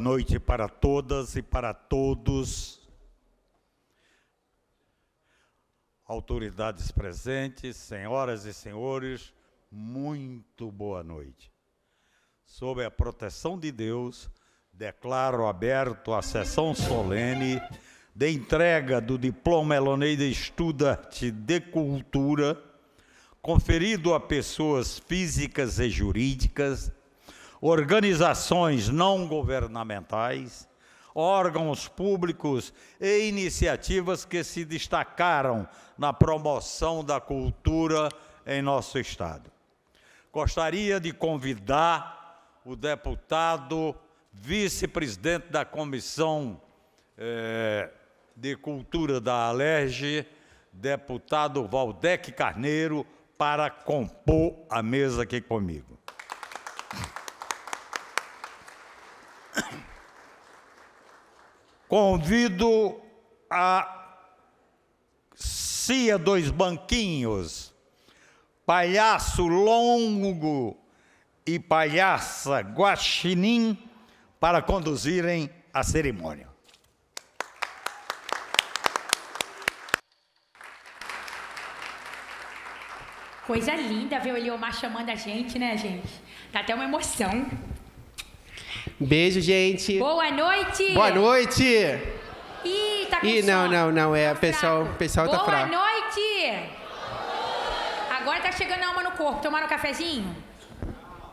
noite para todas e para todos. Autoridades presentes, senhoras e senhores, muito boa noite. Sob a proteção de Deus, declaro aberto a sessão solene de entrega do diploma Eloneida Estudante de Cultura, conferido a pessoas físicas e jurídicas organizações não governamentais, órgãos públicos e iniciativas que se destacaram na promoção da cultura em nosso Estado. Gostaria de convidar o deputado vice-presidente da Comissão eh, de Cultura da Alerj, deputado Valdec Carneiro, para compor a mesa aqui comigo. Convido a Cia Dois Banquinhos, Palhaço Longo e Palhaça Guaxinim para conduzirem a cerimônia. Coisa linda ver o Eliomar chamando a gente, né, gente? Dá até uma emoção. Beijo, gente. Boa noite! Boa noite! Ih, tá com Ih, não, não, não, é, Tá pessoal- fraco. pessoal tá Boa fraco. noite! Agora tá chegando a alma no corpo. Tomaram um cafezinho?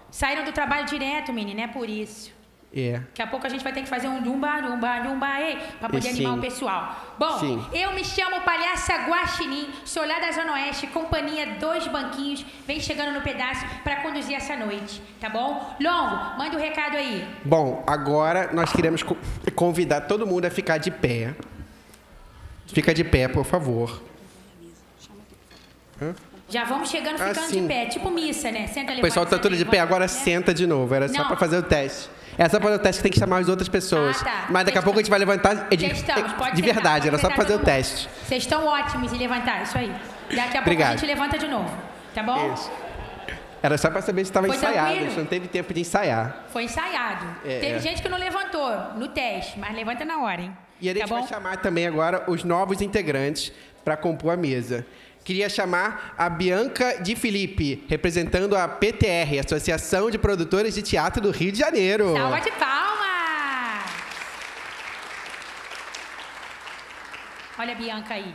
Saíram do trabalho direto, menina, é por isso. É. Daqui a pouco a gente vai ter que fazer um dumba, dumba, dumba, ei, pra poder E animar sim. o pessoal. Bom, Sim. eu me chamo Palhaça Guaxinim, sou lá da Zona Oeste, companhia Dois Banquinhos, vem chegando no pedaço pra conduzir essa noite, tá bom? Longo, manda o recado aí. Bom, agora nós queremos co- convidar todo mundo a ficar de pé. Fica de pé, por favor. Já vamos chegando Ah, ficando sim. de pé, tipo missa, né? Senta O pessoal tá tudo de pé, agora né? senta de novo. Era só Não. pra fazer o teste. É só fazer o teste que tem que chamar as outras pessoas. Ah, tá. Mas daqui a pouco a gente vai levantar de, pode de verdade, era só fazer o teste. Vocês estão ótimos em levantar, isso aí. Daqui a pouco a gente levanta de novo, tá bom? Isso. Era só pra saber se estava ensaiado, tranquilo? a gente não teve tempo de ensaiar. Foi ensaiado. É, Teve é. gente que não levantou no teste, mas levanta na hora, hein? E a gente tá vai chamar também agora os novos integrantes para compor a mesa. Queria chamar a Bianca de Felipe, representando a PTR, Associação de Produtores de Teatro do Rio de Janeiro. Salva de palmas! Olha a Bianca aí.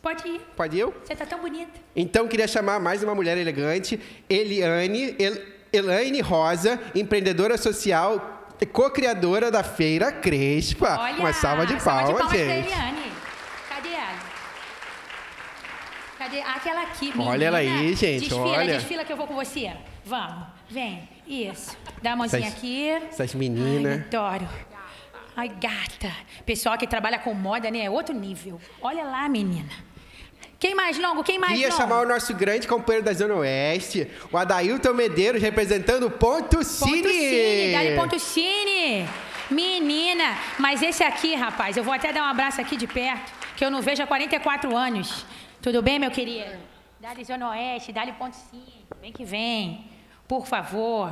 Pode ir. Pode eu? Você tá tão bonita. Então, queria chamar mais uma mulher elegante, Eliane, El, Elaine Rosa, empreendedora social co-criadora da Feira Crespa. Olha, uma salva de palmas, pra gente. Eliane. Cadê ela? Cadê? Aquela aqui, Olha ela menina. aí, gente, Desfila, olha. desfila que eu vou com você. Vamos, vem. Isso. Dá a mãozinha Essas- aqui. Essas Ai, meninas. adoro. Ai, gata. Pessoal que trabalha com moda, né? É outro nível. Olha lá, menina. Quem mais, Longo? Quem mais, Queria Longo? chamar o nosso grande companheiro da Zona Oeste, o Adailton Medeiros, representando o Ponto Cine. Ponto Cine, dá-lhe ponto Cine. Menina, mas esse aqui, rapaz, eu vou até dar um abraço aqui de perto, que eu não vejo há 44 anos. Tudo bem, meu querido? Dá-lhe Zona Oeste, dá-lhe ponto Cine. Vem que vem, por favor.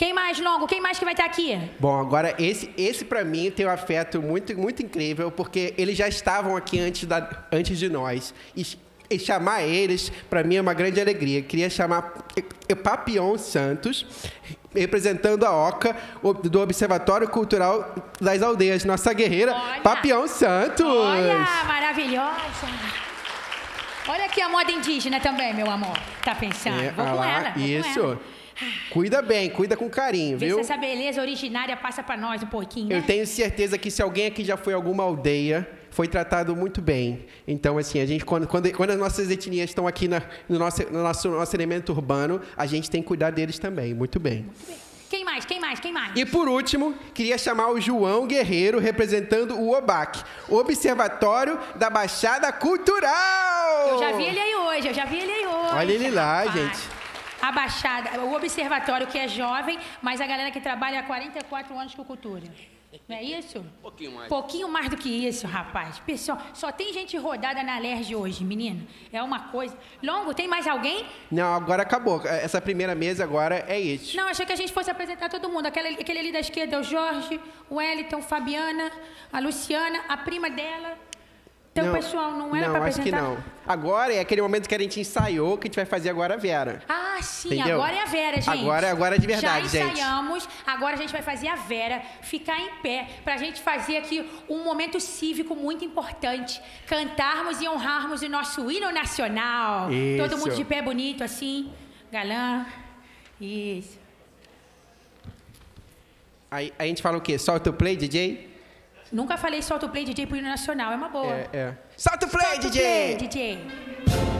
Quem mais, Longo? Quem mais que vai estar aqui? Bom, agora esse, esse para mim tem um afeto muito, muito incrível, porque eles já estavam aqui antes, da, antes de nós. E, e chamar eles, para mim, é uma grande alegria. Queria chamar Papion Santos, representando a OCA, do Observatório Cultural das Aldeias, nossa guerreira, Olha. Papion Santos. Olha, maravilhosa. Olha aqui a moda indígena também, meu amor. Tá pensando? É, vou ah com lá, ela. Vou isso. Com ela. Cuida bem, cuida com carinho, Vê viu? se essa beleza originária passa pra nós um pouquinho, né? Eu tenho certeza que se alguém aqui já foi a alguma aldeia, foi tratado muito bem. Então, assim, a gente, quando, quando, quando as nossas etnias estão aqui na- no, nosso, no nosso, nosso elemento urbano, a gente tem que cuidar deles também. Muito bem. Quem mais? Quem mais? Quem mais? E por último, queria chamar o João Guerreiro, representando o OBAC, Observatório da Baixada Cultural. Eu já vi ele aí hoje, eu já vi ele aí hoje. Olha ele lá, rapaz. gente. A Baixada, o Observatório que é jovem, mas a galera que trabalha há 44 anos com cultura. Não é isso? Um pouquinho mais. Pouquinho mais do que isso, rapaz. Pessoal, só tem gente rodada na Lerge hoje, menino. É uma coisa. Longo, tem mais alguém? Não, agora acabou. Essa primeira mesa agora é isso. Não, achei que a gente fosse apresentar todo mundo. Aquele, aquele ali da esquerda é o Jorge, o Wellington, Fabiana, a Luciana, a prima dela. Então, pessoal, não era não, pra acho que apresentar? não. Agora é aquele momento que a gente ensaiou, que a gente vai fazer agora a Vera. Ah, sim, Entendeu? agora é a Vera, gente. Agora- agora é de verdade, Já gente. ensaiamos, agora a gente vai fazer a Vera ficar em pé pra gente fazer aqui um momento cívico muito importante. Cantarmos e honrarmos o nosso hino nacional. Isso. Todo mundo de pé bonito, assim, galã. Isso. Aí a gente fala o quê? Solta o play, DJ? Nunca falei solta o play DJ pro hino nacional, é uma boa. É, é. Solta o play, Solta o DJ! play, DJ.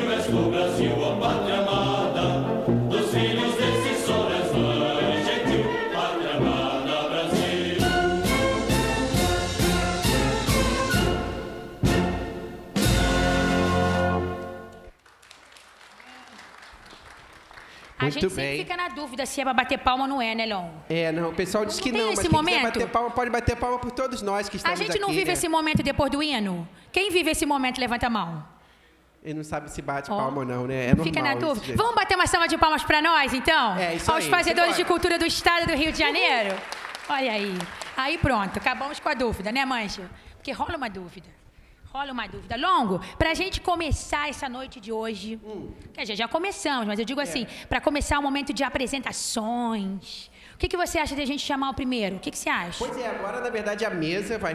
Brasil. A Muito gente sempre bem. fica na dúvida se é pra bater palma ou não é, né, Long? É, não, o pessoal diz Não que não, mas esse quem momento? bater palma, pode bater palma por todos nós que A estamos gente não aqui, vive né? esse momento depois do hino? Quem vive esse momento, levanta a mão. Ele não sabe se bate Ó. palma ou não, né? É normal. Fica na dúvida. Vamos bater uma salva de palmas pra nós, então? É, isso Aos aí, fazedores de cultura do estado do Rio de Janeiro? Olha aí. Aí pronto, acabamos com a dúvida, né, Mancha? Porque rola uma dúvida. Rola uma dúvida. Longo, pra gente começar essa noite de hoje. Hum. Quer dizer, já começamos, mas eu É. digo assim, pra começar o momento de apresentações. O que, que você acha de a gente chamar o primeiro? O que, que você acha? Pois é, agora na verdade a mesa vai,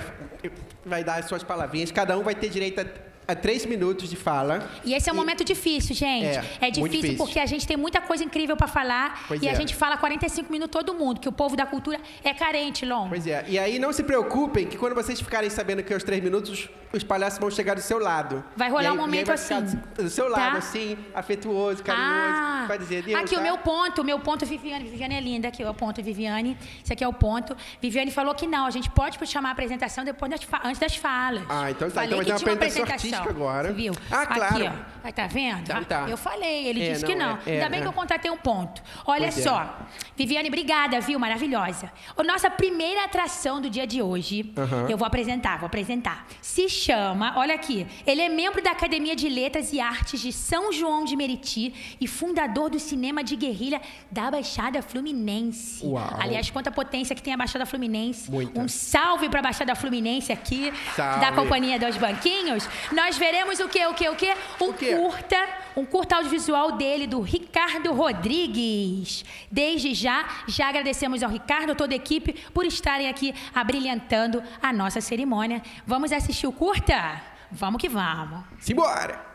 vai dar as suas palavrinhas, cada um vai ter direito a, a três minutos de fala. E esse é um momento difícil, gente. É, É, difícil, difícil. porque a gente tem muita coisa incrível para falar Pois e a é. gente fala 45 minutos todo mundo, que o povo da cultura é carente, Lom. Pois é. E aí não se preocupem que quando vocês ficarem sabendo que é os três minutos, os palhaços vão chegar do seu lado. Vai rolar E aí- um e momento assim, Do seu lado, tá? assim, afetuoso, carinhoso. vai dizer, Deus, aqui tá? o meu ponto, o meu ponto, Viviane. Viviane é linda, aqui é o ponto, Viviane. Esse aqui é o ponto. Viviane falou que não, a gente pode chamar a apresentação depois das antes das falas. Ah, então tá. Falei Então vai ter uma apresentação artística agora. Viu? Ah, claro. Aqui, ó. Aí, Tá vendo? Então tá. Eu falei, ele É, disse não, que não. é, é, Ainda bem é. que eu contratei um ponto. Olha Pois é. só. Viviane, obrigada, viu? Maravilhosa. A nossa primeira atração do dia de hoje, Aham. eu vou apresentar, vou apresentar. Se chama, olha aqui, ele é membro da Academia de Letras e Artes de São João de Meriti e fundador do cinema de guerrilha da Baixada Fluminense. Uau. Aliás, quanta potência que tem a Baixada Fluminense. Muita. Um salve para a Baixada Fluminense aqui, Salve. da Companhia dos Banquinhos. Nós veremos o quê, o quê, o quê? Um O quê? curta, um curta audiovisual dele, do Ricardo Rodrigues. Desde já, já agradecemos ao Ricardo, toda a equipe, por estarem aqui abrilhantando a nossa cerimônia. Vamos assistir o curta? Vamos que vamos. Simbora!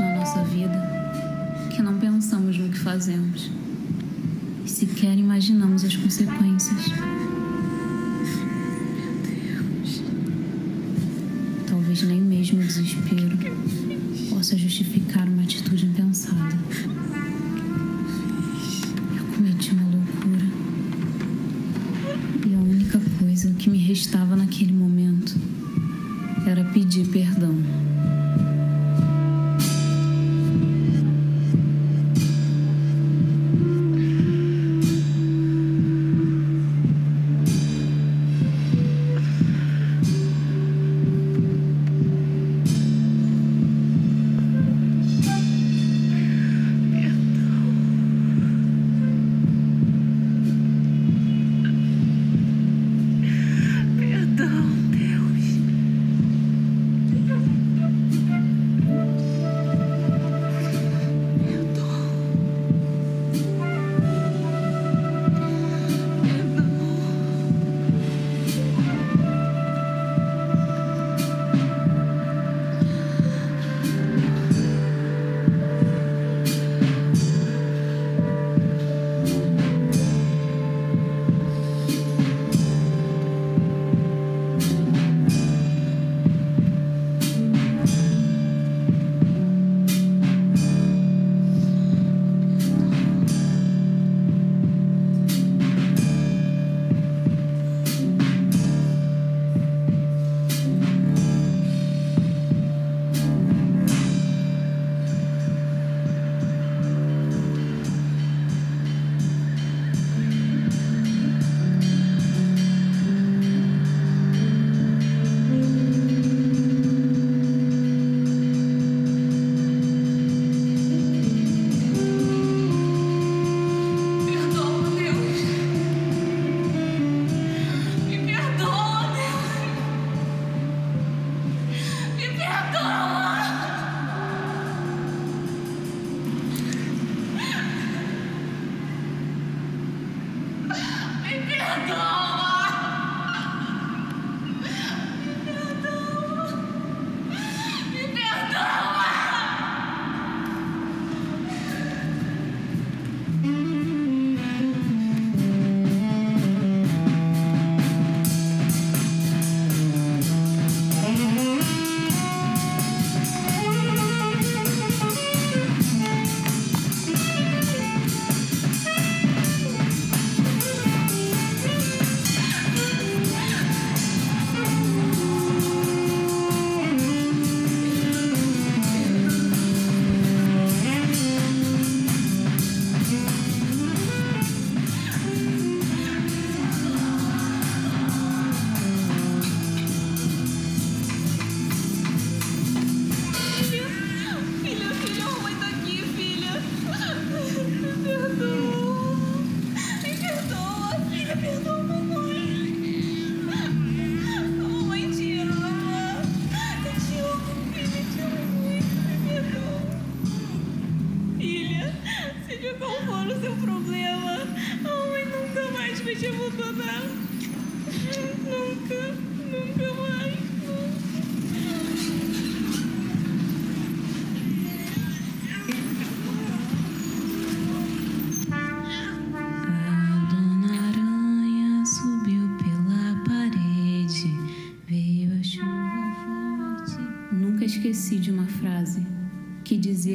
Na nossa vida que não pensamos no que fazemos e sequer imaginamos as consequências. Talvez nem mesmo o desespero possa justificar uma atitude impensada. Eu cometi uma loucura. E a única coisa que me restava naquele momento era pedir perdão.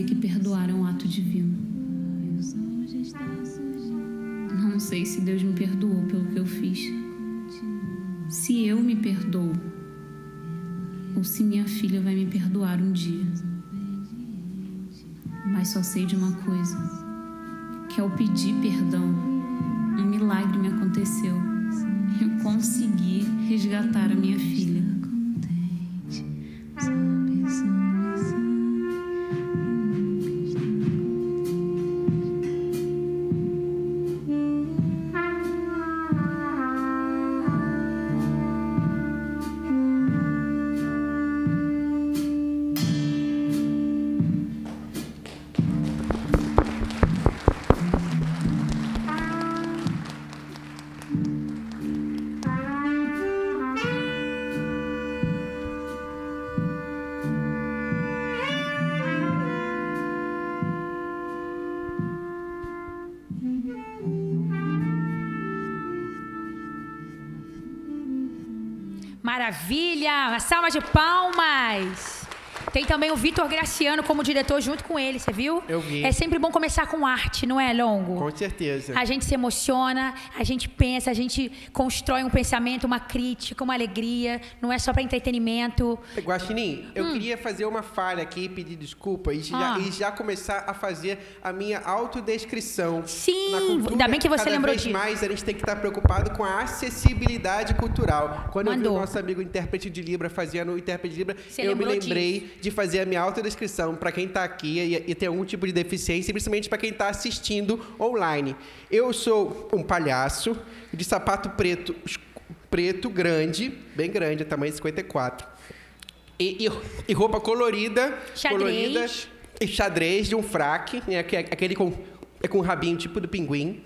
Que perdoar Uma salva de palmas! Tem também o Vitor Graciano como diretor junto com ele, você viu? Eu vi. É sempre bom começar com arte, não é, Longo? Com certeza. A gente se emociona, a gente pensa, a gente constrói um pensamento, uma crítica, uma alegria. Não é só para entretenimento. Guaxinim, eu queria fazer uma falha aqui, pedir desculpa e já, Hum. Ah. e já começar a fazer a minha autodescrição. Sim, Na cultura, ainda bem que você cada lembrou disso. mais a gente tem que estar preocupado com a acessibilidade cultural. Quando eu Mandou. vi o nosso amigo intérprete de Libra fazendo o intérprete de Libra, Você eu me lembrei de fazer a minha autodescrição para quem está aqui e, e tem algum tipo de deficiência, principalmente para quem está assistindo online. Eu sou um palhaço de sapato preto, preto grande, bem grande, tamanho 54. E, e- e roupa colorida, Xadrez. colorida e xadrez de um fraque, né, é aquele com, é com um rabinho tipo do pinguim.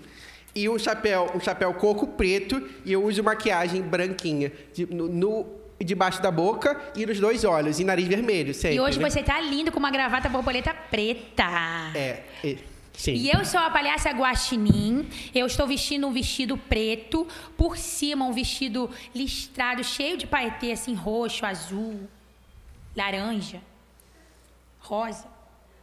E um chapéu, um chapéu coco preto e eu uso maquiagem branquinha de- no, no- debaixo da boca e nos dois olhos e nariz vermelho sempre. E hoje né? você tá lindo com uma gravata borboleta preta. É, é, sim. E eu sou a palhaça Guaxinim. Eu estou vestindo um vestido preto, por cima um vestido listrado, cheio de paetê, assim, roxo, azul, laranja, rosa.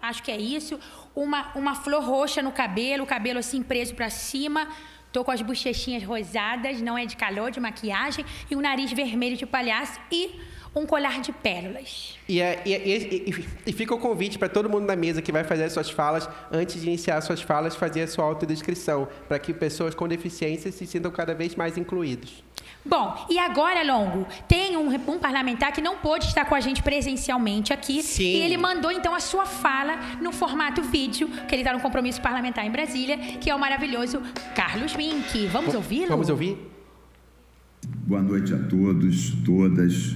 Acho que é isso. Uma, uma flor roxa no cabelo, o cabelo assim preso para cima. Tô com as bochechinhas rosadas, não é de calor, de maquiagem, e um nariz vermelho de palhaço e um colar de pérolas. E, é- e, é- e- e- e fica o convite para todo mundo na mesa que vai fazer as suas falas, antes de iniciar as suas falas, fazer a sua autodescrição, para que pessoas com deficiência se sintam cada vez mais incluídos. Bom, e agora, Longo, tem um, um parlamentar que não pôde estar com a gente presencialmente aqui. Sim. E ele mandou, então, a sua fala no formato vídeo, que ele está no compromisso parlamentar em Brasília, que é o maravilhoso Carlos Mink. Vamos ouvi-lo? Vamos ouvir? Boa noite a todos, todas.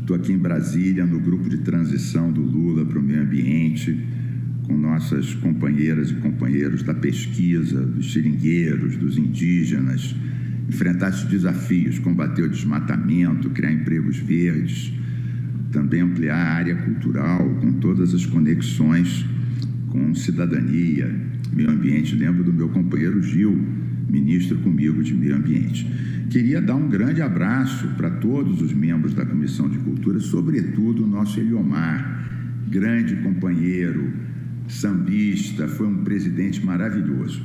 Estou aqui em Brasília, no grupo de transição do Lula para o meio ambiente, com nossas companheiras e companheiros da pesquisa, dos seringueiros, dos indígenas, enfrentar esses desafios, combater o desmatamento, criar empregos verdes, também ampliar a área cultural com todas as conexões com cidadania, meio ambiente. Lembro do meu companheiro Gil, ministro comigo de meio ambiente. Queria dar um grande abraço para todos os membros da Comissão de Cultura, sobretudo o nosso Eliomar, grande companheiro, sambista, foi um presidente maravilhoso.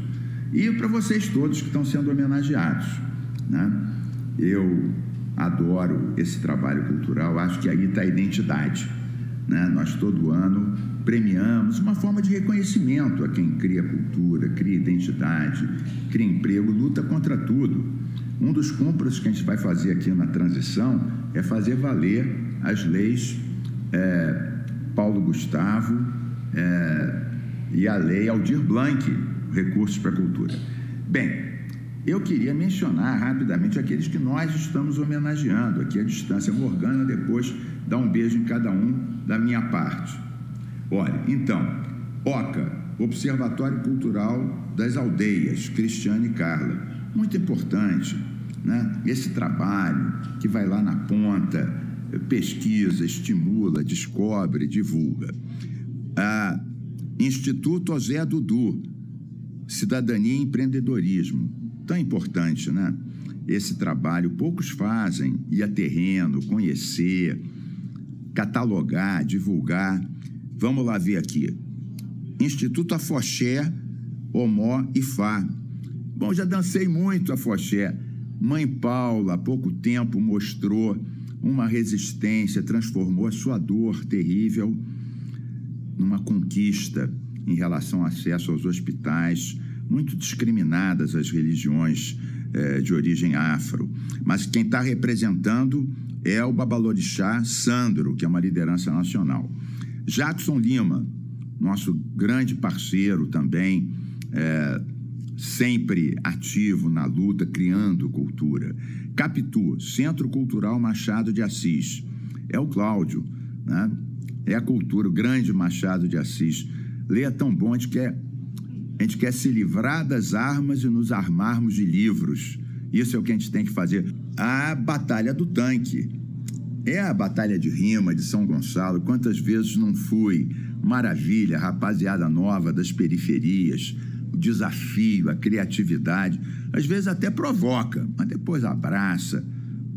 E para vocês todos que estão sendo homenageados. Né? Eu adoro esse trabalho cultural, acho que aí está a identidade. Né? Nós todo ano premiamos uma forma de reconhecimento a quem cria cultura, cria identidade, cria emprego, luta contra tudo. Um dos cúmplices que a gente vai fazer aqui na transição é fazer valer as leis é, Paulo Gustavo é, e a lei Aldir Blanc, Recursos para a Cultura. Bem, eu queria mencionar rapidamente aqueles que nós estamos homenageando aqui à distância. Morgana depois dá um beijo em cada um da minha parte. Olha, então, Oca, Observatório Cultural das Aldeias, Cristiane e Carla. Muito importante, né? Esse trabalho que vai lá na ponta, pesquisa, estimula, descobre, divulga. Ah, Instituto José Dudu, Cidadania e Empreendedorismo. Tão importante, né? Esse trabalho poucos fazem, ir a terreno, conhecer, catalogar, divulgar. Vamos lá ver aqui. Instituto Afoxé, Omó e Fá. Bom, já dancei muito Afoxé. Mãe Paula, há pouco tempo, mostrou uma resistência, transformou a sua dor terrível numa conquista em relação ao acesso aos hospitais, muito discriminadas as religiões eh, de origem afro. Mas quem está representando é o Babalorixá Sandro, que é uma liderança nacional. Jackson Lima, nosso grande parceiro também, é, sempre ativo na luta, criando cultura. Capitu, Centro Cultural Machado de Assis. É o Cláudio, né? É a cultura, o grande Machado de Assis. Leia tão bom, a gente quer, a gente quer se livrar das armas e nos armarmos de livros. Isso é o que a gente tem que fazer. A Batalha do Tanque. É a Batalha de Rima de São Gonçalo. Quantas vezes não fui? Maravilha, rapaziada nova das periferias, o desafio, a criatividade. Às vezes até provoca, mas depois abraça.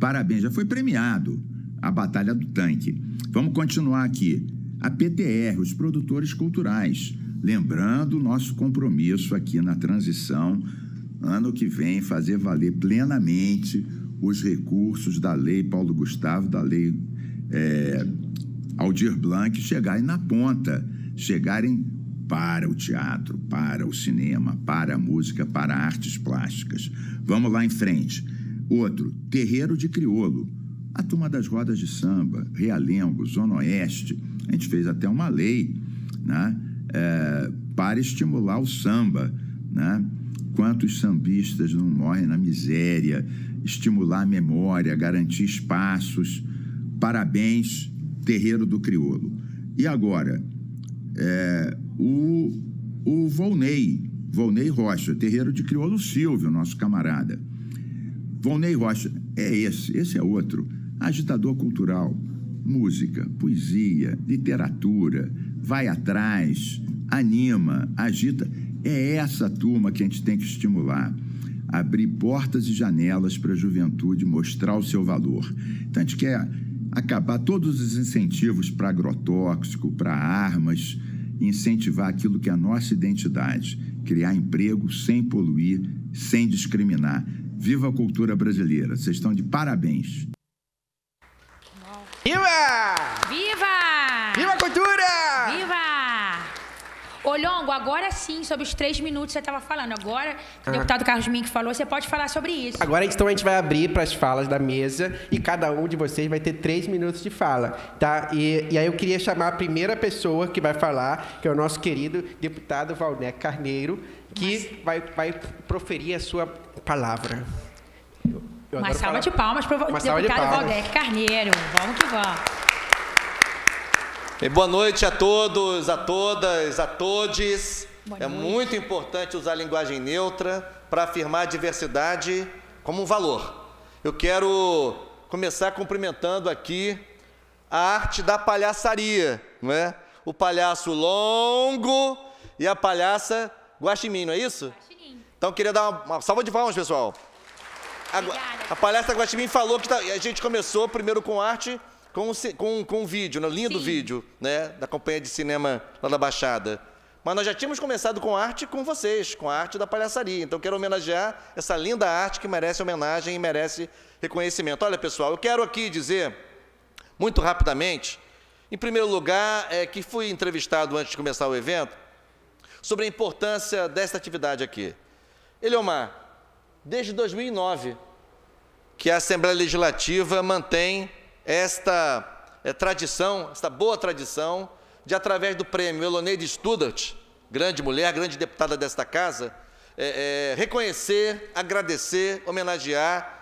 Parabéns, já foi premiado a Batalha do Tanque. Vamos continuar aqui. A PTR, os produtores culturais. Lembrando o nosso compromisso aqui na transição, ano que vem, fazer valer plenamente os recursos da lei Paulo Gustavo, da lei é, Aldir Blanc, chegarem na ponta, chegarem para o teatro, para o cinema, para a música, para artes plásticas. Vamos lá em frente. Outro, Terreiro de Criolo. A turma das rodas de samba, Realengo, Zona Oeste. A gente fez até uma lei né, é, para estimular o samba. Né? Quantos sambistas não morrem na miséria? Estimular a memória, garantir espaços. Parabéns, Terreiro do Criolo. E agora, é, o, o Volney, Volney Rocha, Terreiro de Criolo Silvio, nosso camarada. Volney Rocha, é esse, esse é outro. Agitador cultural, música, poesia, literatura, vai atrás, anima, agita. É essa turma que a gente tem que estimular. Abrir portas e janelas para a juventude mostrar o seu valor. Então a gente quer acabar todos os incentivos para agrotóxico, para armas, incentivar aquilo que é a nossa identidade, criar emprego sem poluir, sem discriminar. Viva a cultura brasileira. Vocês estão de parabéns. Viva! Viva! Viva a cultura! Viva! Ô, Longo, agora sim, sobre os três minutos que você estava falando. Agora, Ah. o deputado Carlos Mink falou, você pode falar sobre isso. Agora então a gente vai abrir para as falas da mesa e cada um de vocês vai ter três minutos de fala, tá? E, e aí eu queria chamar a primeira pessoa que vai falar, que é o nosso querido deputado Valdeck Carneiro, que vai, vai proferir a sua palavra. Eu- Uma salva falar- de palmas para o deputado. Valdec Carneiro. Vamos que vamos. E boa noite a todos, a todas, a todes. Boa é muito importante usar a linguagem neutra para afirmar a diversidade como um valor. Eu quero começar cumprimentando aqui a arte da palhaçaria, não é? O palhaço longo e a palhaça guaxinim, não é isso? Então eu queria dar uma, uma salva de palmas, pessoal. A, a palestra Guaxinim falou que tá- a gente começou primeiro com arte, com, com, com vídeo, né? lindo Sim. vídeo, né? Da companhia de cinema lá da Baixada. Mas nós já tínhamos começado com arte com vocês, com a arte da palhaçaria. Então eu quero homenagear essa linda arte que merece homenagem e merece reconhecimento. Olha, pessoal, eu quero aqui dizer, muito rapidamente, em primeiro lugar, é que fui entrevistado antes de começar o evento sobre a importância desta atividade aqui. Eliomar, desde 2009 que a Assembleia Legislativa mantém esta eh, tradição, esta boa tradição, de através do prêmio Eloneide Studart, grande mulher, grande deputada desta casa, eh, eh, reconhecer, agradecer, homenagear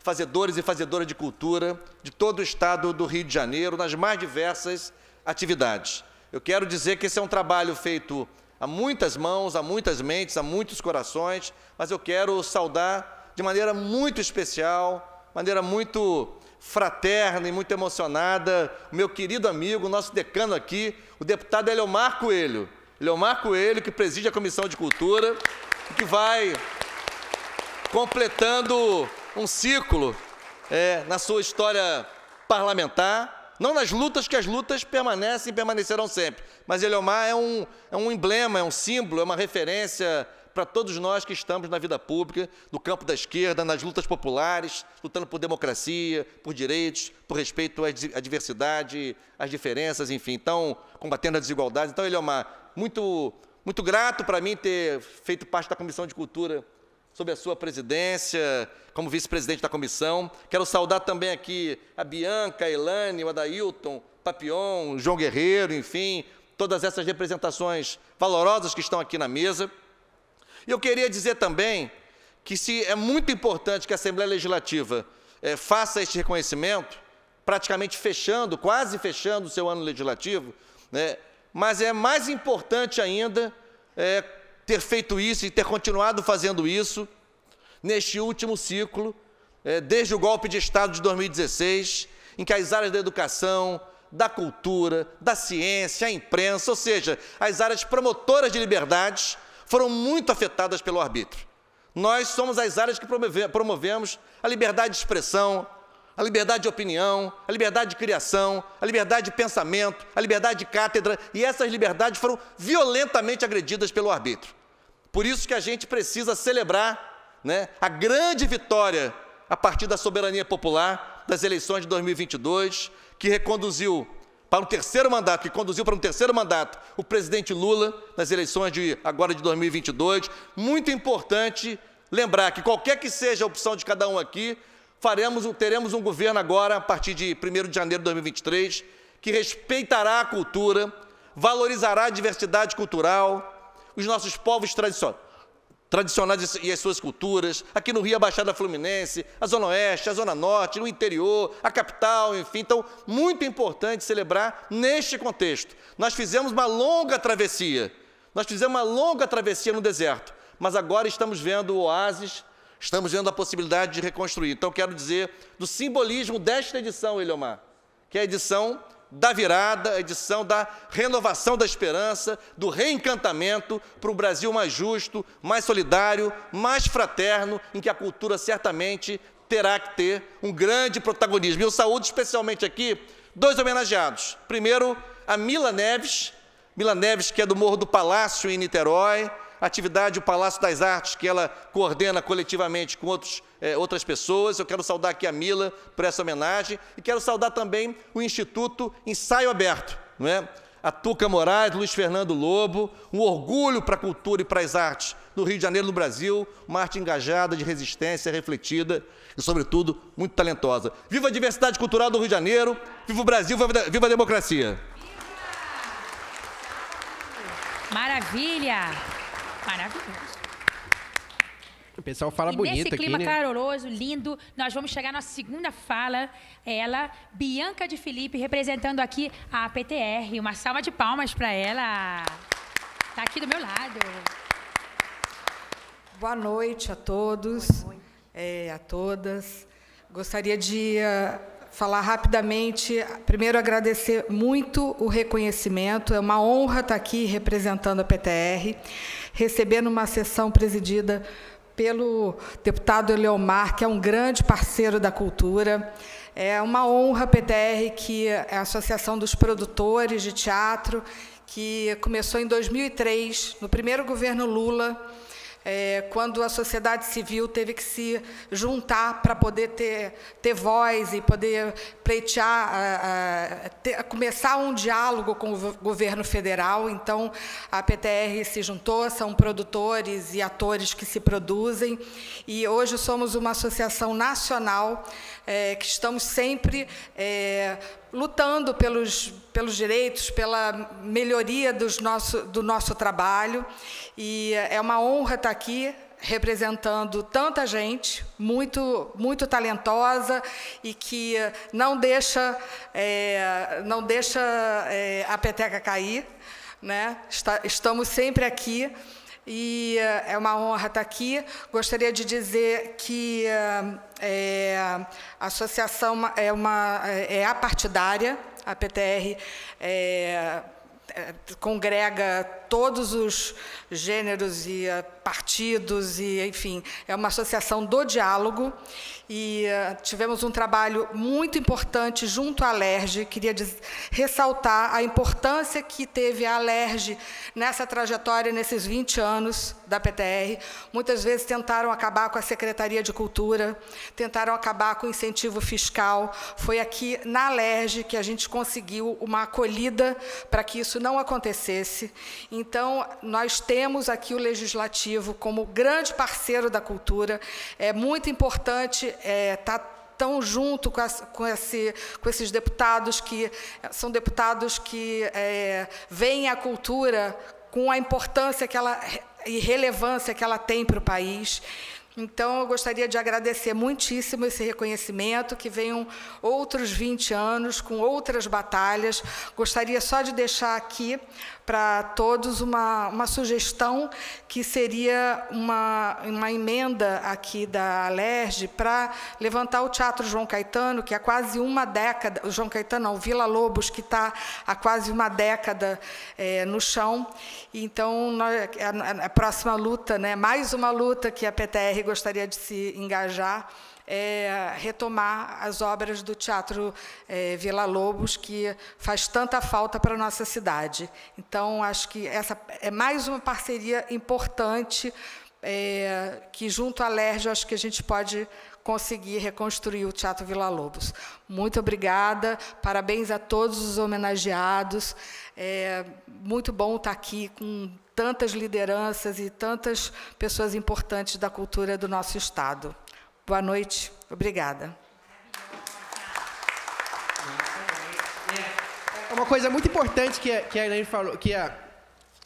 fazedores e fazedoras de cultura de todo o estado do Rio de Janeiro, nas mais diversas atividades. Eu quero dizer que esse é um trabalho feito há muitas mãos, há muitas mentes, há muitos corações, mas eu quero saudar de maneira muito especial, maneira muito fraterna e muito emocionada, o meu querido amigo, nosso decano aqui, o deputado Eleomar Coelho. Eleomar Coelho, que preside a Comissão de Cultura e que vai completando um ciclo é, na sua história parlamentar, não nas lutas, que as lutas permanecem e permanecerão sempre, mas Eleomar é um, é um emblema, é um símbolo, é uma referência para todos nós que estamos na vida pública, no campo da esquerda, nas lutas populares, lutando por democracia, por direitos, por respeito à diversidade, às diferenças, enfim, então, combatendo a desigualdade. Então, Eliomar, muito, muito grato para mim ter feito parte da Comissão de Cultura sob a sua presidência, como vice-presidente da comissão. Quero saudar também aqui a Bianca, a Elane, o Adailton, Papion, João Guerreiro, enfim, todas essas representações valorosas que estão aqui na mesa. E eu queria dizer também que se é muito importante que a Assembleia Legislativa é, faça este reconhecimento, praticamente fechando, quase fechando o seu ano legislativo, né, mas é mais importante ainda é, ter feito isso e ter continuado fazendo isso neste último ciclo, é, desde o golpe de Estado de 2016, em que as áreas da educação, da cultura, da ciência, a imprensa, ou seja, as áreas promotoras de liberdades, foram muito afetadas pelo arbítrio. Nós somos as áreas que promovemos a liberdade de expressão, a liberdade de opinião, a liberdade de criação, a liberdade de pensamento, a liberdade de cátedra, e essas liberdades foram violentamente agredidas pelo arbítrio. Por isso que a gente precisa celebrar né, a grande vitória a partir da soberania popular das eleições de 2022, que reconduziu para um terceiro mandato, que conduziu para um terceiro mandato o presidente Lula nas eleições de agora de 2022. Muito importante lembrar que qualquer que seja a opção de cada um aqui, faremos, teremos um governo agora a partir de 1 de janeiro de 2023 que respeitará a cultura, valorizará a diversidade cultural, os nossos povos tradicionais e as suas culturas, aqui no Rio, a Baixada Fluminense, a Zona Oeste, a Zona Norte, no interior, a capital, enfim. Então, muito importante celebrar neste contexto. Nós fizemos uma longa travessia, nós fizemos uma longa travessia no deserto, mas agora estamos vendo o oásis, estamos vendo a possibilidade de reconstruir. Então, quero dizer do simbolismo desta edição, Eliomar, que é a edição da virada, a edição da renovação da esperança, do reencantamento para um Brasil mais justo, mais solidário, mais fraterno, em que a cultura certamente terá que ter um grande protagonismo. E eu saúdo especialmente aqui dois homenageados. Primeiro, a Mila Neves, Mila Neves, que é do Morro do Palácio, em Niterói, atividade o Palácio das Artes, que ela coordena coletivamente com outros, é, outras pessoas. Eu quero saudar aqui a Mila por essa homenagem e quero saudar também o Instituto Ensaio Aberto, não é? a Tuca Moraes, Luiz Fernando Lobo, um orgulho para a cultura e para as artes no Rio de Janeiro, no Brasil, uma arte engajada, de resistência, refletida e, sobretudo, muito talentosa. Viva a diversidade cultural do Rio de Janeiro, viva o Brasil, viva, viva a democracia! Maravilha! Maravilhoso. O pessoal fala e bonito nesse clima aqui, né? caloroso, lindo, nós vamos chegar à nossa segunda fala. Ela, Bianca de Felipe, representando aqui a PTR. Uma salva de palmas para ela. Está aqui do meu lado. Boa noite a todos, noite. É, a todas. Gostaria de uh, falar rapidamente. Primeiro, agradecer muito o reconhecimento. É uma honra estar aqui representando a PTR recebendo uma sessão presidida pelo deputado Eleomar, que é um grande parceiro da cultura. É uma honra, PTR, que é a Associação dos Produtores de Teatro, que começou em 2003, no primeiro governo Lula, é, quando a sociedade civil teve que se juntar para poder ter, ter voz e poder pleitear, a, a, ter, começar um diálogo com o governo federal. Então, a PTR se juntou, são produtores e atores que se produzem, e hoje somos uma associação nacional é, que estamos sempre é, lutando pelos, pelos direitos, pela melhoria dos nosso, do nosso trabalho. E é uma honra estar aqui representando tanta gente muito muito talentosa e que não deixa é, não deixa é, a peteca cair né? Está, estamos sempre aqui e é uma honra estar aqui. Gostaria de dizer que é, a associação é, uma, é apartidária, a PTR é, é, congrega todos os gêneros e uh, partidos e enfim é uma associação do diálogo. E uh, tivemos um trabalho muito importante junto à Alerj. Queria ressaltar a importância que teve a Alerj nessa trajetória nesses 20 anos da PTR muitas vezes tentaram acabar com a Secretaria de Cultura tentaram acabar com o incentivo fiscal. Foi aqui na Alerj que a gente conseguiu uma acolhida para que isso não acontecesse então, nós temos aqui o Legislativo como grande parceiro da cultura. É muito importante estar é, tá tão junto com, com, esse, com, esses deputados que são deputados que é, veem a cultura com a importância que ela, e relevância que ela tem para o país. Então, eu gostaria de agradecer muitíssimo esse reconhecimento, que venham outros 20 anos com outras batalhas. Gostaria só de deixar aqui para todos uma, uma sugestão que seria uma, uma emenda aqui da Alerj para levantar o Teatro João Caetano, que há quase uma década, o João Caetano, não, o Vila Lobos, que está há quase uma década é, no chão. Então, nós, a, a próxima luta, né, mais uma luta que a PTR gostaria de se engajar, é, retomar as obras do Teatro é, Vila Lobos, que faz tanta falta para a nossa cidade. Então, acho que essa é mais uma parceria importante, é, que junto à LERJ, acho que a gente pode conseguir reconstruir o Teatro Vila Lobos. Muito obrigada, parabéns a todos os homenageados. É muito bom estar aqui com tantas lideranças e tantas pessoas importantes da cultura do nosso Estado. Boa noite. Obrigada. É uma coisa muito importante que a, que a Elaine falou, que a,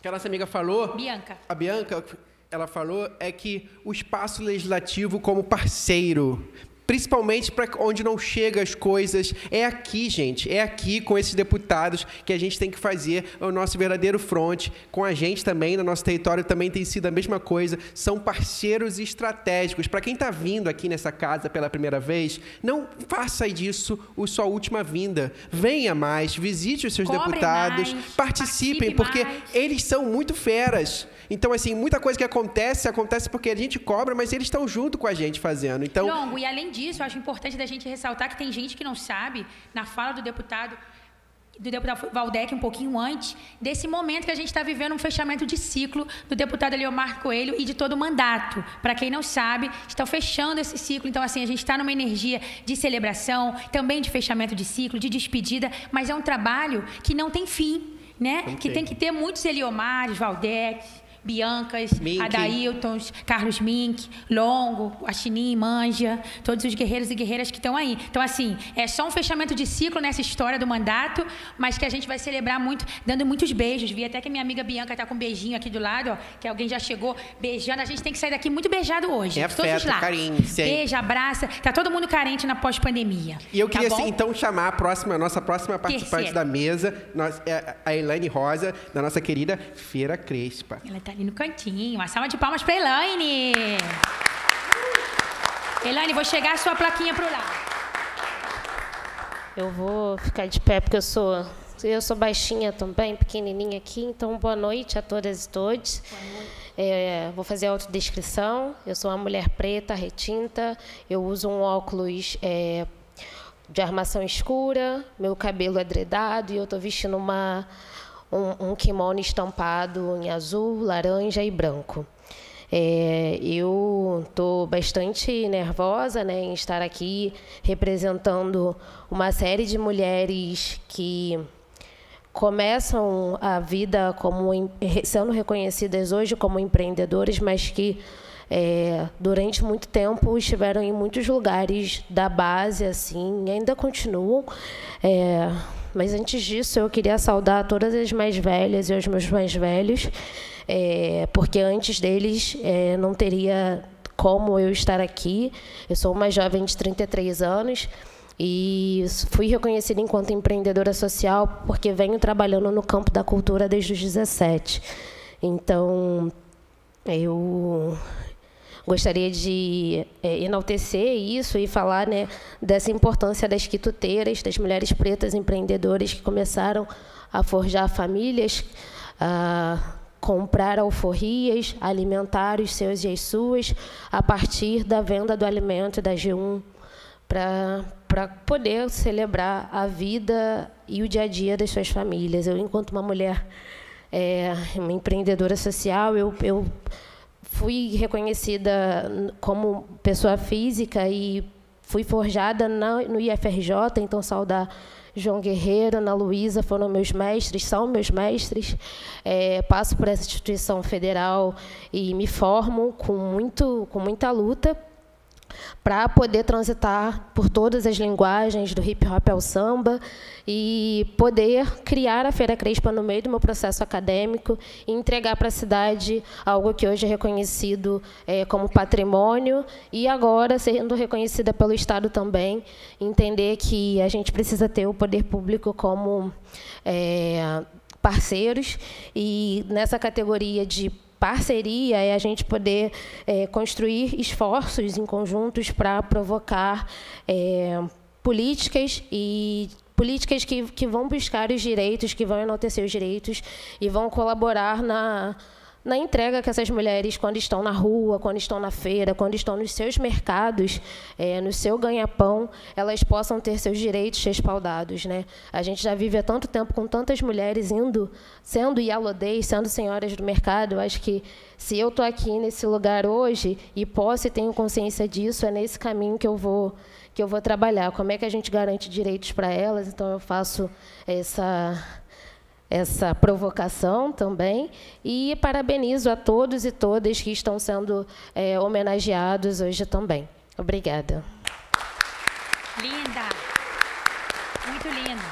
que a nossa amiga falou. Bianca. A Bianca, ela falou é que o espaço legislativo como parceiro principalmente para onde não chega as coisas. É aqui, gente, é aqui com esses deputados que a gente tem que fazer o nosso verdadeiro fronte. Com a gente também, no nosso território também tem sido a mesma coisa. São parceiros estratégicos. Para quem está vindo aqui nessa casa pela primeira vez, não faça disso a sua última vinda. Venha mais, visite os seus Cobre deputados, mais, participem, participe porque mais. eles são muito feras. Então, assim, muita coisa que acontece, acontece porque a gente cobra, mas eles estão junto com a gente fazendo. Então, Longo, e além disso, eu acho importante da gente ressaltar que tem gente que não sabe, na fala do deputado do deputado Valdec um pouquinho antes, desse momento que a gente está vivendo um fechamento de ciclo do deputado Leomar Coelho e de todo o mandato. Para quem não sabe, estão fechando esse ciclo. Então, assim, a gente está numa energia de celebração, também de fechamento de ciclo, de despedida, mas é um trabalho que não tem fim, né? Não que tem. tem que ter muitos Eliomares, Valdeques, Biancas, Mink. Adailtons, Carlos Mink, Longo, Achinim, Manja, todos os guerreiros e guerreiras que estão aí. Então, assim, é só um fechamento de ciclo nessa história do mandato, mas que a gente vai celebrar muito, dando muitos beijos. Vi até que minha amiga Bianca está com um beijinho aqui do lado, ó, que alguém já chegou beijando. A gente tem que sair daqui muito beijado hoje. É de todos os afeto, lados. carinho, sim. Beija, abraça. Tá todo mundo carente na pós-pandemia. E eu Tá queria, bom? assim, então, chamar a, próxima, a nossa próxima participante Terceira. da mesa, é a Elaine Rosa, da nossa querida Feira Crespa. Ela tá ali no cantinho. Uma salva de palmas para Elaine. Elaine, vou chegar a sua plaquinha pro lado. Eu vou ficar de pé porque eu sou eu sou baixinha também, pequenininha aqui. Então, boa noite a todas e todos. É, vou fazer a autodescrição. Eu sou uma mulher preta, retinta. Eu uso um óculos é, de armação escura. Meu cabelo é dredado e eu estou vestindo uma, um, um kimono estampado em azul, laranja e branco. É, eu estou bastante nervosa né, em estar aqui representando uma série de mulheres que começam a vida como sendo reconhecidas hoje como empreendedoras, mas que é, durante muito tempo estiveram em muitos lugares da base, assim, e ainda continuam. É, mas antes disso, eu queria saudar todas as mais velhas e os meus mais velhos, é, porque antes deles é, não teria como eu estar aqui. Eu sou uma jovem de 33 anos E fui reconhecida enquanto empreendedora social porque venho trabalhando no campo da cultura desde os 17. Então, eu gostaria de é, enaltecer isso e falar né, dessa importância das quituteiras, das mulheres pretas empreendedoras que começaram a forjar famílias, a comprar alforrias, alimentar os seus e as suas a partir da venda do alimento da G1 para poder celebrar a vida e o dia a dia das suas famílias. Eu, enquanto uma mulher, é, uma empreendedora social, eu, eu fui reconhecida como pessoa física e fui forjada na, no IFRJ, então saudar João Guerreiro, Ana Luísa foram meus mestres, são meus mestres. É, passo por essa instituição federal e me formo com, muito, com muita luta para poder transitar por todas as linguagens, do hip hop ao samba, e poder criar a Feira Crespa no meio do meu processo acadêmico e entregar para a cidade algo que hoje é reconhecido é, como patrimônio e agora sendo reconhecida pelo Estado também, entender que a gente precisa ter o poder público como é, parceiros e nessa categoria de parceria é a gente poder é, construir esforços em conjuntos para provocar é, políticas e políticas que, que vão buscar os direitos, que vão enaltecer os direitos e vão colaborar na na entrega que essas mulheres, quando estão na rua, quando estão na feira, quando estão nos seus mercados, é, no seu ganha-pão, elas possam ter seus direitos respaldados. Né? A gente já vive há tanto tempo com tantas mulheres indo, sendo Yalodei, sendo senhoras do mercado. Acho que se eu estou aqui nesse lugar hoje e posso e tenho consciência disso, é nesse caminho que eu vou que eu vou trabalhar. Como é que a gente garante direitos para elas? Então eu faço essa essa provocação também e parabenizo a todos e todas que estão sendo é, homenageados hoje também. Obrigada. Linda, muito linda,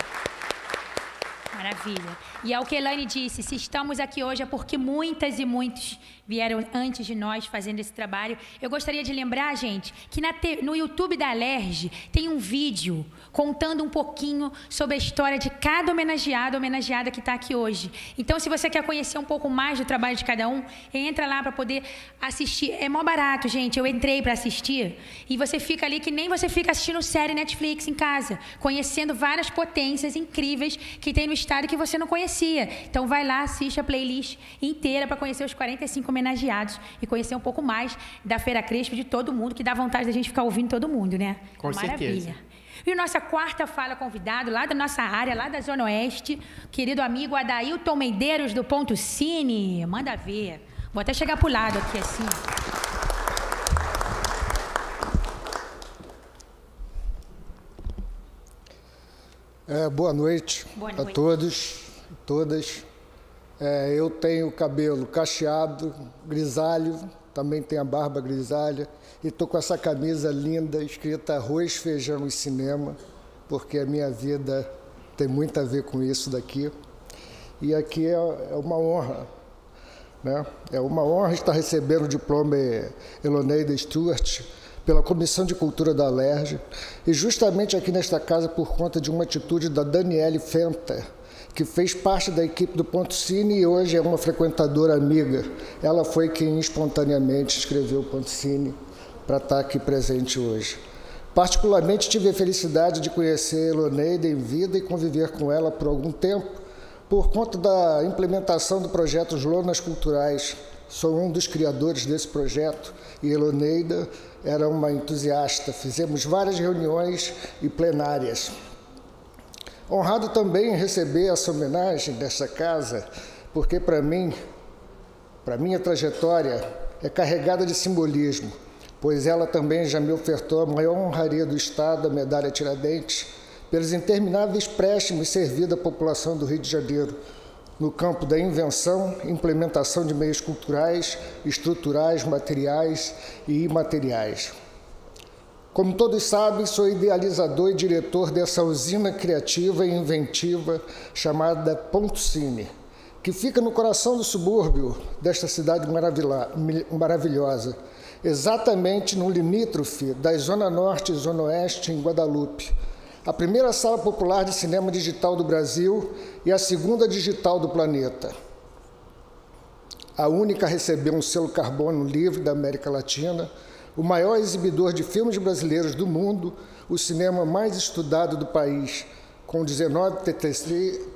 maravilha. E é o que Elaine disse: se estamos aqui hoje é porque muitas e muitos vieram antes de nós fazendo esse trabalho. Eu gostaria de lembrar, gente, que no YouTube da Alerj tem um vídeo contando um pouquinho sobre a história de cada homenageado, homenageada que está aqui hoje. Então, se você quer conhecer um pouco mais do trabalho de cada um, entra lá para poder assistir. É mó barato, gente. Eu entrei para assistir e você fica ali que nem você fica assistindo série Netflix em casa, conhecendo várias potências incríveis que tem no estado que você não conhecia. Então, vai lá, assiste a playlist inteira para conhecer os 45 homenageados e conhecer um pouco mais da Feira Crespo de todo mundo, que dá vontade da gente ficar ouvindo todo mundo, né? Com Maravilha. certeza. E nossa quarta fala convidado, lá da nossa área, lá da Zona Oeste, querido amigo Adailton Medeiros, do Ponto Cine. Manda ver. Vou até chegar pro lado aqui assim. É, boa noite, boa noite a todos, todas. É, eu tenho cabelo cacheado, grisalho, também tenho a barba grisalha, e estou com essa camisa linda escrita Arroz, Feijão e Cinema, porque a minha vida tem muito a ver com isso daqui. E aqui é, é uma honra, né? É uma honra estar recebendo o diploma Eloneida Stewart pela Comissão de Cultura da Alerj, e justamente aqui nesta casa por conta de uma atitude da Daniele Fenta, que fez parte da equipe do Ponto Cine e hoje é uma frequentadora amiga. Ela foi quem espontaneamente escreveu o Ponto Cine para estar aqui presente hoje. Particularmente tive a felicidade de conhecer Eloneida em vida e conviver com ela por algum tempo, por conta da implementação do projeto Lonas Culturais. Sou um dos criadores desse projeto e Eloneida era uma entusiasta. Fizemos várias reuniões e plenárias. Honrado também em receber essa homenagem dessa casa, porque para mim, para minha trajetória, é carregada de simbolismo, pois ela também já me ofertou a maior honraria do Estado, a medalha Tiradentes, pelos intermináveis préstimos servidos à população do Rio de Janeiro, no campo da invenção e implementação de meios culturais, estruturais, materiais e imateriais. Como todos sabem, sou idealizador e diretor dessa usina criativa e inventiva chamada Ponto Cine, que fica no coração do subúrbio desta cidade maravilhosa, exatamente no limítrofe da Zona Norte e Zona Oeste, em Guadalupe. A primeira sala popular de cinema digital do Brasil e a segunda digital do planeta. A única a receber um selo carbono livre da América Latina, o maior exibidor de filmes brasileiros do mundo, o cinema mais estudado do país, com 19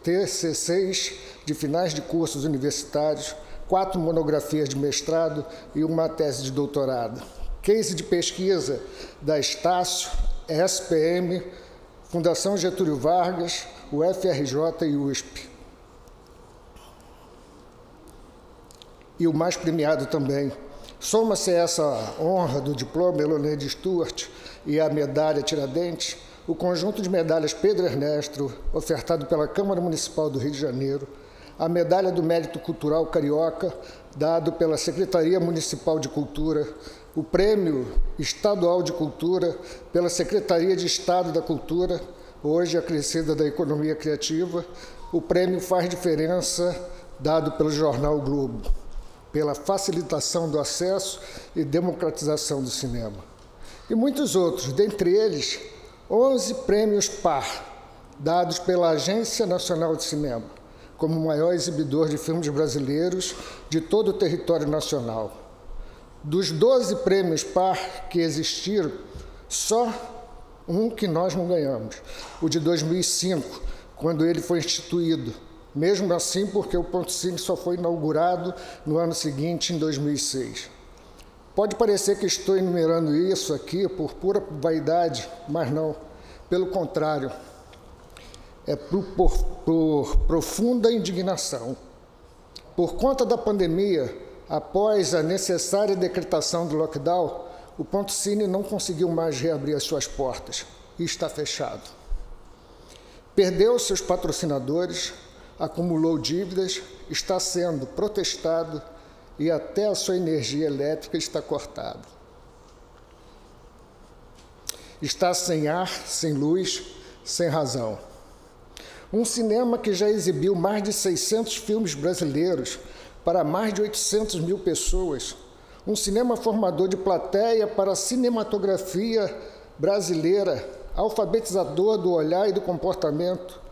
TCCs de finais de cursos universitários, quatro monografias de mestrado e uma tese de doutorado. Case de pesquisa da Estácio, SPM, Fundação Getúlio Vargas, o FRJ e USP. E o mais premiado também. Soma-se essa honra do diploma Elonede Stuart e a medalha Tiradentes, o conjunto de medalhas Pedro Ernesto, ofertado pela Câmara Municipal do Rio de Janeiro, a medalha do Mérito Cultural Carioca, dado pela Secretaria Municipal de Cultura, o Prêmio Estadual de Cultura pela Secretaria de Estado da Cultura, hoje acrescida da Economia Criativa, o Prêmio Faz Diferença, dado pelo jornal Globo, pela facilitação do acesso e democratização do cinema. E muitos outros, dentre eles 11 prêmios par, dados pela Agência Nacional de Cinema, como o maior exibidor de filmes brasileiros de todo o território nacional. Dos 12 prêmios par que existiram, só um que nós não ganhamos, o de 2005, quando ele foi instituído. Mesmo assim, porque o Ponto Cine só foi inaugurado no ano seguinte, em 2006. Pode parecer que estou enumerando isso aqui por pura vaidade, mas não. Pelo contrário, é por, por, por profunda indignação. Por conta da pandemia, após a necessária decretação do lockdown, o Ponto Cine não conseguiu mais reabrir as suas portas e está fechado. Perdeu seus patrocinadores, acumulou dívidas, está sendo protestado e até a sua energia elétrica está cortada. Está sem ar, sem luz, sem razão. Um cinema que já exibiu mais de 600 filmes brasileiros para mais de 800 mil pessoas. Um cinema formador de plateia para a cinematografia brasileira, alfabetizador do olhar e do comportamento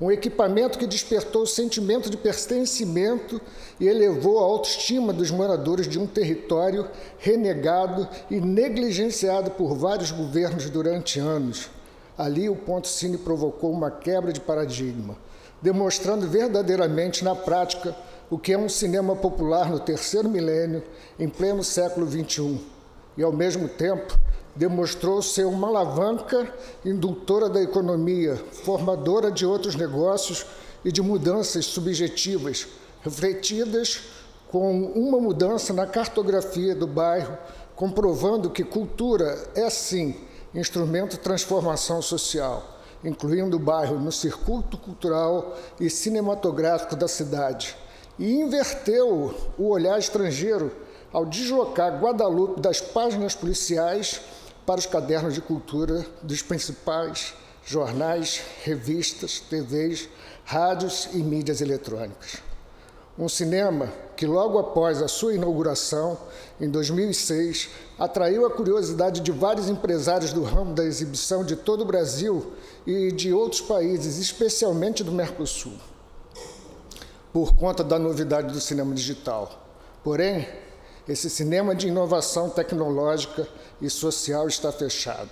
um equipamento que despertou o sentimento de pertencimento e elevou a autoestima dos moradores de um território renegado e negligenciado por vários governos durante anos. Ali, o Ponto Cine provocou uma quebra de paradigma, demonstrando verdadeiramente na prática o que é um cinema popular no terceiro milênio, em pleno século XXI, e, ao mesmo tempo, demonstrou ser uma alavanca indutora da economia, formadora de outros negócios e de mudanças subjetivas, refletidas com uma mudança na cartografia do bairro, comprovando que cultura é sim instrumento de transformação social, incluindo o bairro no circuito cultural e cinematográfico da cidade, e inverteu o olhar estrangeiro ao deslocar Guadalupe das páginas policiais para os cadernos de cultura dos principais jornais, revistas, TVs, rádios e mídias eletrônicas. Um cinema que, logo após a sua inauguração, em 2006, atraiu a curiosidade de vários empresários do ramo da exibição de todo o Brasil e de outros países, especialmente do Mercosul, por conta da novidade do cinema digital. Porém, esse cinema de inovação tecnológica e social está fechado.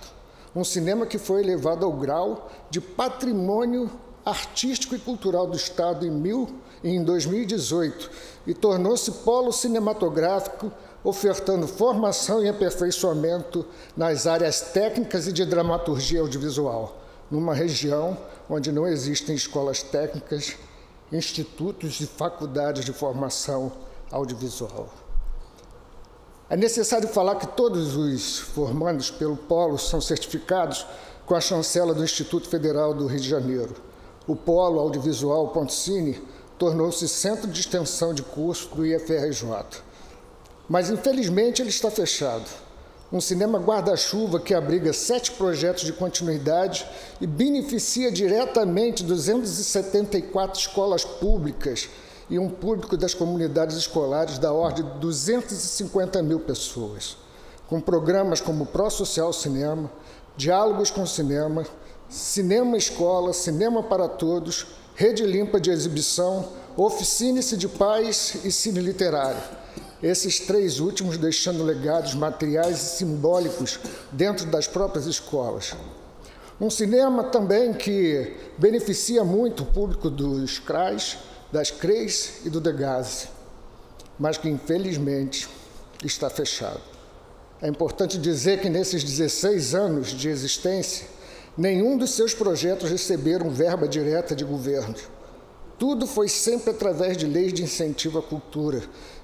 Um cinema que foi elevado ao grau de patrimônio artístico e cultural do Estado em, mil, em 2018 e tornou-se polo cinematográfico, ofertando formação e aperfeiçoamento nas áreas técnicas e de dramaturgia audiovisual, numa região onde não existem escolas técnicas, institutos e faculdades de formação audiovisual. É necessário falar que todos os formandos pelo Polo são certificados com a chancela do Instituto Federal do Rio de Janeiro. O Polo Audiovisual Pontcine tornou-se centro de extensão de curso do IFRJ. Mas, infelizmente, ele está fechado. Um cinema guarda-chuva que abriga sete projetos de continuidade e beneficia diretamente 274 escolas públicas e um público das comunidades escolares da ordem de 250 mil pessoas, com programas como Pró Social Cinema, Diálogos com Cinema, Cinema Escola, Cinema para Todos, Rede Limpa de Exibição, Oficina-se de Paz e Cine Literário. Esses três últimos deixando legados materiais e simbólicos dentro das próprias escolas. Um cinema também que beneficia muito o público dos CRAs, das CREs e do DEGASE, mas que infelizmente está fechado. É importante dizer que nesses 16 anos de existência, nenhum dos seus projetos receberam verba direta de governo. Tudo foi sempre através de leis de incentivo à cultura.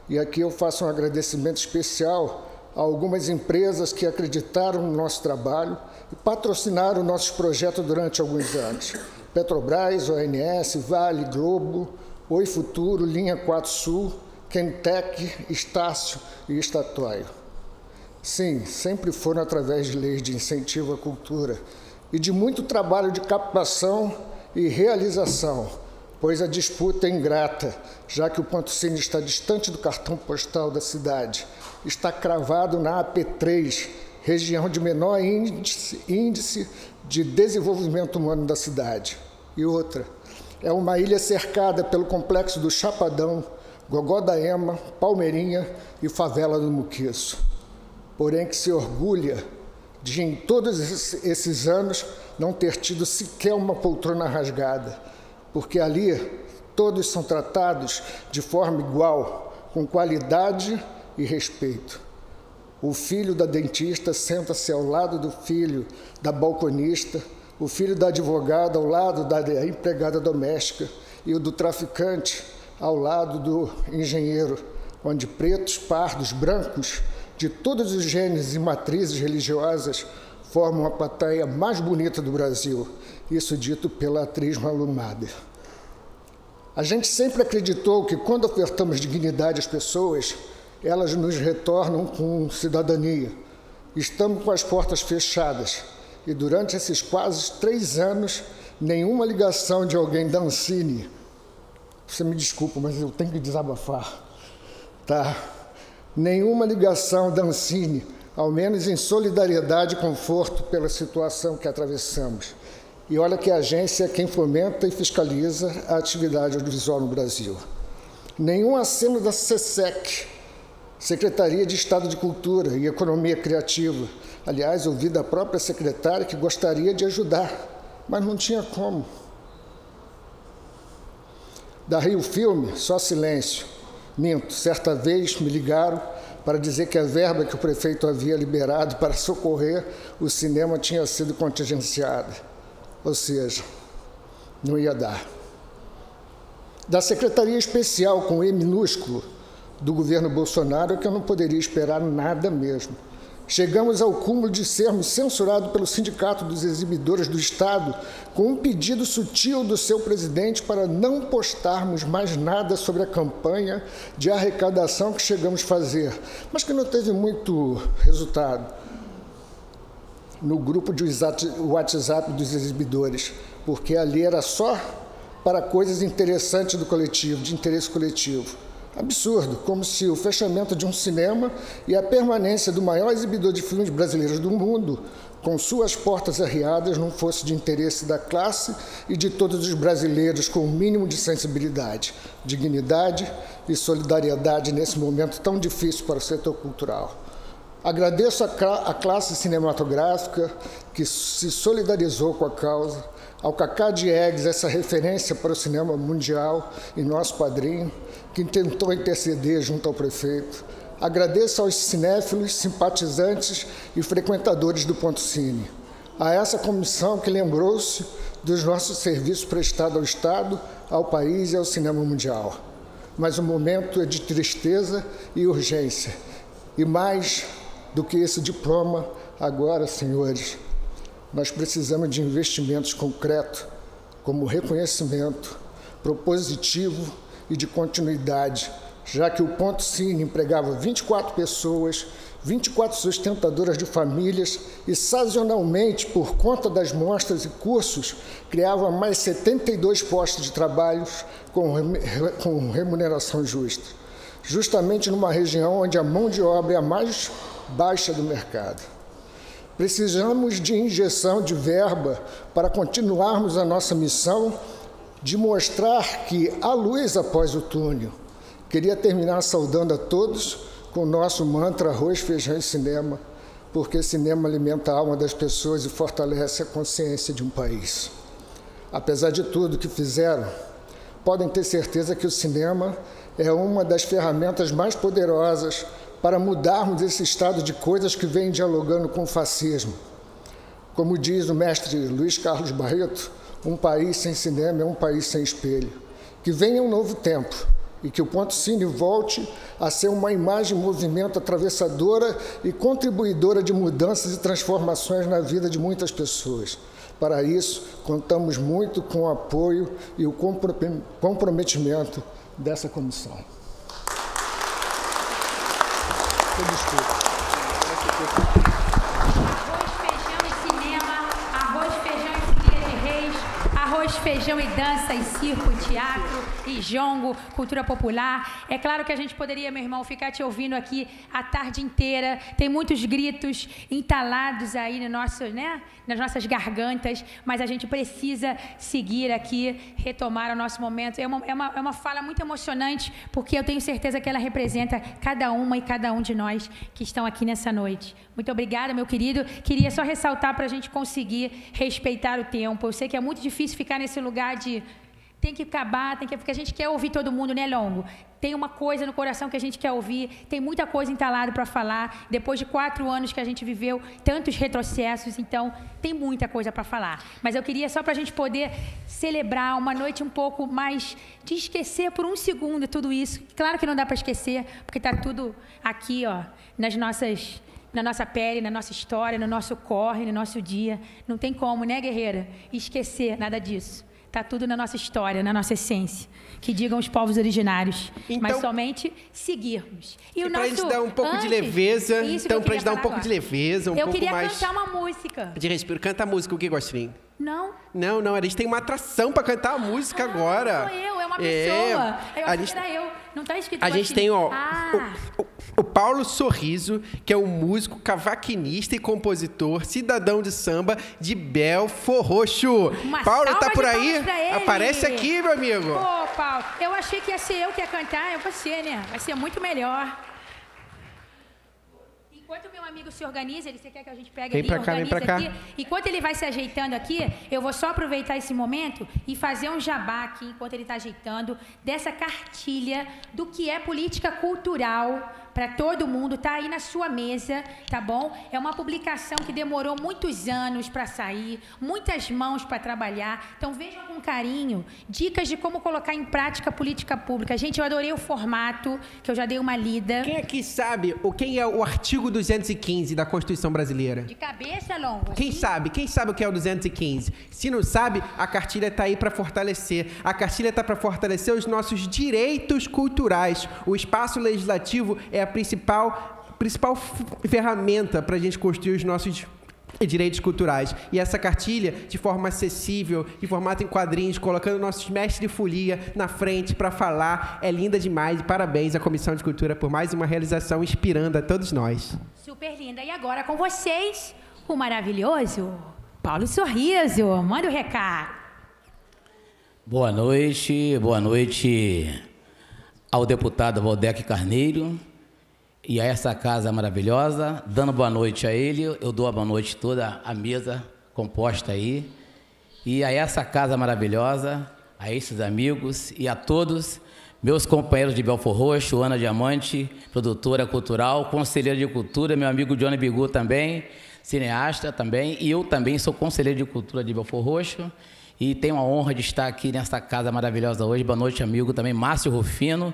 E aqui eu faço um agradecimento especial a algumas empresas que acreditaram no nosso trabalho e patrocinaram nossos projetos durante alguns anos. Petrobras, ONS, Vale, Globo, Oi Futuro, Linha 4 Sul, Kentec, Estácio e Estatuário. Sim, sempre foram através de leis de incentivo à cultura e de muito trabalho de captação e realização, pois a disputa é ingrata, já que o cine está distante do cartão postal da cidade, está cravado na AP3, região de menor índice, índice de desenvolvimento humano da cidade. E outra, é uma ilha cercada pelo complexo do Chapadão, Gogó da Ema, Palmeirinha e Favela do Muquiço. Porém, que se orgulha de, em todos esses anos, não ter tido sequer uma poltrona rasgada, porque ali todos são tratados de forma igual, com qualidade e respeito. O filho da dentista senta-se ao lado do filho da balconista, o filho da advogada ao lado da empregada doméstica e o do traficante ao lado do engenheiro, onde pretos, pardos, brancos, de todos os gêneros e matrizes religiosas, formam a plateia mais bonita do Brasil. Isso dito pela atriz Malu Mader. A gente sempre acreditou que quando ofertamos dignidade às pessoas, elas nos retornam com cidadania. Estamos com as portas fechadas e durante esses quase três anos, nenhuma ligação de alguém da Ancine. Você me desculpa, mas eu tenho que desabafar. Tá? Nenhuma ligação da Ancine, ao menos em solidariedade e conforto pela situação que atravessamos. E olha que a agência é quem fomenta e fiscaliza a atividade audiovisual no Brasil. Nenhum aceno da SESEC, Secretaria de Estado de Cultura e Economia Criativa. Aliás, ouvi da própria secretária que gostaria de ajudar, mas não tinha como. Da Rio Filme, só silêncio. Minto, certa vez me ligaram para dizer que a verba que o prefeito havia liberado para socorrer o cinema tinha sido contingenciada. Ou seja, não ia dar. Da Secretaria Especial, com E minúsculo, do governo Bolsonaro que eu não poderia esperar nada mesmo. Chegamos ao cúmulo de sermos censurados pelo Sindicato dos Exibidores do Estado com um pedido sutil do seu presidente para não postarmos mais nada sobre a campanha de arrecadação que chegamos a fazer, mas que não teve muito resultado no grupo de WhatsApp dos exibidores, porque ali era só para coisas interessantes do coletivo, de interesse coletivo. Absurdo, como se o fechamento de um cinema e a permanência do maior exibidor de filmes brasileiros do mundo, com suas portas arriadas, não fosse de interesse da classe e de todos os brasileiros com o mínimo de sensibilidade, dignidade e solidariedade nesse momento tão difícil para o setor cultural. Agradeço a classe cinematográfica que se solidarizou com a causa, ao Cacá Diegues, essa referência para o cinema mundial e nosso padrinho, que tentou interceder junto ao prefeito. Agradeço aos cinéfilos, simpatizantes e frequentadores do Ponto Cine. A essa comissão que lembrou-se dos nossos serviços prestados ao Estado, ao país e ao cinema mundial. Mas o momento é de tristeza e urgência. E mais do que esse diploma, agora, senhores, nós precisamos de investimentos concretos, como reconhecimento propositivo e de continuidade já que o Ponto Cine empregava 24 pessoas, 24 sustentadoras de famílias e, sazonalmente, por conta das mostras e cursos, criava mais 72 postos de trabalho com remuneração justa, justamente numa região onde a mão de obra é a mais baixa do mercado. Precisamos de injeção de verba para continuarmos a nossa missão de mostrar que há luz após o túnel. Queria terminar saudando a todos com o nosso mantra arroz, feijão e cinema, porque cinema alimenta a alma das pessoas e fortalece a consciência de um país. Apesar de tudo que fizeram, podem ter certeza que o cinema é uma das ferramentas mais poderosas para mudarmos esse estado de coisas que vem dialogando com o fascismo. Como diz o mestre Luiz Carlos Barreto, um país sem cinema é um país sem espelho. Que venha um novo tempo e que o Ponto Cine volte a ser uma imagem movimento atravessadora e contribuidora de mudanças e transformações na vida de muitas pessoas. Para isso, contamos muito com o apoio e o comprometimento dessa comissão. Desculpa. Feijão e dança, e circo, e teatro, e jongo, cultura popular. É claro que a gente poderia, meu irmão, ficar te ouvindo aqui a tarde inteira. Tem muitos gritos entalados aí no nosso, né, nas nossas gargantas, mas a gente precisa seguir aqui, retomar o nosso momento. É uma, é, uma, é uma fala muito emocionante, porque eu tenho certeza que ela representa cada uma e cada um de nós que estão aqui nessa noite. Muito obrigada, meu querido. Queria só ressaltar para a gente conseguir respeitar o tempo. Eu sei que é muito difícil ficar nesse lugar de tem que acabar, tem que porque a gente quer ouvir todo mundo, né, Longo? Tem uma coisa no coração que a gente quer ouvir, tem muita coisa entalada para falar. Depois de quatro anos que a gente viveu tantos retrocessos, então tem muita coisa para falar. Mas eu queria só para a gente poder celebrar uma noite um pouco mais de esquecer por um segundo tudo isso. Claro que não dá para esquecer, porque está tudo aqui, ó, nas nossas na nossa pele, na nossa história, no nosso corre, no nosso dia. Não tem como, né, guerreira? Esquecer nada disso. Está tudo na nossa história, na nossa essência. Que digam os povos originários. Então, mas somente seguirmos. E, e para a gente dar um pouco antes, de leveza. Então, para a gente dar um pouco agora. de leveza, um eu pouco mais. Eu queria cantar uma música. De respiro. Canta a música, o que, Gostrinho? Não. Não, não. A gente tem uma atração para cantar a música ah, agora. Não sou eu, é uma pessoa. É, eu a gente, era eu. Não está escrito A gente tem, ó, ah. o, o, o, Paulo Sorriso, que é um músico, cavaquinista e compositor, cidadão de samba de Belfor Roxo. Uma Paulo, tá por aí? Aparece aqui, meu amigo. Pô, Paulo, eu achei que ia ser eu que ia cantar, é você, né? Vai ser muito melhor. Enquanto meu amigo se organiza, ele você quer que a gente pegue vem ali, pra cá, vem pra cá. Aqui. Enquanto ele vai se ajeitando aqui, eu vou só aproveitar esse momento e fazer um jabá aqui, enquanto ele está ajeitando, dessa cartilha do que é política cultural para todo mundo, tá aí na sua mesa, tá bom? É uma publicação que demorou muitos anos para sair, muitas mãos para trabalhar. Então vejam com carinho dicas de como colocar em prática a política pública. Gente, eu adorei o formato, que eu já dei uma lida. Quem aqui sabe o quem é o artigo 215 da Constituição Brasileira? De cabeça, Longo? Quem assim? sabe? Quem sabe o que é o 215? Se não sabe, a cartilha está aí para fortalecer. A cartilha está para fortalecer os nossos direitos culturais. O espaço legislativo é a principal, principal ferramenta para a gente construir os nossos direitos culturais. E essa cartilha, de forma acessível, em formato em quadrinhos, colocando nossos mestres de folia na frente para falar, é linda demais. Parabéns à Comissão de Cultura por mais uma realização inspirando a todos nós. Super linda. E agora com vocês, o maravilhoso Paulo Sorriso. Manda o recado. Boa noite, boa noite ao deputado Valdec Carneiro e a essa casa maravilhosa, dando boa noite a ele. Eu dou a boa noite toda à mesa composta aí. E a essa casa maravilhosa, a esses amigos e a todos meus companheiros de Belfor Roxo, Ana Diamante, produtora cultural, conselheira de cultura, meu amigo Johnny Bigu também, cineasta também, e eu também sou conselheiro de cultura de Belfor Roxo. E tenho a honra de estar aqui nessa casa maravilhosa hoje. Boa noite, amigo também, Márcio Rufino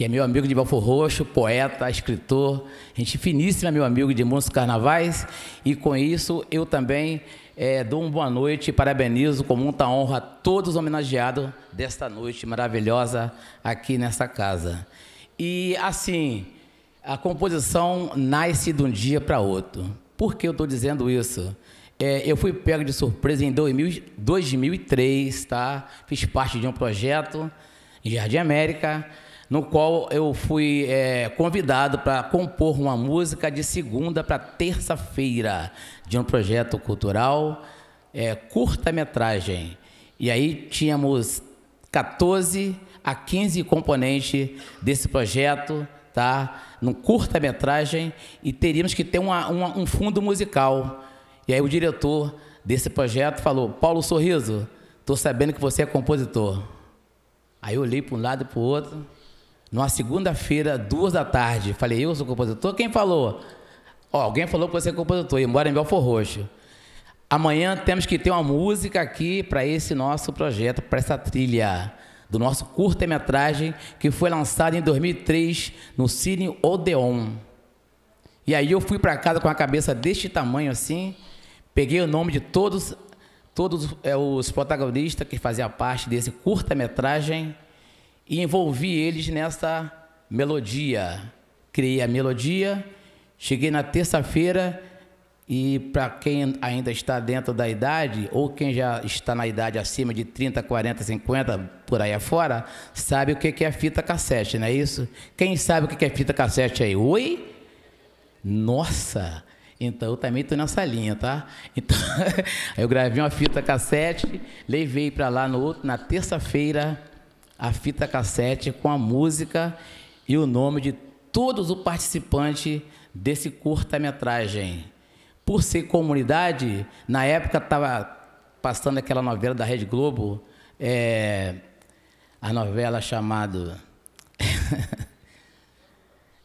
que é meu amigo de Belfor Roxo, poeta, escritor, gente finíssima, meu amigo de muitos carnavais, e com isso eu também é, dou uma boa noite e parabenizo com muita honra a todos os homenageados desta noite maravilhosa aqui nessa casa. E assim, a composição nasce de um dia para outro. Por que eu estou dizendo isso? É, eu fui pego de surpresa em 2000, 2003, tá? Fiz parte de um projeto em Jardim América, no qual eu fui é, convidado para compor uma música de segunda para terça-feira de um projeto cultural, é, curta-metragem. E aí tínhamos 14 a 15 componentes desse projeto, tá? Num curta-metragem, e teríamos que ter uma, uma, um fundo musical. E aí o diretor desse projeto falou: Paulo Sorriso, estou sabendo que você é compositor. Aí eu olhei para um lado e para o outro. Numa segunda-feira, duas da tarde, falei: Eu sou compositor? Quem falou? Alguém falou que você é compositor e mora em Belfor Roxo. Amanhã temos que ter uma música aqui para esse nosso projeto, para essa trilha do nosso curta-metragem que foi lançado em 2003 no Cine Odeon. E aí eu fui para casa com a cabeça deste tamanho assim, peguei o nome de todos todos é, os protagonistas que faziam parte desse curta-metragem e envolvi eles nessa melodia. Criei a melodia, cheguei na terça-feira e para quem ainda está dentro da idade, ou quem já está na idade acima de 30, 40, 50, por aí afora, sabe o que é fita cassete, não é isso? Quem sabe o que é fita cassete aí? Oi? Nossa! Então eu também estou nessa linha, tá? Então, eu gravei uma fita cassete, levei para lá no outro, na terça-feira a fita cassete com a música e o nome de todos os participantes desse curta-metragem. Por ser comunidade, na época estava passando aquela novela da Rede Globo, é, a novela chamada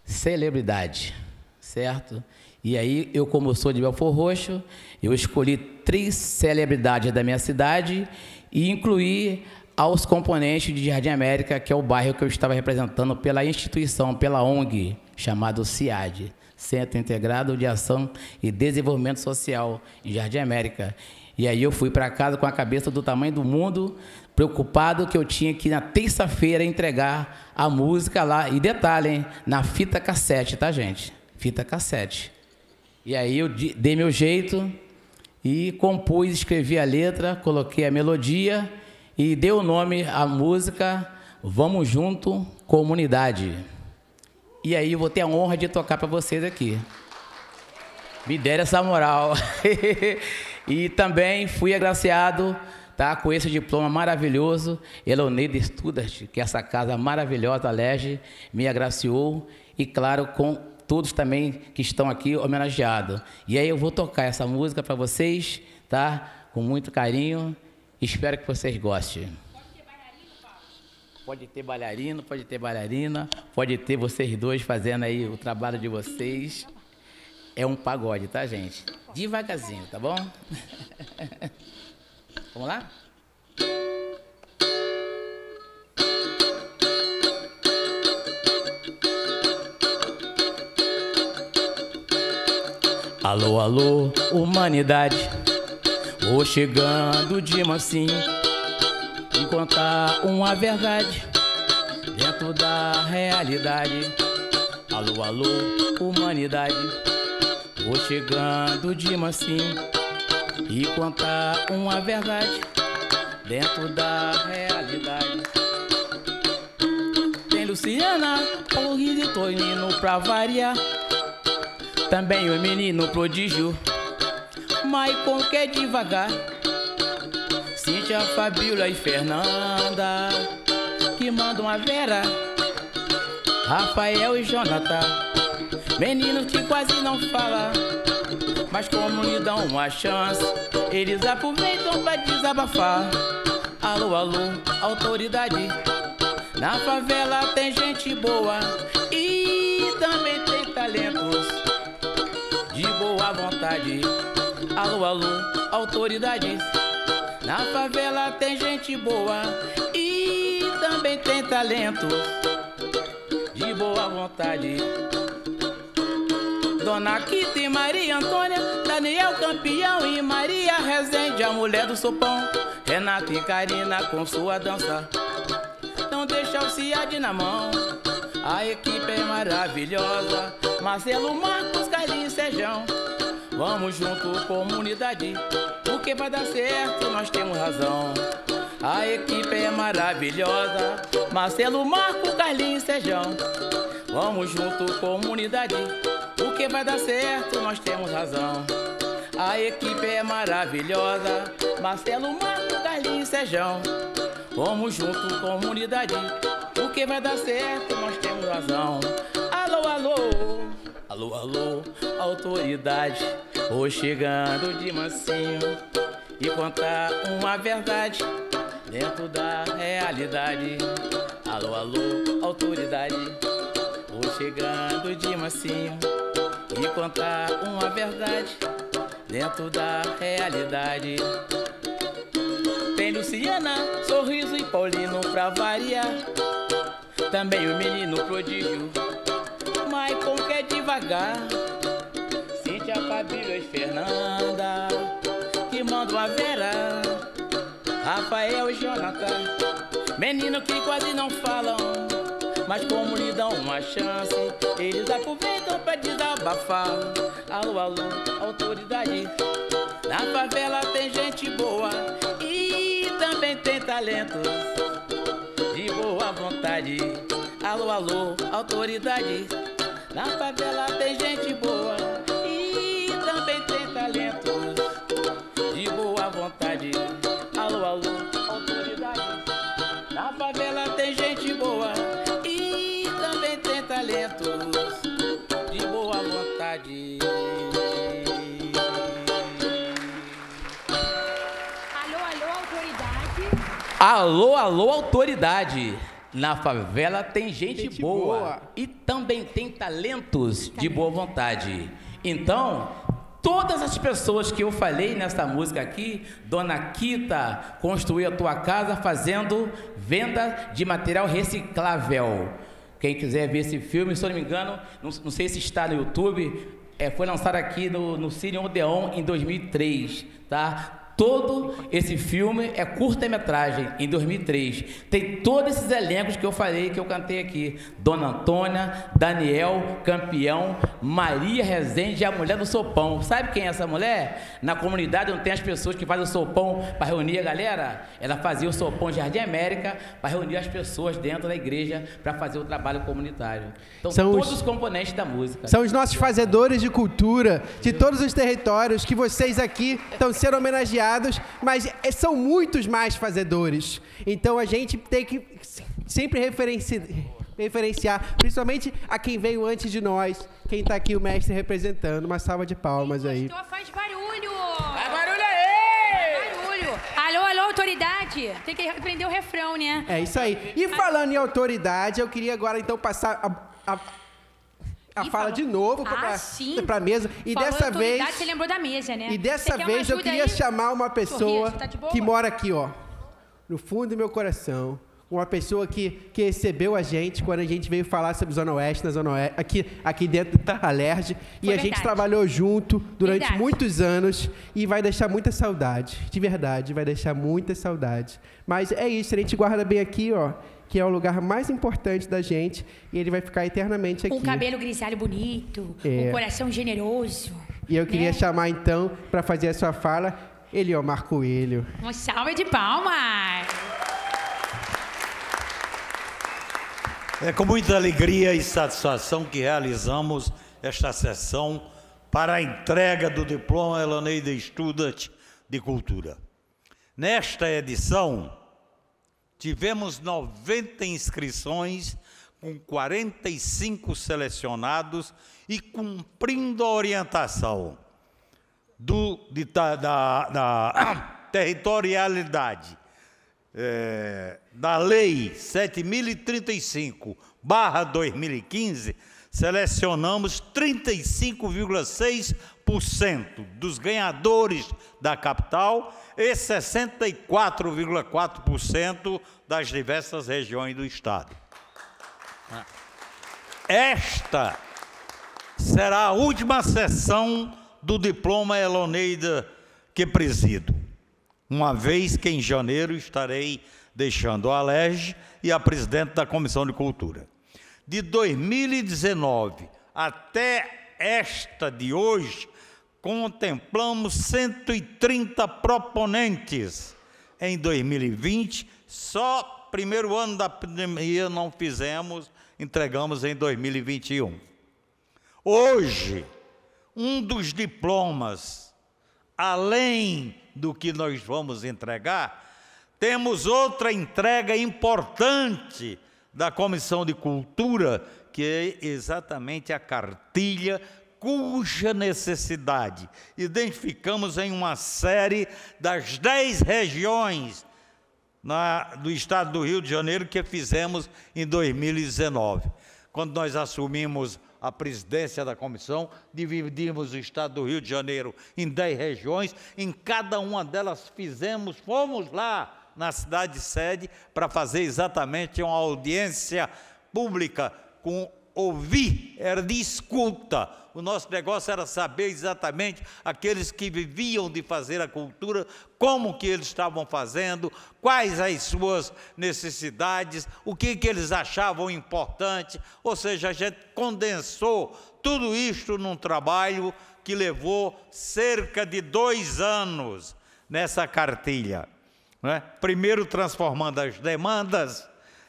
Celebridade, certo? E aí, eu, como sou de Belfor Roxo, eu escolhi três celebridades da minha cidade e incluí aos componentes de Jardim América, que é o bairro que eu estava representando pela instituição, pela ONG, chamado CIAD. Centro Integrado de Ação e Desenvolvimento Social, em Jardim América. E aí eu fui para casa com a cabeça do tamanho do mundo, preocupado que eu tinha que na terça-feira entregar a música lá. E detalhe, hein? Na fita cassete, tá, gente? Fita cassete. E aí eu dei meu jeito e compus, escrevi a letra, coloquei a melodia e dei o nome à música Vamos Junto Comunidade. E aí eu vou ter a honra de tocar para vocês aqui. Me deram essa moral. e também fui agraciado tá, com esse diploma maravilhoso. Eloneida Studart, que essa casa maravilhosa, Lege, me agraciou. E claro, com todos também que estão aqui homenageados. E aí eu vou tocar essa música para vocês, tá? Com muito carinho. Espero que vocês gostem. Pode ter bailarino, pode ter bailarina, pode ter vocês dois fazendo aí o trabalho de vocês. É um pagode, tá, gente? Devagarzinho, tá bom? Vamos lá? Alô, alô, humanidade, vou chegando de mansinho e contar uma verdade dentro da realidade. Alô, alô, humanidade. Vou chegando de mansinho e contar uma verdade dentro da realidade. Tem Luciana, Paulo e Tonino pra variar. Também o menino prodígio, Maicon que é devagar. Cíntia, Fabíola e Fernanda Que mandam a Vera Rafael e Jonathan. Meninos que quase não falam Mas como lhe dão uma chance Eles aproveitam pra desabafar. Alô, alô, autoridade Na favela tem gente boa E também tem talentos De boa vontade Alô, alô, autoridades na favela tem gente boa e também tem talento de boa vontade. Dona Quita e Maria Antônia, Daniel Campeão e Maria Rezende, a mulher do sopão, Renata e Karina com sua dança. Não deixa o Ciad na mão, A equipe é maravilhosa. Marcelo, Marcos, Carlinhos, Sejão. Vamos junto, comunidade. Porque vai dar certo, nós temos razão. A equipe é maravilhosa. Marcelo, Marco, Carlinhos, Sejão. Vamos junto, comunidade. Porque vai dar certo, nós temos razão. A equipe é maravilhosa. Marcelo, Marco, Carlinhos, Sejão. Vamos junto, comunidade. Porque vai dar certo, nós temos razão. Alô, alô. Alô, alô, autoridade. Vou chegando de mansinho e contar uma verdade dentro da realidade. Alô, alô, autoridade. Vou chegando de mansinho e contar uma verdade dentro da realidade. Tem Luciana, sorriso e Paulino pra variar. Também o menino prodígio, Maicon que é devagar. Cíntia, Fabíola e Fernanda, que mandam a Vera. Rafael e Jonathan, menino que quase não falam. Mas como lhe dão uma chance, eles aproveitam pra desabafar. Alô, alô, autoridade. Na favela tem gente boa e também tem talentos de boa vontade. Alô, alô, autoridade. Na favela tem gente boa e também tem talentos de boa vontade. Alô, alô, autoridade. Na favela tem gente boa e também tem talentos de boa vontade. Alô, alô, autoridade. Alô, alô, autoridade. Na favela tem gente, Gente boa, boa. e também tem talentos de boa vontade. Então, todas as pessoas que eu falei nessa música aqui, Dona Kita construiu a tua casa fazendo venda de material reciclável. Quem quiser ver esse filme, se eu não me engano, não, não sei se está no YouTube, é, foi lançado aqui no, no Cine Odeon em 2003, tá? Todo esse filme é curta-metragem, em 2003. Tem todos esses elencos que eu falei, que eu cantei aqui. Dona Antônia, Daniel, Campeão, Maria Rezende, a mulher do sopão. Sabe quem é essa mulher? Na comunidade não tem as pessoas que fazem o sopão para reunir a galera? Ela fazia o sopão Jardim América para reunir as pessoas dentro da igreja para fazer o trabalho comunitário. Então, São todos os- os componentes da música. São os nossos fazedores de cultura de todos os territórios que vocês aqui estão sendo homenageados, mas eh, são muitos mais fazedores. Então a gente tem que sempre referenci- referenciar, principalmente a quem veio antes de nós, quem está aqui, o mestre representando. Uma salva de palmas aí. Faz barulho. Faz barulho aí! Barulho. Alô, alô, autoridade. Tem que aprender o refrão, né? É isso aí. E falando em autoridade, eu queria agora então passar a, a, a Ih, fala falou- de novo Ah, para sim. a mesa. E Falou dessa vez. Você lembrou da mesa, né? E dessa vez eu queria aí? chamar uma pessoa Sorriso, tá que mora aqui, ó, no fundo do meu coração. Uma pessoa que, que recebeu a gente quando a gente veio falar sobre Zona Oeste, na Zona Oeste, aqui, aqui dentro da Alerj. E Foi a gente verdade. trabalhou junto durante Verdade. muitos anos e vai deixar muita saudade. De verdade, vai deixar muita saudade. Mas é isso, a gente guarda bem aqui, ó, que é o lugar mais importante da gente. E ele vai ficar eternamente aqui. Um cabelo grisalho bonito, É. um coração generoso. E eu queria né? chamar então, para fazer a sua fala, Marco Coelho. Um salve de palmas. É com muita alegria e satisfação que realizamos esta sessão para a entrega do diploma Eloneida Student de Cultura. Nesta edição, tivemos 90 inscrições, com 45 selecionados e cumprindo a orientação do, de ta- da, da territorialidade eh, da Lei 7035 barra 2015, selecionamos 35,6% dos ganhadores da capital e 64,4% das diversas regiões do estado. Esta será a última sessão do diploma Eloneida que presido, uma vez que em janeiro estarei deixando a Alerj e a presidente da Comissão de Cultura. de 2019 até esta de hoje, contemplamos 130 proponentes. Em 2020, só primeiro ano da pandemia não fizemos, entregamos em 2021. Hoje, um dos diplomas, além do que nós vamos entregar, temos outra entrega importante da Comissão de Cultura, que é exatamente a cartilha cuja necessidade identificamos em uma série das dez regiões na, do estado do Rio de Janeiro que fizemos em 2019. Quando nós assumimos a presidência da comissão, dividimos o estado do Rio de Janeiro em dez regiões, em cada uma delas fizemos, fomos lá na cidade sede para fazer exatamente uma audiência pública com ouvir, era de escuta. O nosso negócio era saber exatamente aqueles que viviam de fazer a cultura, como que eles estavam fazendo, quais as suas necessidades, o que, que eles achavam importante. Ou seja, a gente condensou tudo isto num trabalho que levou cerca de dois anos nessa cartilha. É? Primeiro, transformando as demandas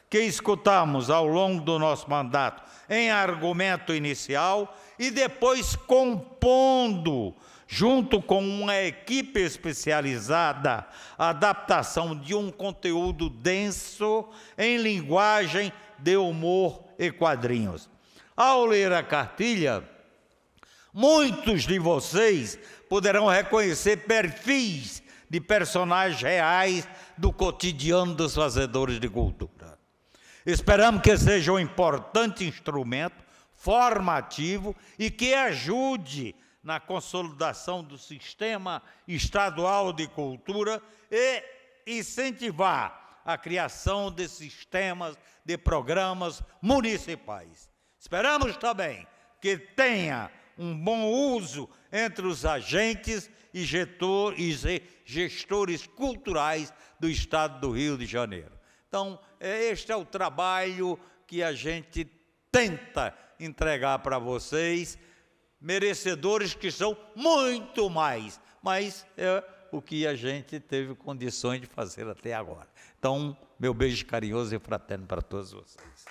que escutamos ao longo do nosso mandato em argumento inicial e depois compondo, junto com uma equipe especializada, a adaptação de um conteúdo denso em linguagem de humor e quadrinhos. Ao ler a cartilha, muitos de vocês poderão reconhecer perfis de personagens reais do cotidiano dos fazedores de cultura. Esperamos que seja um importante instrumento formativo e que ajude na consolidação do sistema estadual de cultura e incentivar a criação de sistemas de programas municipais. Esperamos também que tenha um bom uso entre os agentes e gestores culturais do Estado do Rio de Janeiro. Então, este é o trabalho que a gente tenta entregar para vocês, merecedores que são muito mais, mas é o que a gente teve condições de fazer até agora. Então, meu beijo carinhoso e fraterno para todos vocês.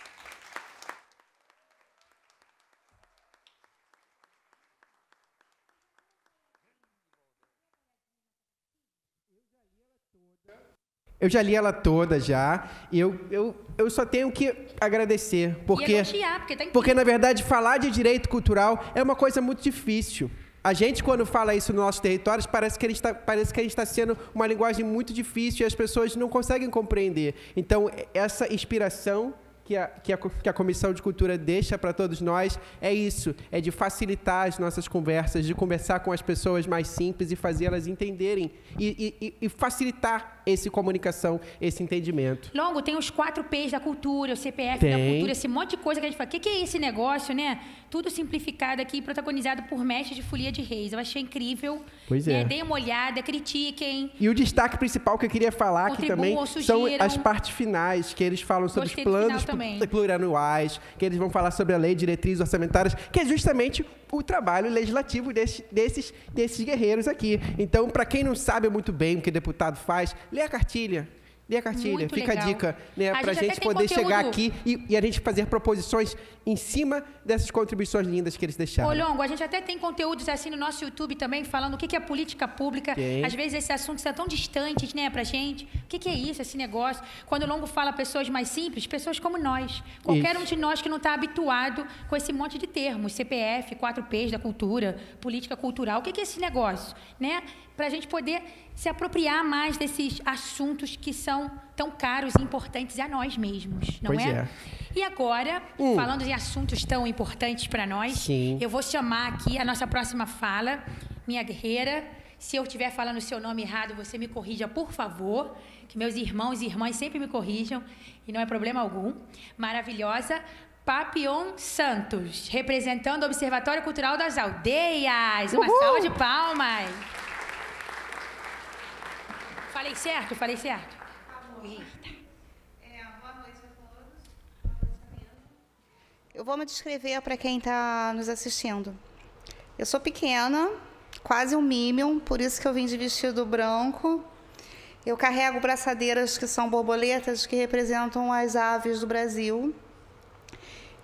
Eu já li ela toda já, e eu, eu, eu só tenho que agradecer, porque, elogiar, porque, tá porque na verdade falar de direito cultural é uma coisa muito difícil. A gente, quando fala isso nos nossos territórios, parece que a gente está, parece que a gente está sendo uma linguagem muito difícil e as pessoas não conseguem compreender. Então, essa inspiração que a, que a, que a Comissão de Cultura deixa para todos nós é isso: é de facilitar as nossas conversas, de conversar com as pessoas mais simples e fazê-las entenderem e, e, e, facilitar essa comunicação, esse entendimento. Longo, tem os quatro P's da cultura, o CPF tem. da cultura, esse monte de coisa que a gente fala. O que, que é esse negócio, né? Tudo simplificado aqui, protagonizado por mestre de folia de reis. Eu achei incrível. Pois né? é. Deem uma olhada, critiquem. E o destaque principal que eu queria falar aqui também são as partes finais, que eles falam sobre Gostei os planos plurianuais, que eles vão falar sobre a lei diretrizes orçamentárias, que é justamente o trabalho legislativo desse, desses, desses guerreiros aqui. Então, para quem não sabe muito bem o que deputado faz, lê a cartilha. Lê a cartilha, Muito fica legal. a dica, né, para a gente gente poder chegar aqui e, e a gente fazer proposições em cima dessas contribuições lindas que eles deixaram. Ô, Longo, a gente até tem conteúdos assim no nosso YouTube também, falando o que que é política pública. Tem. Às vezes esses assuntos são tão distantes, né, pra gente. O que que é isso, esse negócio? Quando o Longo fala pessoas mais simples, pessoas como nós. Qualquer Isso. um de nós que não está habituado com esse monte de termos, CPF, 4Ps da cultura, política cultural. O que que é esse negócio, né? Pra gente poder se apropriar mais desses assuntos que são tão caros e importantes a nós mesmos, não Pois é? é. E agora, Hum. falando em assuntos tão importantes para nós, Sim. eu vou chamar aqui a nossa próxima fala, minha guerreira. Se eu estiver falando o seu nome errado, você me corrija, por favor. Que meus irmãos e irmãs sempre me corrijam, e não é problema algum. Maravilhosa. Papion Santos, representando o Observatório Cultural das Aldeias. Uma Uhul! salva de palmas. Falei certo? Falei certo? Eita. Eu vou me descrever para quem está nos assistindo. Eu sou pequena, quase um minion, por isso que eu vim de vestido branco. Eu carrego braçadeiras que são borboletas que representam as aves do Brasil.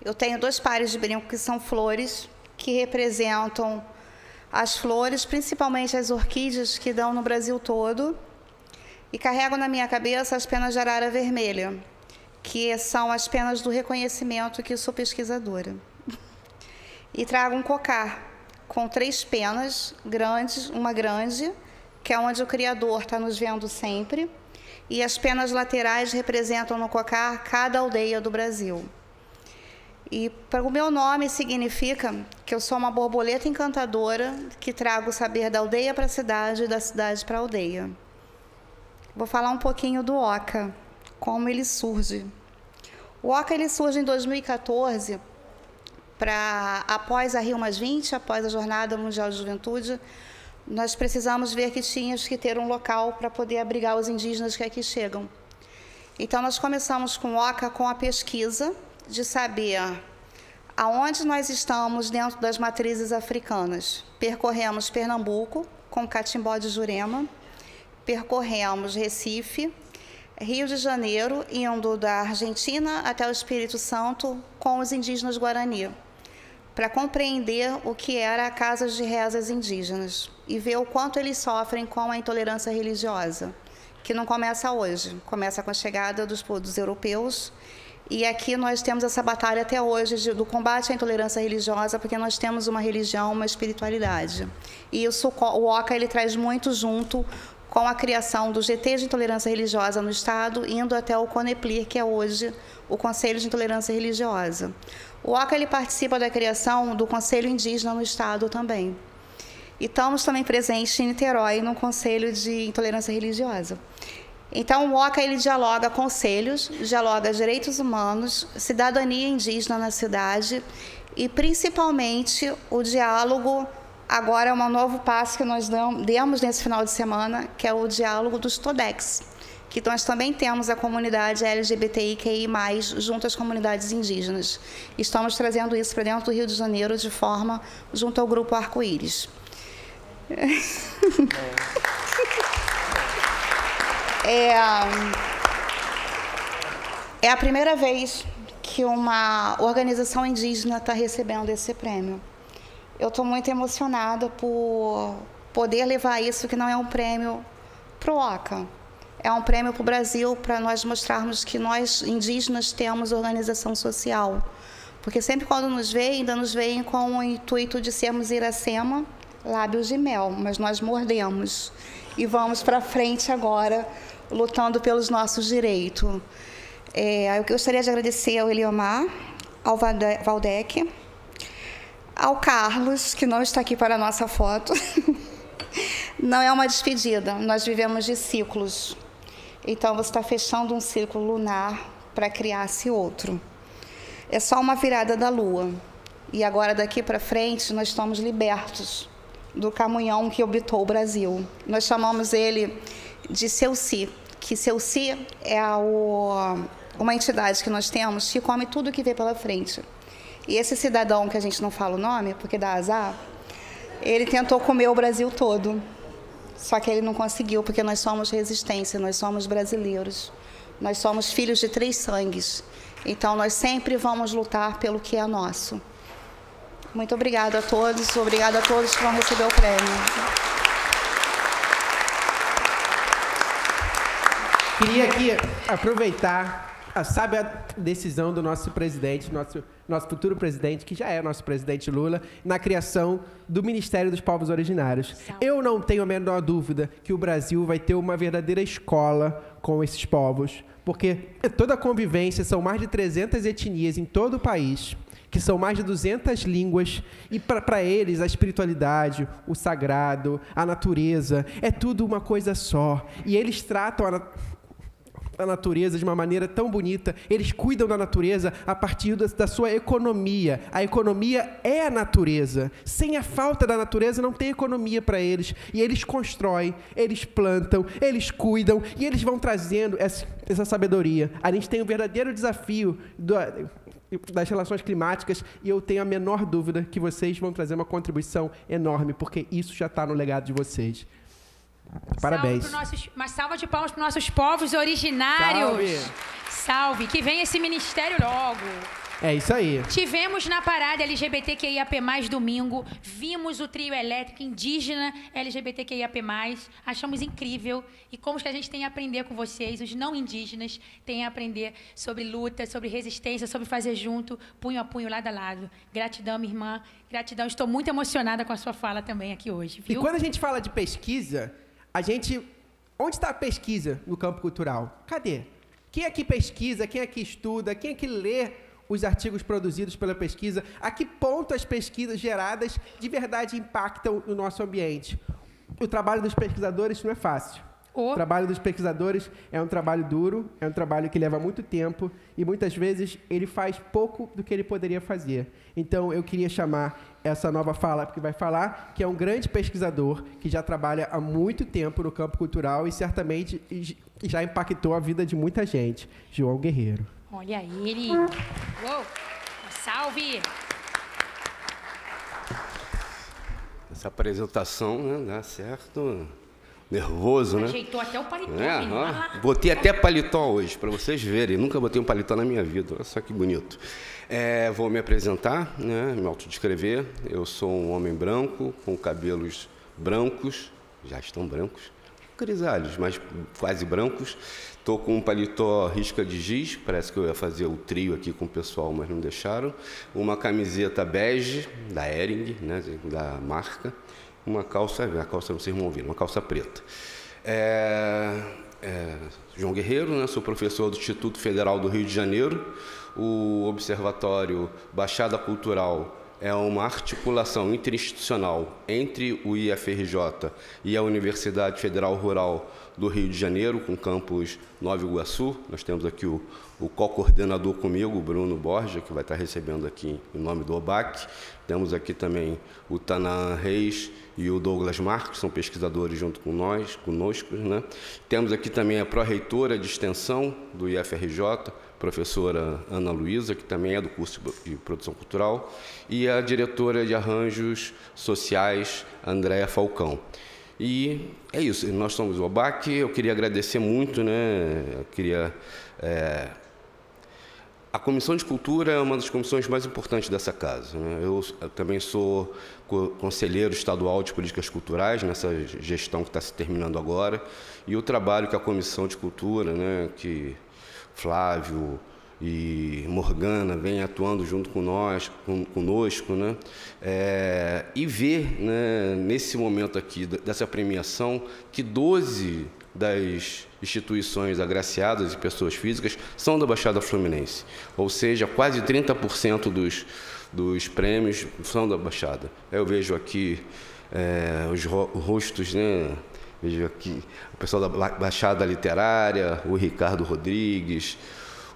Eu tenho dois pares de brinco que são flores, que representam as flores, principalmente as orquídeas que dão no Brasil todo. E carrego na minha cabeça as penas de arara vermelha, que são as penas do reconhecimento que sou pesquisadora. E trago um cocar com três penas grandes, uma grande, que é onde o Criador está nos vendo sempre, e as penas laterais representam no cocar cada aldeia do Brasil. E o meu nome significa que eu sou uma borboleta encantadora que trago o saber da aldeia para a cidade e da cidade para a aldeia. Vou falar um pouquinho do OCA, como ele surge. O OCA ele surge em 2014 para após a Rio Mais 20, após a Jornada Mundial de Juventude, nós precisamos ver que tínhamos que ter um local para poder abrigar os indígenas que aqui chegam. Então nós começamos com o OCA com a pesquisa de saber aonde nós estamos dentro das matrizes africanas. Percorremos Pernambuco com Catimbó de Jurema, percorremos Recife, Rio de Janeiro, indo da Argentina até o Espírito Santo com os indígenas Guarani, para compreender o que era a casa de rezas indígenas e ver o quanto eles sofrem com a intolerância religiosa, que não começa hoje, começa com a chegada dos, dos europeus. E aqui nós temos essa batalha até hoje de, do combate à intolerância religiosa, porque nós temos uma religião, uma espiritualidade. E isso, o OCA ele traz muito junto com a criação do GT de Intolerância Religiosa no Estado, indo até o CONEPLIR, que é hoje o Conselho de Intolerância Religiosa. O OCA ele participa da criação do Conselho Indígena no Estado também. E estamos também presentes em Niterói, no Conselho de Intolerância Religiosa. Então, o OCA ele dialoga conselhos, dialoga direitos humanos, cidadania indígena na cidade e, principalmente, o diálogo agora é um novo passo que nós demos nesse final de semana, que é o diálogo dos TODEX, que nós também temos a comunidade LGBTIQI+, junto às comunidades indígenas. Estamos trazendo isso para dentro do Rio de Janeiro de forma junto ao Grupo Arco-Íris. É, é a primeira vez que uma organização indígena está recebendo esse prêmio eu estou muito emocionada por poder levar isso, que não é um prêmio pro OCA. É um prêmio para o Brasil, para nós mostrarmos que nós, indígenas, temos organização social. Porque sempre quando nos veem, ainda nos veem com o intuito de sermos Iracema, lábios de mel, mas nós mordemos. E vamos para frente agora, lutando pelos nossos direitos. É, eu gostaria de agradecer ao Eliomar, ao Valdec, ao Carlos, que não está aqui para a nossa foto. Não é uma despedida, nós vivemos de ciclos. Então você está fechando um ciclo lunar para criar-se outro. É só uma virada da lua. E agora daqui para frente nós estamos libertos do camunhão que habitou o Brasil. Nós chamamos ele de Seuci, que Seuci é o, uma entidade que nós temos que come tudo que vê pela frente. E esse cidadão que a gente não fala o nome, porque dá azar, ele tentou comer o Brasil todo. Só que ele não conseguiu, porque nós somos resistência, nós somos brasileiros. Nós somos filhos de três sangues. Então nós sempre vamos lutar pelo que é nosso. Muito obrigada a todos, obrigada a todos que vão receber o prêmio. Queria aqui aproveitar a sábia decisão do nosso presidente, nosso, nosso futuro presidente, que já é nosso presidente Lula, na criação do Ministério dos Povos Originários. Eu não tenho a menor dúvida que o Brasil vai ter uma verdadeira escola com esses povos, porque toda a convivência são mais de 300 etnias em todo o país que são mais de 200 línguas, e para eles a espiritualidade, o sagrado, a natureza, é tudo uma coisa só. E eles tratam a, a natureza de uma maneira tão bonita. Eles cuidam da natureza a partir da sua economia. A economia é a natureza. Sem a falta da natureza não tem economia para eles. E eles constroem, eles plantam, eles cuidam e eles vão trazendo essa, essa sabedoria. A gente tem o um verdadeiro desafio do, das relações climáticas e eu tenho a menor dúvida que vocês vão trazer uma contribuição enorme, porque isso já está no legado de vocês. Parabéns. Salve nossos, uma salva de palmas para os nossos povos originários. Salve. Salve. Que venha esse ministério logo. É isso aí. Tivemos na parada LGBTQIAP+, domingo, vimos o trio elétrico indígena LGBTQIAP+, achamos incrível e como que a gente tem a aprender com vocês, os não indígenas, tem a aprender sobre luta, sobre resistência, sobre fazer junto, punho a punho, lado a lado. Gratidão, minha irmã, gratidão. Estou muito emocionada com a sua fala também aqui hoje, viu? E quando a gente fala de pesquisa, a gente. Onde está a pesquisa no campo cultural? Cadê? Quem aqui pesquisa, quem aqui estuda, quem aqui lê os artigos produzidos pela pesquisa? A que ponto as pesquisas geradas de verdade impactam no nosso ambiente? O trabalho dos pesquisadores não é fácil. O trabalho dos pesquisadores é um trabalho duro, é um trabalho que leva muito tempo e muitas vezes ele faz pouco do que ele poderia fazer. Então eu queria chamar essa nova fala que vai falar, que é um grande pesquisador que já trabalha há muito tempo no campo cultural e certamente já impactou a vida de muita gente, João Guerreiro. Olha ele. Uou. Salve! Essa apresentação, né, dá certo nervoso, né? Ajeitou até o paletó. É, ó, botei até paletó hoje, para vocês verem. Nunca botei um paletó na minha vida. Olha só que bonito. É, vou me apresentar, né, me autodescrever. Eu sou um homem branco, com cabelos brancos, já estão brancos, grisalhos, mas quase brancos. Estou com um paletó risca de giz, parece que eu ia fazer o trio aqui com o pessoal, mas não deixaram. Uma camiseta bege, da Ering, né, da marca uma calça, a calça vocês vão ouvir, uma calça preta. É, é, João Guerreiro, né, sou professor do Instituto Federal do Rio de Janeiro. O Observatório Baixada Cultural é uma articulação interinstitucional entre o IFRJ e a Universidade Federal Rural do Rio de Janeiro, com campus Nova Iguaçu. Nós temos aqui o, o co-coordenador comigo, Bruno Borja, que vai estar recebendo aqui em nome do OBAC. Temos aqui também o Tanaan Reis e o Douglas Marques, são pesquisadores junto com nós, conosco. Né? Temos aqui também a pró-reitora de extensão do IFRJ, professora Ana Luísa, que também é do curso de produção cultural, e a diretora de arranjos sociais, Andréa Falcão. E é isso, nós somos o OBAC, eu queria agradecer muito, né? Eu queria. é, a Comissão de Cultura é uma das comissões mais importantes dessa casa. né? Eu, também sou co- conselheiro estadual de políticas culturais nessa gestão que está se terminando agora. E o trabalho que a Comissão de Cultura, né, que Flávio e Morgana vem atuando junto com nós, com, conosco, né? É, e ver né, nesse momento aqui dessa premiação que 12 das instituições agraciadas e pessoas físicas são da Baixada Fluminense, ou seja, quase 30% dos, dos prêmios são da Baixada. Eu vejo aqui é, os ro- rostos, né? Vejo aqui o pessoal da Ba- Baixada Literária, o Ricardo Rodrigues,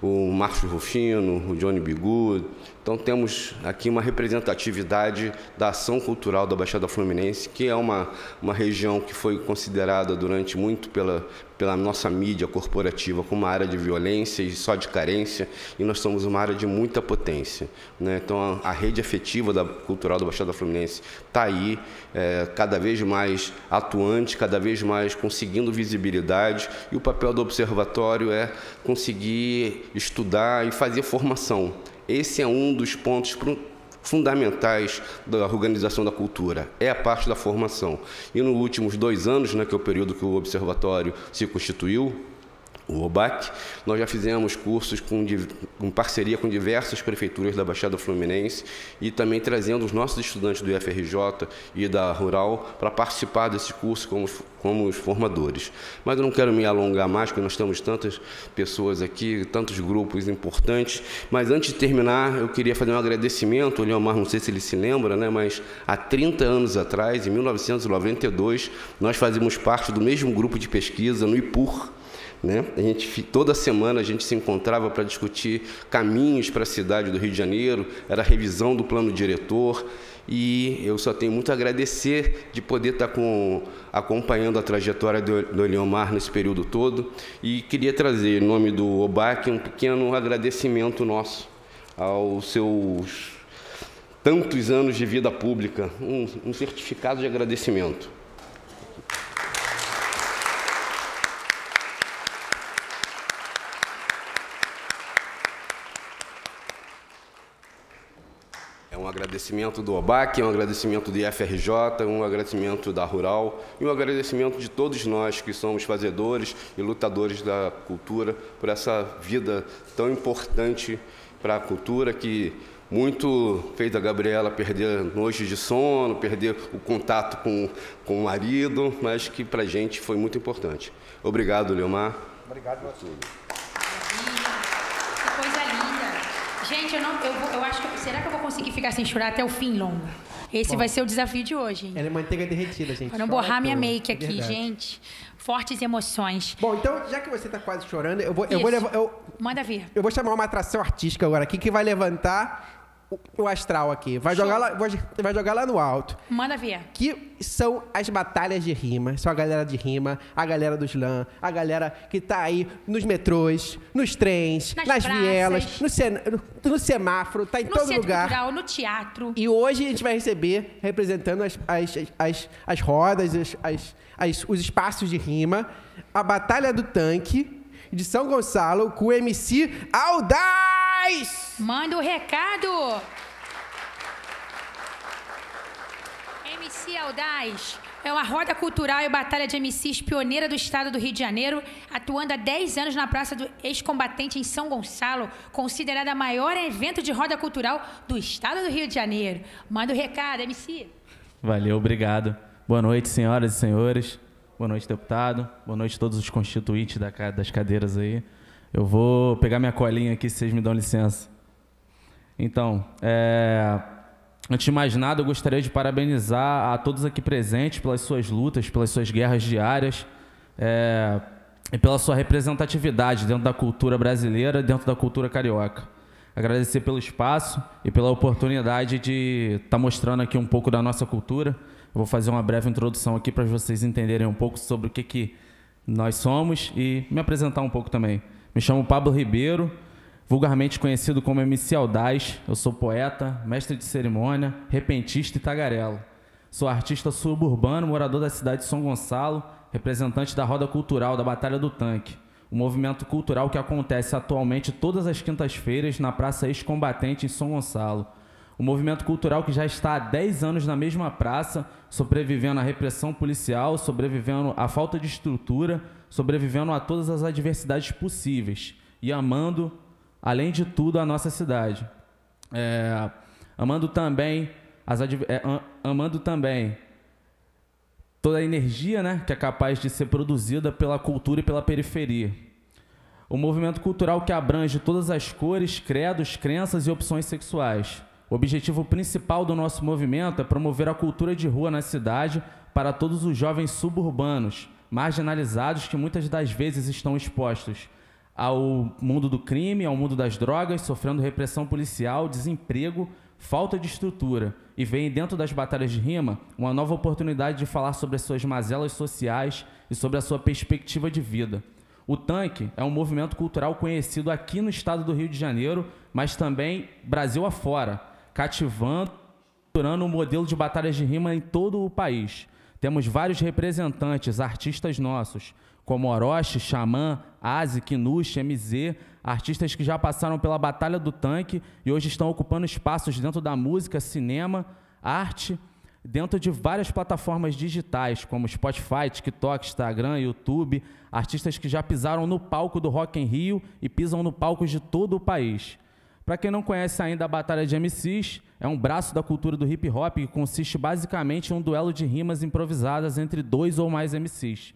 o Márcio Rufino, o Johnny Bigu. Então temos aqui uma representatividade da ação cultural da Baixada Fluminense, que é uma, uma região que foi considerada durante muito pela, pela nossa mídia corporativa como uma área de violência e só de carência, e nós somos uma área de muita potência. né? Então a, a rede efetiva da cultural da Baixada Fluminense está aí, é, cada vez mais atuante, cada vez mais conseguindo visibilidade, e o papel do observatório é conseguir estudar e fazer formação. Esse é um dos pontos fundamentais da organização da cultura, é a parte da formação. E nos últimos dois anos, né, que é o período que o observatório se constituiu, o OBAC, nós já fizemos cursos com, em parceria com diversas prefeituras da Baixada Fluminense e também trazendo os nossos estudantes do IFRJ e da Rural para participar desse curso como, como os formadores. Mas eu não quero me alongar mais, porque nós temos tantas pessoas aqui, tantos grupos importantes. Mas antes de terminar, eu queria fazer um agradecimento. O Leomar, não sei se ele se lembra, né? mas há 30 anos atrás, em 1992, nós fazíamos parte do mesmo grupo de pesquisa no IPUR, né? A gente, toda semana a gente se encontrava para discutir caminhos para a cidade do Rio de Janeiro, era a revisão do plano diretor, e eu só tenho muito a agradecer de poder estar com, acompanhando a trajetória do, do Eliomar nesse período todo, e queria trazer, em nome do OBAC, um pequeno agradecimento nosso aos seus tantos anos de vida pública, um, um certificado de agradecimento. Um agradecimento do OBAC, um agradecimento do IFRJ, um agradecimento da Rural e um agradecimento de todos nós que somos fazedores e lutadores da cultura por essa vida tão importante para a cultura que muito fez a Gabriela perder noites de sono, perder o contato com, com o marido, mas que para a gente foi muito importante. Obrigado, Leomar. Obrigado a. Que coisa linda. Gente, eu, não, eu, eu acho que. Será que eu vou conseguir ficar sem chorar até o fim, Longo? Esse Bom. vai ser o desafio de hoje, hein? Ela é manteiga derretida, gente. Para não Chora borrar minha make É aqui, gente. Fortes emoções. Bom, então, já que você tá quase chorando, eu vou, eu vou levar. Eu, Manda vir. eu vou chamar uma atração artística agora aqui que vai levantar o, astral aqui. Vai jogar, lá, vai- jogar lá no alto. Manda ver. Que são as batalhas de rima. São a galera de rima, a galera do slam, a galera que tá aí nos metrôs, nos trens, Nas nas, praças. vielas, no, cen- no- no semáforo, tá em No todo lugar. cultural, no teatro. E hoje a gente vai receber, representando as, as, as, as rodas, as, as, as- os espaços de rima, a Batalha do Tanque de São Gonçalo com o MC Aldaz! Manda o recado! MC Aldaz é uma roda cultural e batalha de MCs pioneira do estado do Rio de Janeiro, atuando há 10 anos na Praça do Ex-Combatente em São Gonçalo, considerada a maior evento de roda cultural do estado do Rio de Janeiro. Manda o recado, MC. Valeu, obrigado. Boa noite, senhoras e senhores. Boa noite, deputado. Boa noite a todos os constituintes das cadeiras aí. Eu vou pegar minha colinha aqui, se vocês me dão licença. Então, é, antes de mais nada, eu gostaria de parabenizar a todos aqui presentes pelas suas lutas, pelas suas guerras diárias é, e pela sua representatividade dentro da cultura brasileira, dentro da cultura carioca. Agradecer pelo espaço e pela oportunidade de estar mostrando aqui um pouco da nossa cultura. Eu vou fazer uma breve introdução aqui para vocês entenderem um pouco sobre o que, que nós somos e me apresentar um pouco também. Me chamo Pablo Ribeiro, vulgarmente conhecido como MC Audaz. Eu sou poeta, mestre de cerimônia, repentista e tagarelo. Sou artista suburbano, morador da cidade de São Gonçalo, representante da roda cultural da Batalha do Tanque, um movimento cultural que acontece atualmente todas as quintas-feiras na Praça Ex-Combatente em São Gonçalo. Um movimento cultural que já está há 10 anos na mesma praça, sobrevivendo à repressão policial, sobrevivendo à falta de estrutura, sobrevivendo a todas as adversidades possíveis e amando, além de tudo, a nossa cidade. É, amando também as é, am- amando também toda a energia né, que é capaz de ser produzida pela cultura e pela periferia. Um movimento cultural que abrange todas as cores, credos, crenças e opções sexuais. O objetivo principal do nosso movimento é promover a cultura de rua na cidade para todos os jovens suburbanos, marginalizados que muitas das vezes estão expostos ao mundo do crime, ao mundo das drogas, sofrendo repressão policial, desemprego, falta de estrutura e veem dentro das batalhas de rima uma nova oportunidade de falar sobre as suas mazelas sociais e sobre a sua perspectiva de vida. O Tanque é um movimento cultural conhecido aqui no estado do Rio de Janeiro, mas também Brasil afora, cativando estruturando um modelo de batalhas de rima em todo o país. Temos vários representantes, artistas nossos, como Orochi, Xamã, Aze, Kinush, MZ, artistas que já passaram pela Batalha do Tanque e hoje estão ocupando espaços dentro da música, cinema, arte, dentro de várias plataformas digitais, como Spotify, TikTok, Instagram, YouTube, artistas que já pisaram no palco do Rock em Rio e pisam no palco de todo o país. Para quem não conhece ainda a Batalha de MCs, é um braço da cultura do hip hop que consiste basicamente em um duelo de rimas improvisadas entre dois ou mais MCs.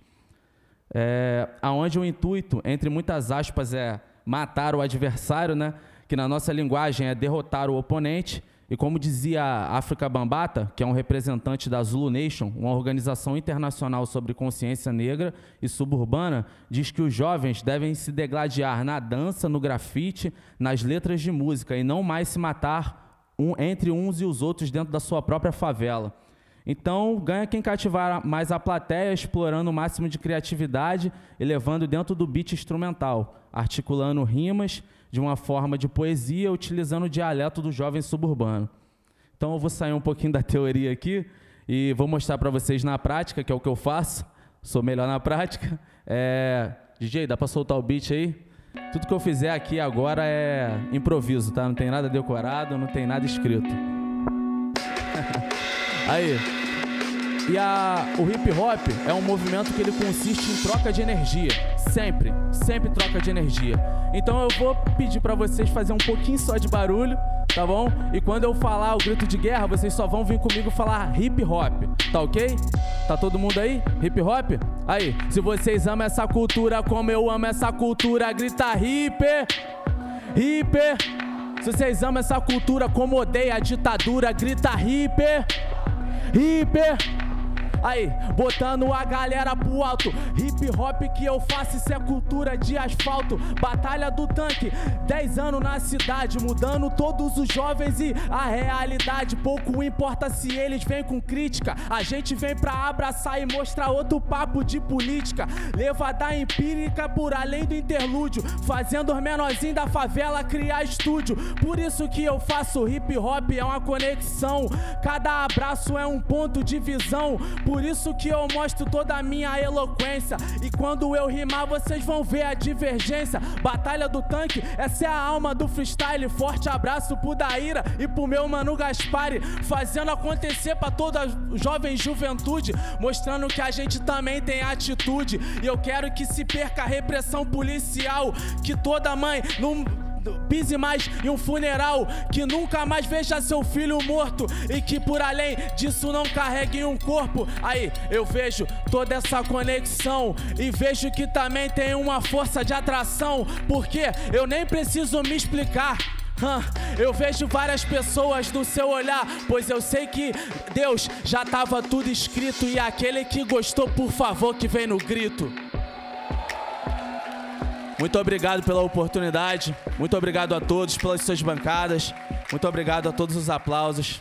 É, aonde o intuito, entre muitas aspas, é matar o adversário, né? que na nossa linguagem é derrotar o oponente. E como dizia África Bambata, que é um representante da Zulu Nation, uma organização internacional sobre consciência negra e suburbana, diz que os jovens devem se degladiar na dança, no grafite, nas letras de música e não mais se matar um- entre uns e os outros dentro da sua própria favela. Então, ganha quem cativar mais a plateia, explorando o máximo de criatividade e levando dentro do beat instrumental, articulando rimas de uma forma de poesia utilizando o dialeto do jovem suburbano. Então eu vou sair um pouquinho da teoria aqui e vou mostrar para vocês na prática, que é o que eu faço. Sou melhor na prática. É... DJ, dá para soltar o beat aí? Tudo que eu fizer aqui agora é improviso, tá? Não tem nada decorado, não tem nada escrito. aí. E a, o hip hop é um movimento que ele consiste em troca de energia. Sempre, sempre troca de energia. Então eu vou pedir para vocês fazer um pouquinho só de barulho, tá bom? E quando eu falar o grito de guerra, vocês só vão vir comigo falar hip hop, tá ok? Tá todo mundo aí? Hip hop? Aí, se vocês amam essa cultura como eu amo essa cultura, grita hip, hip. Se vocês amam essa cultura como odeia a ditadura, grita hip, hip. Aí, botando a galera pro alto. Hip hop que eu faço, isso é cultura de asfalto. Batalha do tanque, 10 anos na cidade, mudando todos os jovens e a realidade. Pouco importa se eles vêm com crítica. A gente vem pra abraçar e mostrar outro papo de política. Levada empírica por além do interlúdio. Fazendo os menorzinhos da favela criar estúdio. Por isso que eu faço hip hop, é uma conexão. Cada abraço é um ponto de visão. Por isso que eu mostro toda a minha eloquência. E quando eu rimar, vocês vão ver a divergência. Batalha do tanque, essa é a alma do freestyle. Forte abraço pro Daíra e pro meu mano Gaspari. Fazendo acontecer pra toda jovem juventude. Mostrando que a gente também tem atitude. E eu quero que se perca a repressão policial. Que toda mãe não pise mais em um funeral, que nunca mais veja seu filho morto e que por além disso não carregue um corpo. Aí eu vejo toda essa conexão e vejo que também tem uma força de atração, porque eu nem preciso me explicar. Eu vejo várias pessoas no seu olhar, pois eu sei que Deus já estava tudo escrito e aquele que gostou, por favor, que vem no grito. Muito obrigado pela oportunidade. Muito obrigado a todos pelas suas bancadas. Muito obrigado a todos os aplausos.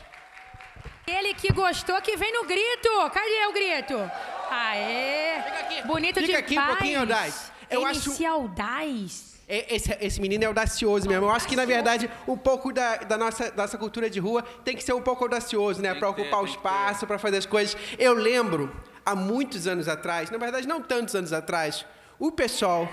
Ele que gostou, que vem no grito. Cadê o grito? Aê! Bonito Fica aqui um pouquinho, Dais. Eu acho- MC Audaz. É, Esse, esse menino é audacioso mesmo. Eu acho que, na verdade, um pouco da, da nossa, nossa cultura de rua tem que ser um pouco audacioso, né? Para ocupar o espaço, para fazer as coisas. Eu lembro, há muitos anos atrás, na verdade, não tantos anos atrás, o pessoal,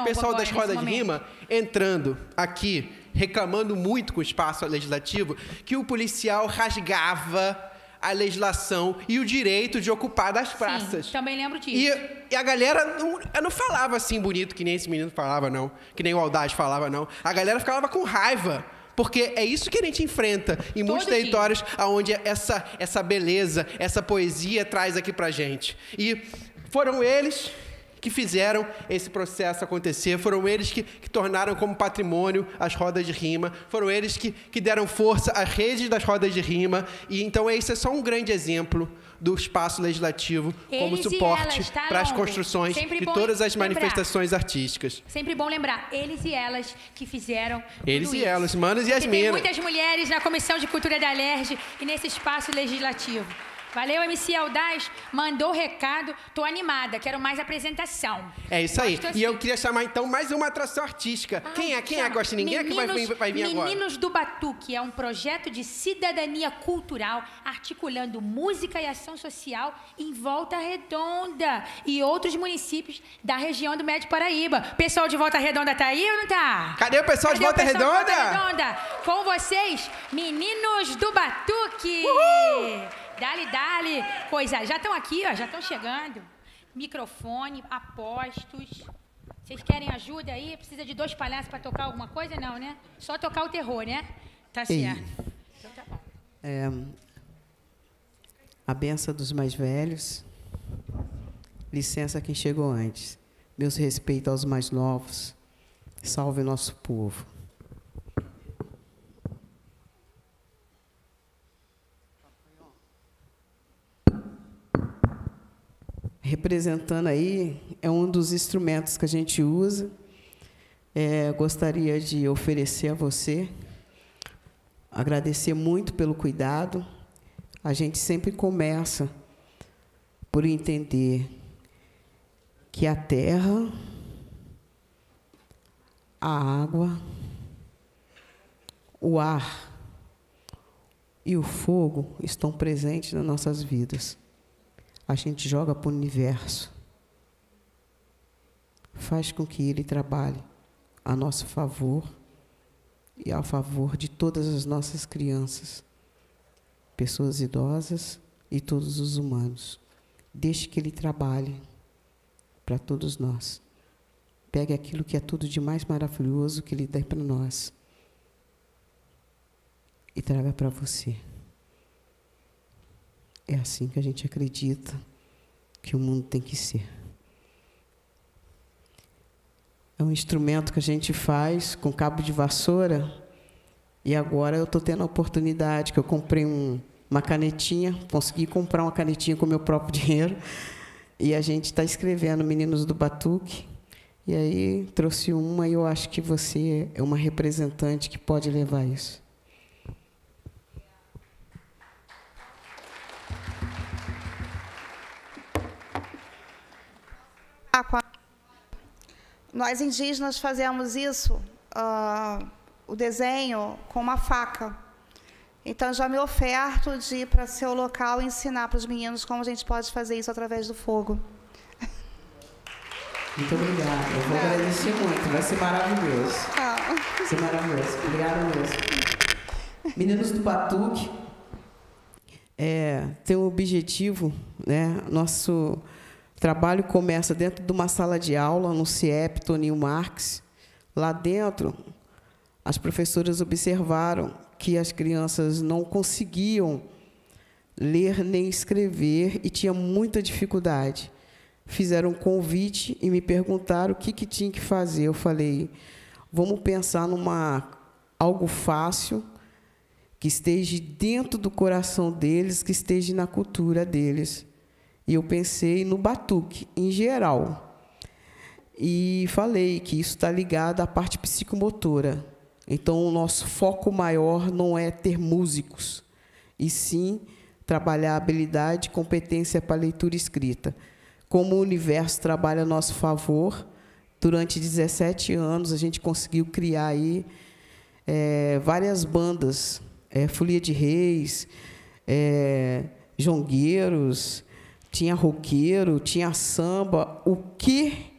o pessoal das rodas de rima entrando aqui, reclamando muito com o espaço legislativo, que o policial rasgava a legislação e o direito de ocupar das praças. Também lembro disso. E, e a galera não, não falava assim bonito, que nem esse menino falava, não. Que nem o Aldaz falava, não. A galera ficava com raiva. Porque é isso que a gente enfrenta em muitos Todo dia. territórios onde essa, essa beleza, essa poesia traz aqui pra gente. E foram eles que fizeram esse processo acontecer, foram eles que, que tornaram como patrimônio as rodas de rima, foram eles que, que deram força às redes das rodas de rima, e então esse é só um grande exemplo do espaço legislativo como Eles e suporte elas, tá, para as construções de todas as lembrar. manifestações artísticas. Sempre bom lembrar, eles e elas que fizeram Eles e isso. elas, manos e as Porque tem minas. muitas mulheres na Comissão de Cultura da LERJ e nesse espaço legislativo. Valeu, MC Aldaz. Mandou o recado. Tô animada, quero mais apresentação. É isso aí. Gosto E eu assim. queria chamar então mais uma atração artística. quem é? Quem é? Gosta de ninguém é que vai, vir- vai vir agora? Meninos do Batuque é um projeto de cidadania cultural articulando música e ação social em Volta Redonda e outros municípios da região do Médio Paraíba. Pessoal de Volta Redonda tá aí ou não tá? Cadê o pessoal de Volta pessoal Redonda? Volta Redonda? Com vocês, meninos do Batuque. Dali, dali. Coisa, já estão aqui, ó, já estão chegando. Microfone, apostos. Vocês querem ajuda aí? Precisa de dois palhaços para tocar alguma coisa? Não, né? Só tocar o terror, né? Tá certo. Então tá bom. É, a benção dos mais velhos. Licença a quem chegou antes. Meus respeitos aos mais novos. Salve o nosso povo. Representando aí, é um dos instrumentos que a gente usa. É, gostaria de oferecer a você agradecer muito pelo cuidado. A gente sempre começa por entender que a terra, a água o ar e o fogo estão presentes nas nossas vidas. A gente joga para o universo. Faz com que ele trabalhe a nosso favor e a favor de todas as nossas crianças, pessoas idosas e todos os humanos. Deixe que ele trabalhe para todos nós. Pegue aquilo que é tudo de mais maravilhoso que ele dá para nós e traga para você. É assim que a gente acredita que o mundo tem que ser. É um instrumento que a gente faz com cabo de vassoura. E agora eu estou tendo a oportunidade que eu comprei um, uma canetinha, consegui comprar uma canetinha com meu próprio dinheiro. E a gente está escrevendo Meninos do Batuque. E aí trouxe uma e eu acho que você é uma representante que pode levar isso. Nós indígenas fazemos isso, uh, o desenho, com uma faca. Então, já me oferto de ir para seu local e ensinar para os meninos como a gente pode fazer isso através do fogo. Muito obrigada. Eu vou agradecer muito. Vai ser maravilhoso. Ah. Vai ser maravilhoso. Obrigada mesmo. Meninos do Batuque é, tem um objetivo, né? Nosso trabalho começa dentro de uma sala de aula, no CIEP Toninho Marx. Lá dentro, as professoras observaram que as crianças não conseguiam ler nem escrever e tinha muita dificuldade. Fizeram um convite e me perguntaram o que, que tinha que fazer. Eu falei, vamos pensar numa algo fácil, que esteja dentro do coração deles, que esteja na cultura deles. E eu pensei no batuque, em geral. E falei que isso está ligado à parte psicomotora. Então, o nosso foco maior não é ter músicos, e sim trabalhar habilidade e competência para leitura escrita. Como o universo trabalha a nosso favor, durante 17 anos a gente conseguiu criar aí é, várias bandas, é, Folia de Reis, é, Jongueiros, tinha roqueiro, tinha samba, o que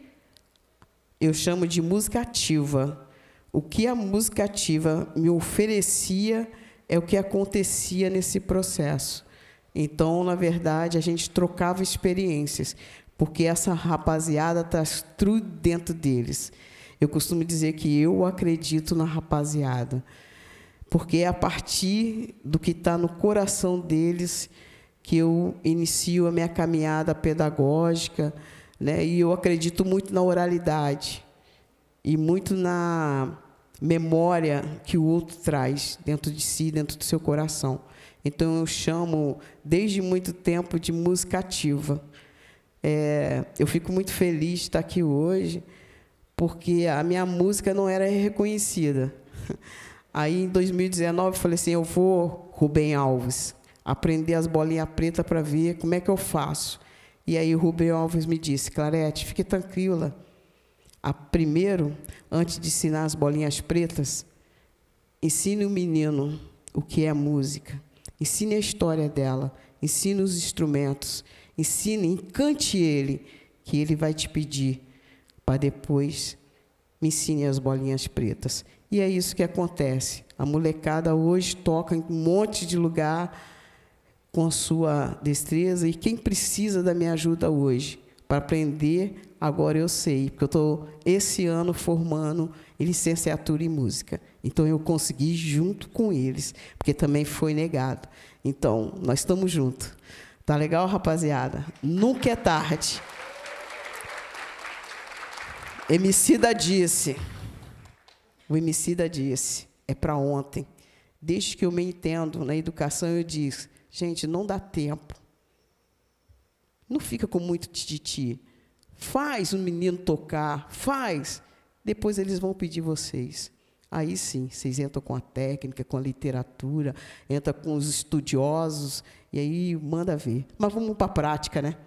eu chamo de música ativa o que a música ativa me oferecia é o que acontecia nesse processo. Então, na verdade, a gente trocava experiências, porque essa rapaziada está tudo dentro deles. Eu costumo dizer que eu acredito na rapaziada, porque é a partir do que está no coração deles que eu inicio a minha caminhada pedagógica, né? E eu acredito muito na oralidade e muito na memória que o outro traz dentro de si, dentro do seu coração. Então eu chamo desde muito tempo de música ativa. É, eu fico muito feliz de estar aqui hoje, porque a minha música não era reconhecida. Aí em 2019 eu falei assim, eu vou Rubem Alves aprender as bolinhas pretas para ver como é que eu faço. E aí o Rubem Alves me disse, Clarete, fique tranquila a primeiro, antes de ensinar as bolinhas pretas, ensine o menino o que é música, ensine a história dela, ensine os instrumentos, ensine, encante ele, que ele vai te pedir para depois me ensine as bolinhas pretas. E é isso que acontece. A molecada hoje toca em um monte de lugar com a sua destreza e quem precisa da minha ajuda hoje para aprender agora eu sei, porque eu estou esse ano formando em licenciatura em música. Então eu consegui junto com eles, porque também foi negado. Então, nós estamos juntos. Tá legal, rapaziada? Nunca é tarde. Emicida disse, o Emicida disse, é para ontem. Desde que eu me entendo na educação, eu disse, gente, não dá tempo. Não fica com muito tititi. Faz o menino tocar, faz. Depois eles vão pedir vocês. Aí sim, vocês entram com a técnica, com a literatura, entra com os estudiosos, e aí manda ver. Mas vamos para a prática, né?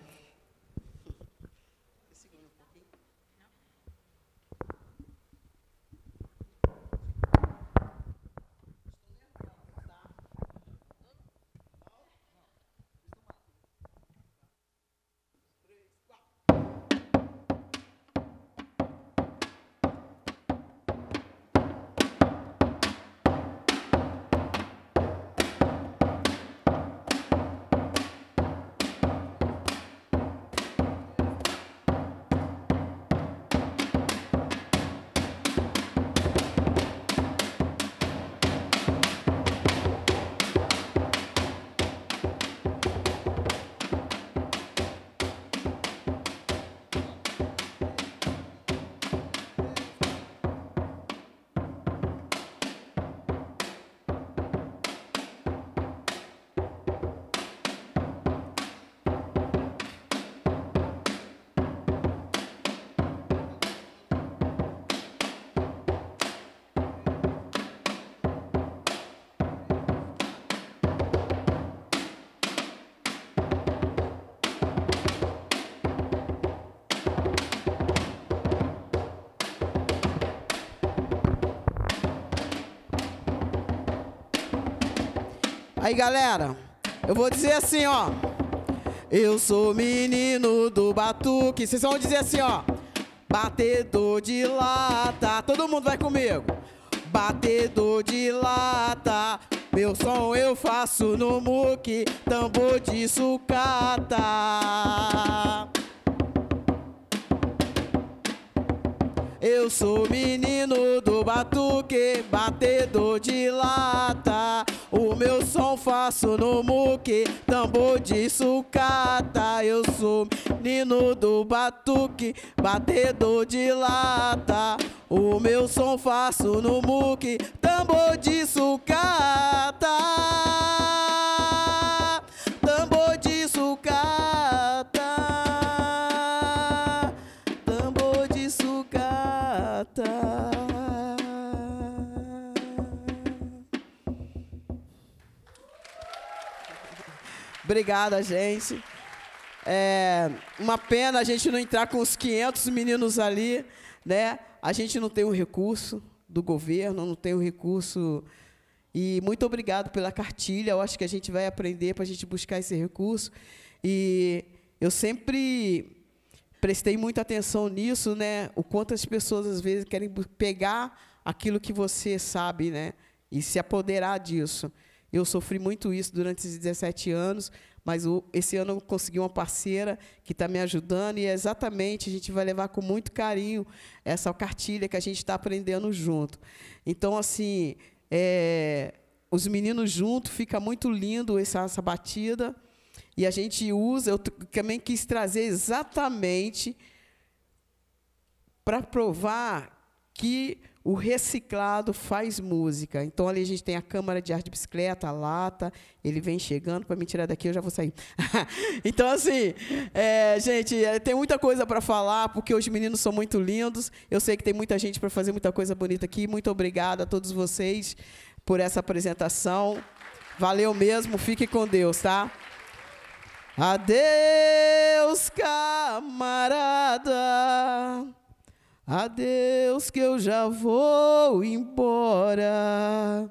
Aí, galera, eu vou dizer assim, ó. Eu sou menino do batuque. Vocês vão dizer assim, ó. Batedor de lata. Todo mundo vai comigo. Batedor de lata. Meu som eu faço no muque. Tambor de sucata. Eu sou menino do batuque, batedor de lata. O meu som faço no muque, tambor de sucata. Eu sou menino do batuque, batedor de lata. O meu som faço no muque, tambor de sucata. Obrigada, gente. É uma pena a gente não entrar com os 500 meninos ali, né? A gente não tem o recurso do governo, não tem o recurso. E muito obrigado pela cartilha. Eu acho que a gente vai aprender para a gente buscar esse recurso. E eu sempre prestei muita atenção nisso, né? O quanto as pessoas às vezes querem pegar aquilo que você sabe, né? E se apoderar disso. Eu sofri muito isso durante esses 17 anos, mas o- esse ano eu consegui uma parceira que está me ajudando e é exatamente a gente vai levar com muito carinho essa cartilha que a gente está aprendendo junto. Então, assim, é, os meninos juntos, fica muito lindo essa, essa batida. E a gente usa, eu também quis trazer exatamente para provar que o reciclado faz música. Então ali a gente tem a câmara de ar de bicicleta, a lata, ele vem chegando para me tirar daqui, eu já vou sair. então assim, é, gente, é, tem muita coisa para falar porque os meninos são muito lindos. Eu sei que tem muita gente para fazer muita coisa bonita aqui. Muito obrigada a todos vocês por essa apresentação. Valeu mesmo. Fique com Deus, tá? Adeus, camarada. Adeus, que eu já vou embora.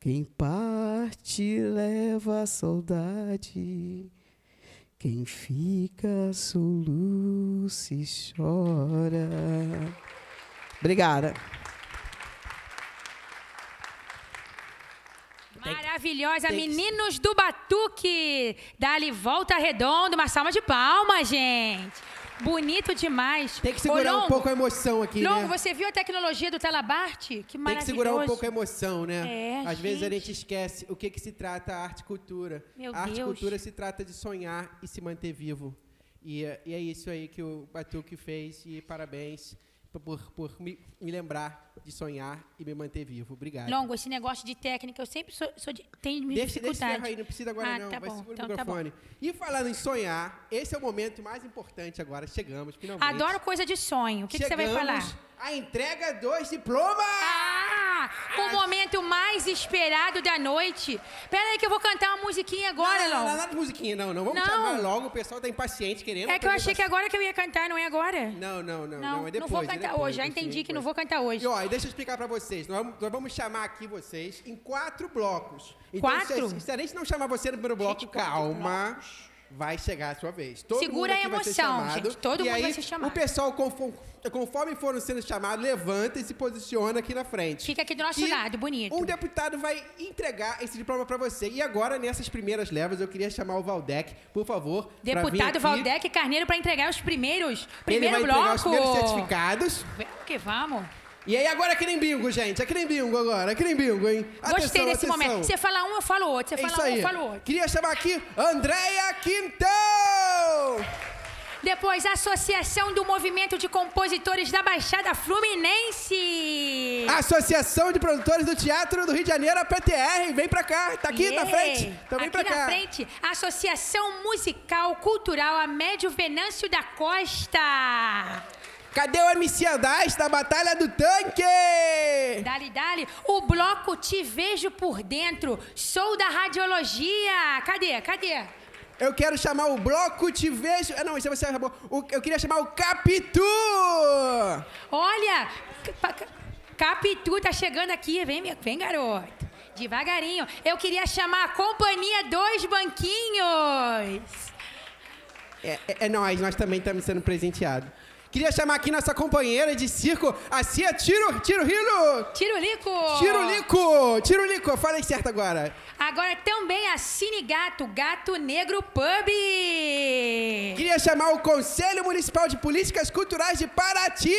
Quem parte leva a saudade. Quem fica soluça e chora. Obrigada. Maravilhosa, meninos do Batuque. Dá-lhe volta redonda, uma salva de palmas, gente. Bonito demais. Tem que segurar um pouco a emoção aqui, Longo, né? você viu a tecnologia do Telabart? Que Tem maravilhoso. que segurar um pouco a emoção, né? É, Às vezes a gente. gente esquece o que, que se trata a arte e cultura. Meu a arte e Deus. cultura se trata de sonhar e se manter vivo. E, é- e é isso aí que o Batuque fez. E parabéns por, por me, me lembrar de sonhar e me manter vivo. Obrigado. Longo, esse negócio de técnica, eu sempre sou, sou de, tenho Deixa, deixa dificuldade. ferro aí, não precisa agora ah, não. Tá Vai bom, segura então o tá bom. microfone. e falando em sonhar, esse é o momento mais importante agora. Chegamos, finalmente. Adoro coisa de sonho. O que, que você vai falar? A entrega dos diplomas! Ah! O momento mais esperado da noite. Pera aí que eu vou cantar uma musiquinha agora, não, não, Longo. não, nada de musiquinha, não, não. Vamos Não. chamar logo, o pessoal tá impaciente querendo. É que eu achei que agora que eu ia cantar, não é agora? Não, não, não. Não, Não, é depois. vou é cantar depois, hoje. Já entendi que não depois. vou cantar hoje. E ó, e deixa eu explicar pra vocês. Nós vamos, nós vamos chamar aqui vocês em quatro blocos. Quatro? Se, se a gente não chamar você no primeiro bloco, calma. Vai chegar a sua vez. Todo Segura mundo a aqui vai ser emoção, chamado, gente. Todo e mundo aí, vai ser chamado. O pessoal, conforme, foram sendo chamados, levanta e se posiciona aqui na frente. Fica aqui do nosso Que lado, bonito. Um deputado vai entregar esse diploma pra você. E agora, nessas primeiras levas, eu queria chamar o Valdec, por favor. Deputado. Valdec Carneiro para entregar os primeiros. Ele Primeiro vai entregar os bloco. primeiros certificados. Vamos que vamos. E aí, agora é que nem bingo, gente. É que nem bingo agora. É que nem bingo, hein? Gostei Atenção, desse atenção. momento. Você fala um, eu falo outro. Você É fala um, eu falo outro. Queria chamar aqui Andréia Quintão! Depois, Associação do Movimento de Compositores da Baixada Fluminense. Associação de Produtores do Teatro do Rio de Janeiro, a PTR. Vem pra cá. Tá aqui na Yeah. frente. Então vem Aqui pra na cá. frente, Associação Musical Cultural Amédio Venâncio da Costa. Cadê o MC Andás da Batalha do Tanque? Dali, dali. O bloco Te Vejo Por Dentro. Sou da Radiologia. Cadê? Cadê? Eu quero chamar o Bloco Te Vejo... Ah, não, isso você acabou. Eu queria chamar o Capitu! Olha, Ca- Ca- Capitu tá chegando aqui. Vem, vem garoto. Devagarinho. Eu queria chamar a companhia Dois Banquinhos. É, é, é nós, nós também estamos sendo presenteados. Queria chamar aqui nossa companheira de circo, a Cia Tiro, Tiro Rilo. Tirulico. Tirulico, Tirulico, falei certo agora. Agora também a Cine Gato, Gato Negro Pub. Queria chamar o Conselho Municipal de Políticas Culturais de Paraty.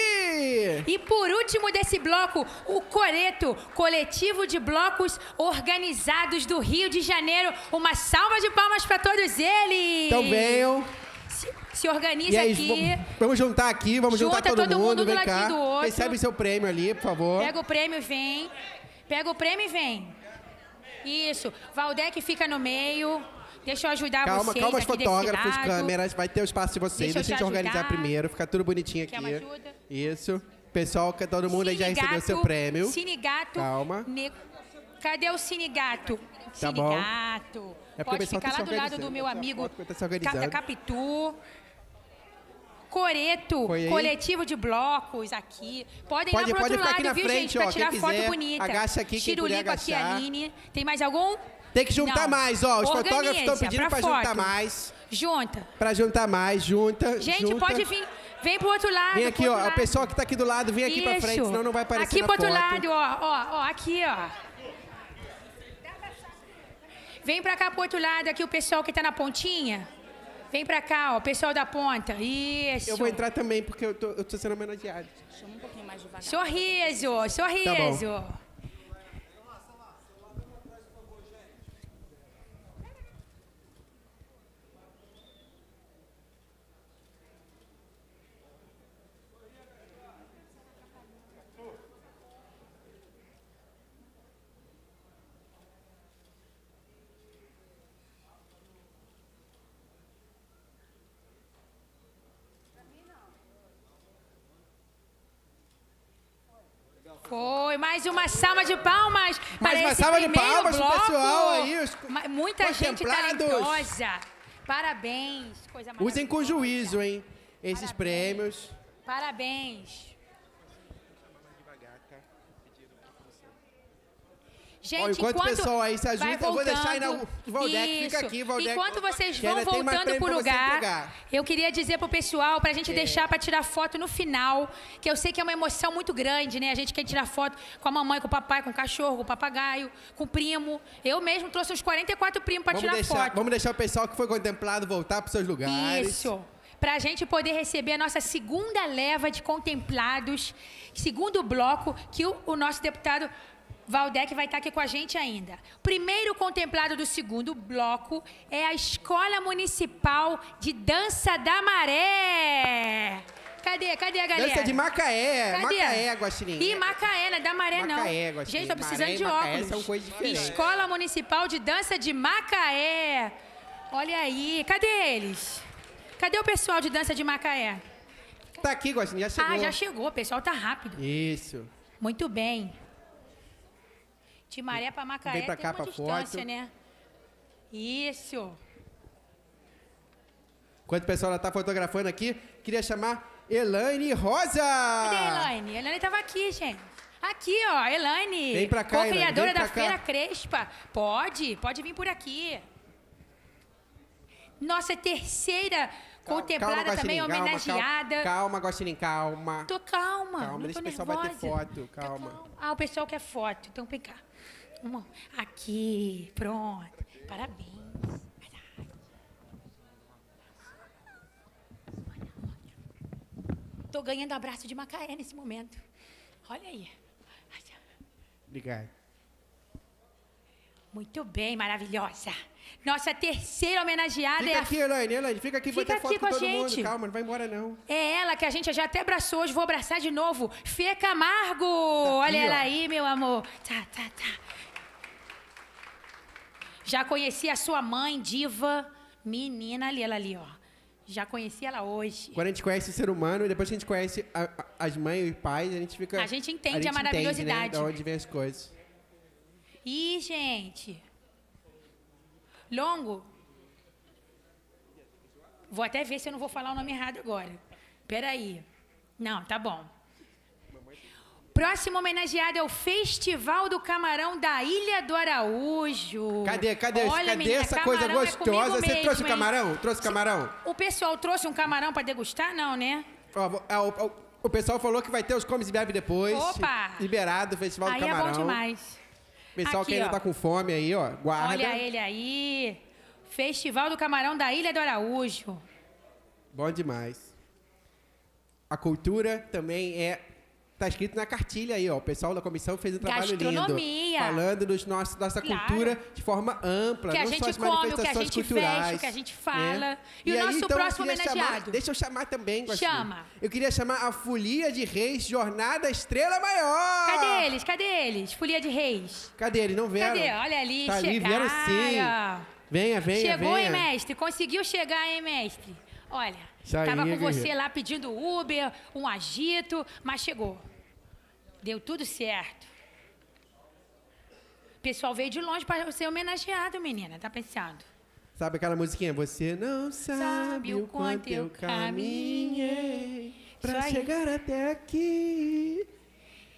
E por último desse bloco, o Coreto, Coletivo de Blocos Organizados do Rio de Janeiro. Uma salva de palmas para todos eles. Então venham. Se, se organiza E aí, aqui. vamos- juntar aqui, vamos Junta juntar todo, todo mundo mundo, do vem cá. do outro. Recebe seu prêmio ali, por favor. Pega o prêmio vem. Pega o prêmio e vem. Isso. Valdec fica no meio. Deixa eu ajudar Calma, vocês calma, desse fotógrafos, câmeras, vai ter o espaço de vocês. Deixa eu Deixa, a te organizar primeiro, ficar tudo bonitinho Quer aqui. uma ajuda? Isso. Pessoal, todo mundo aí já Cine recebeu seu prêmio. Cine Gato. Calma. Ne- Cadê o Cine Gato? Cine bom. É Pode pessoal ficar tá lá do lado do meu tá amigo tá Ca-. Capitu. Coreto, Foi coletivo de blocos aqui. Podem Pode- ir lá pro outro lado, viu, frente, gente? Pra ó, tirar foto quiser, bonita. agacha aqui, Tirulico aqui. Aline. Tem mais algum? Tem que juntar Não. mais, ó. Os fotógrafos estão Organiza pedindo pra, foto. juntar mais. Junta. Pra juntar mais, junta. Gente, junta. pode vir. Vem pro outro lado. Vem aqui, ó. O lado. pessoal que tá aqui do lado, vem aqui pra Isso. frente, senão não vai aparecer Aqui pro outro foto. lado, ó, ó, ó, aqui, ó. Vem pra cá pro outro lado, aqui o pessoal que tá na pontinha. Vem pra cá, ó, pessoal da ponta. Isso. Eu vou entrar também, porque eu tô, eu tô sendo homenageado. Chama um pouquinho mais devagar. Sorriso, Tá sorriso. Foi, mais uma salva de palmas. para Mais uma esse salva de palmas pro bloco. pessoal aí, os Muita gente talentosa. Parabéns, coisa Usem com juízo, hein? Esses prêmios. Parabéns. Gente, Ó, enquanto o pessoal aí se ajuda, eu vou deixar aí na- o Valdec fica aqui, Valdec. Enquanto vocês vão voltando pro lugar, eu queria dizer pro pessoal, pra gente deixar pra tirar foto no final, que eu sei que é uma emoção muito grande, né? A gente quer tirar foto com a mamãe, com o papai, com o cachorro, com o papagaio, com o primo. Eu mesmo trouxe uns 44 primos pra Vamos tirar deixar, foto. vamos deixar o pessoal que foi contemplado voltar para seus lugares. Isso. Para a gente poder receber a nossa segunda leva de contemplados, segundo bloco, que o, o nosso deputado Valdec vai estar aqui com a gente ainda. Primeiro contemplado do segundo bloco é a Escola Municipal de Dança da Maré. Cadê? Cadê a galera? Dança de Macaé. Cadê? Macaé, Guaxinim. Ih, Macaé, não é da Maré, não. Macaé, Guaxinim. Gente, tô precisando Maré de Macaé óculos. são coisas diferentes. Escola Municipal de Dança de Macaé. Olha aí. Cadê eles? Cadê o pessoal de dança de Macaé? Tá aqui, Guaxinim, já chegou. Ah, já chegou. O pessoal tá rápido. Isso. Muito bem. De Maré para Macaé Vem pra tem cá uma pra distância, foto. né? Isso. Enquanto o pessoal tá fotografando aqui, queria chamar Elaine Rosa. Cadê a Elaine? A Elaine tava aqui, gente. Aqui, ó, Elaine. Vem pra cá, Elaine, Co-criadora pra da cá. Feira Crespa. Pode, pode vir por aqui. Nossa terceira contemplada Guaxinim, também, calma, homenageada. Calma, calma Guaxinim, calma. Tô calma. Calma, não deixa tô o pessoal nervosa. bater foto, calma. Ah, o pessoal quer foto. Então vem cá. Vamos. Aqui, pronto. Parabéns. Tô ganhando abraço de Macaé nesse momento. Olha aí. Obrigado. Muito bem, maravilhosa. Nossa terceira homenageada Fica é a aqui, Elaine, Elaine, fica aqui, Fica aqui com, a gente. mundo. Calma, não vai embora não. É ela que a gente já até abraçou hoje, vou abraçar de novo. Fê Camargo! Olha ela ó. aí, meu amor. Tá, tá, tá. Já conheci a sua mãe, diva, menina ali, ela ali, ó. Já conheci ela hoje. Quando a gente conhece o ser humano e depois que a gente conhece a- a- as mães e os pais, a gente fica... A gente entende a gente maravilhosidade. Entende, né, de onde vem as coisas. Ih, gente. Longo. Vou até ver se eu não vou falar o nome errado agora. Peraí. Não, tá bom. Próximo homenageado é o Festival do Camarão da Ilha do Araújo. Cadê, cadê, Olha, cadê menina, essa coisa é gostosa? comigo Você mesmo, trouxe hein? camarão? Trouxe camarão? O pessoal trouxe um camarão para degustar? Não, né? Ó, ah, o, o- o pessoal falou que vai ter os comes e bebe depois. Opa! Liberado o Festival Aí do é Camarão. bom demais. Pessoal que Aqui, ainda ó. tá com fome aí, ó, guarda. Olha ele aí. Festival do Camarão da Ilha do Araújo. Bom demais. A cultura também é. Tá escrito na cartilha aí, ó. O pessoal da comissão fez um trabalho lindo. Falando dos nossos, nossa Claro. cultura de forma ampla. Que a não gente só as come, o que a gente culturais. veste, o que a gente fala. né? E o aí, nosso então, próximo queria chamar- homenageado? deixa eu chamar também. Chama. Eu queria chamar a Folia de Reis Jornada Estrela Maior. Cadê eles? Cadê eles? Folia de Reis. Cadê eles? Não vieram? Cadê? Olha ali, Tá ali, chegaram. vieram sim. Venha, venha, Chegou, venha. hein, mestre? Conseguiu chegar, hein, mestre? Olha, Isso aí, tava com você lá pedindo Uber, um agito, mas chegou. Deu tudo certo. O pessoal veio de longe para ser homenageado, menina. Tá pensando? Sabe aquela musiquinha? Você não sabe, Sabe o quanto eu caminhei aí. chegar até aqui.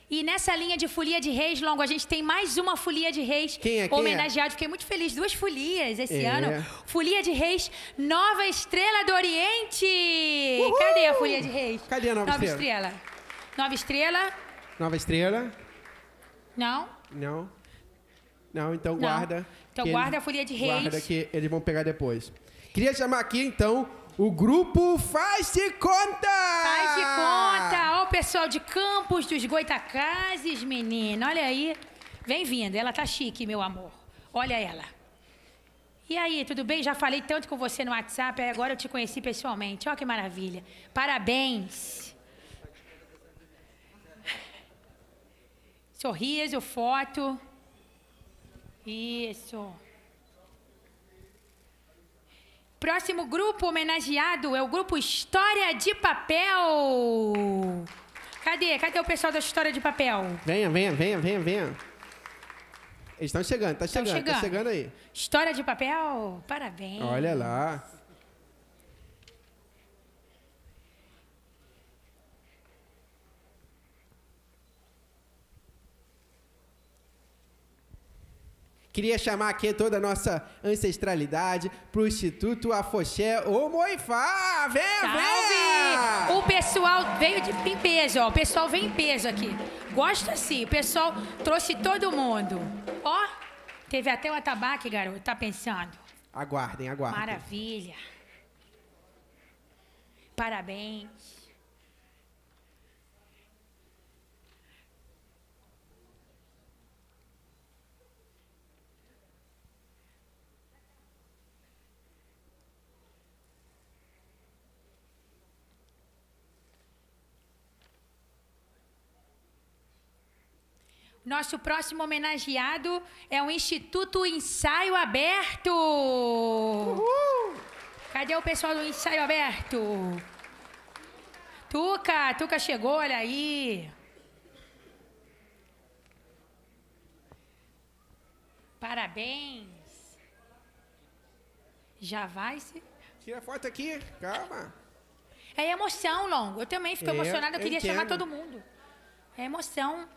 E nessa linha de folia de reis, Longo, a gente tem mais uma folia de reis Quem é? Quem é? homenageado. Fiquei muito feliz. Duas folias esse É. ano. Folia de reis, Nova Estrela do Oriente. Cadê a folia de reis? Cadê a Nova Estrela? Estrela? Nova Estrela? Nova estrela? Não? Não. Não, então Não. guarda. Então guarda eles- a folia de reis. Guarda que eles vão pegar depois. Queria chamar aqui, então, o grupo Faz de Conta! Faz de conta. Ó o pessoal de Campos dos Goitacazes, menina. Olha aí. Vem-vinda. Ela tá chique, meu amor. Olha ela. E aí, tudo bem? Já falei tanto com você no WhatsApp, agora eu te conheci pessoalmente. Olha que maravilha. Parabéns. Sorriso, foto. Isso. Próximo grupo homenageado é o grupo História de Papel. Cadê? Cadê o pessoal da História de Papel? Venha, venha, venha, venha, venha. Eles estão chegando, tá Tão chegando, tá chegando. chegando aí. História de Papel? Parabéns. Olha lá. Queria chamar aqui toda a nossa ancestralidade pro Instituto Afoxé Ô Moifá! Venha, venha! Salve! O pessoal veio de, em peso, ó. O pessoal vem em peso aqui. Gosta sim. O pessoal trouxe todo mundo. Ó, teve até o atabaque, garoto. Tá pensando? Aguardem, aguardem. Maravilha. Parabéns. Nosso próximo homenageado é o Instituto Ensaio Aberto. Cadê o pessoal do Ensaio Aberto? Tuca, Tuca chegou, olha aí. Parabéns. Já vai se. Tira foto aqui, calma. É emoção, Longo. Eu também fico É, emocionada, eu eu queria chamar entendo. todo mundo. É emoção.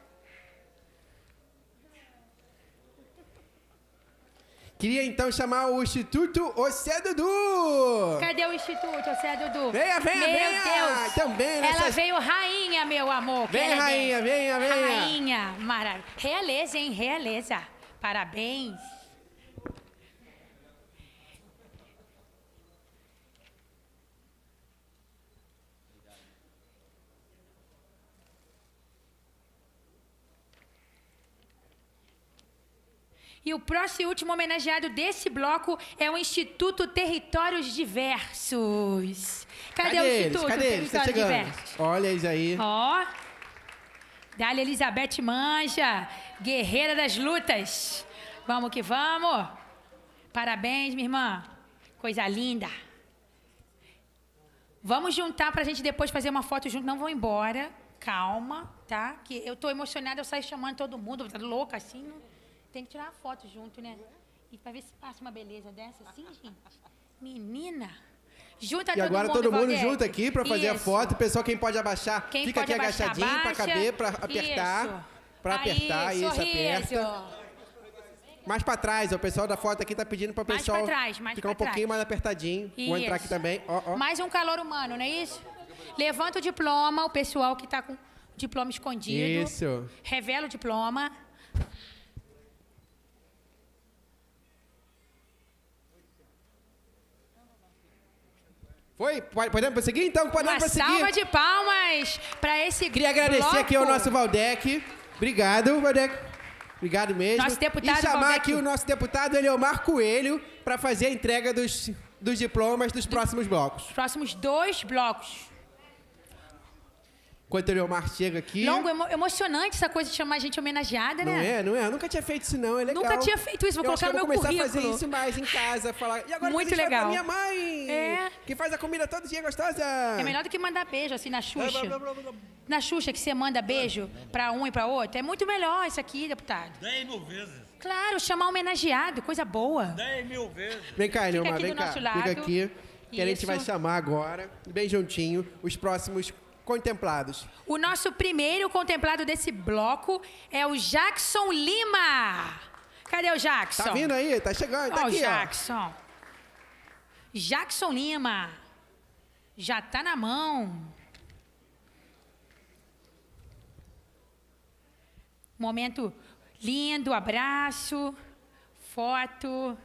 Queria então chamar o Instituto Océ Dudu! Cadê o Instituto, você é Dudu? Venha, venha, meu venha! Deus! Também Ela nessas- veio rainha, meu amor. Vem, ela rainha, venha, venha. Rainha, maravilha. Realeza, hein? Realeza. Parabéns. E o próximo e último homenageado desse bloco é o Instituto Territórios Diversos. Cadê, o eles? Instituto Cadê eles? Tá Territórios chegando. Diversos? Olha eles aí. Ó. Dali Elizabeth Manja, guerreira das lutas. Vamos que vamos. Parabéns, minha irmã. Coisa linda. Vamos juntar pra gente depois fazer uma foto junto. Não vão embora. Calma, tá? Que eu tô emocionada, eu saio chamando todo mundo. Tá louca assim? não- Tem que tirar uma foto junto, né? E pra ver se passa uma beleza dessa assim, gente. Menina. Junta E todo agora mundo, todo mundo Valdete. junto aqui para fazer a Isso. foto. O pessoal, quem pode abaixar, Quem fica pode aqui abaixar, agachadinho para caber, para apertar. Isso. Para apertar, isso, aperta. Mais para trás, ó, o pessoal da foto aqui tá pedindo para o Mais pessoal pra trás, mais ficar um pra pouquinho trás. mais apertadinho. Vou entrar aqui Isso. também. Ó, ó. Mais um calor humano, não é isso? Levanta o diploma, o pessoal que está com o diploma escondido. Isso. Revela o diploma. Foi? Pode- Podemos prosseguir? Então, podemos Uma prosseguir. salva de palmas para esse Queria agradecer bloco. aqui ao nosso Valdec. Obrigado, Valdec. Obrigado mesmo. Nosso deputado E chamar Valdec. aqui o nosso deputado Eleomar Coelho para fazer a entrega dos, dos diplomas dos próximos blocos. Próximos dois blocos. Enquanto o Eleomar chega aqui. Longo, emo- emocionante essa coisa de chamar a gente homenageada, Não né? é, não é? Eu nunca tinha feito isso, não. É legal. Nunca tinha feito isso, vou Eu acho colocar que no eu meu vou começar a fazer currículo. isso mais em casa, falar. E agora Muito legal. minha mãe, É. que faz a comida todo dia gostosa. É melhor do que mandar beijo assim na Xuxa. Na Xuxa que você manda beijo pra um e pra outro. É muito melhor isso aqui, deputado. 10 mil vezes. Claro, chamar homenageado, coisa boa. 10 mil vezes. Vem cá, aqui vem cá. Fica aqui. Que a gente vai chamar agora, bem juntinho, os próximos contemplados. O nosso primeiro contemplado desse bloco é o Jackson Lima. Cadê o Jackson? Tá vindo aí? Tá chegando, tá Ó, aqui, o ó. Jackson. Jackson Lima. Já tá na mão. Momento lindo, abraço, foto.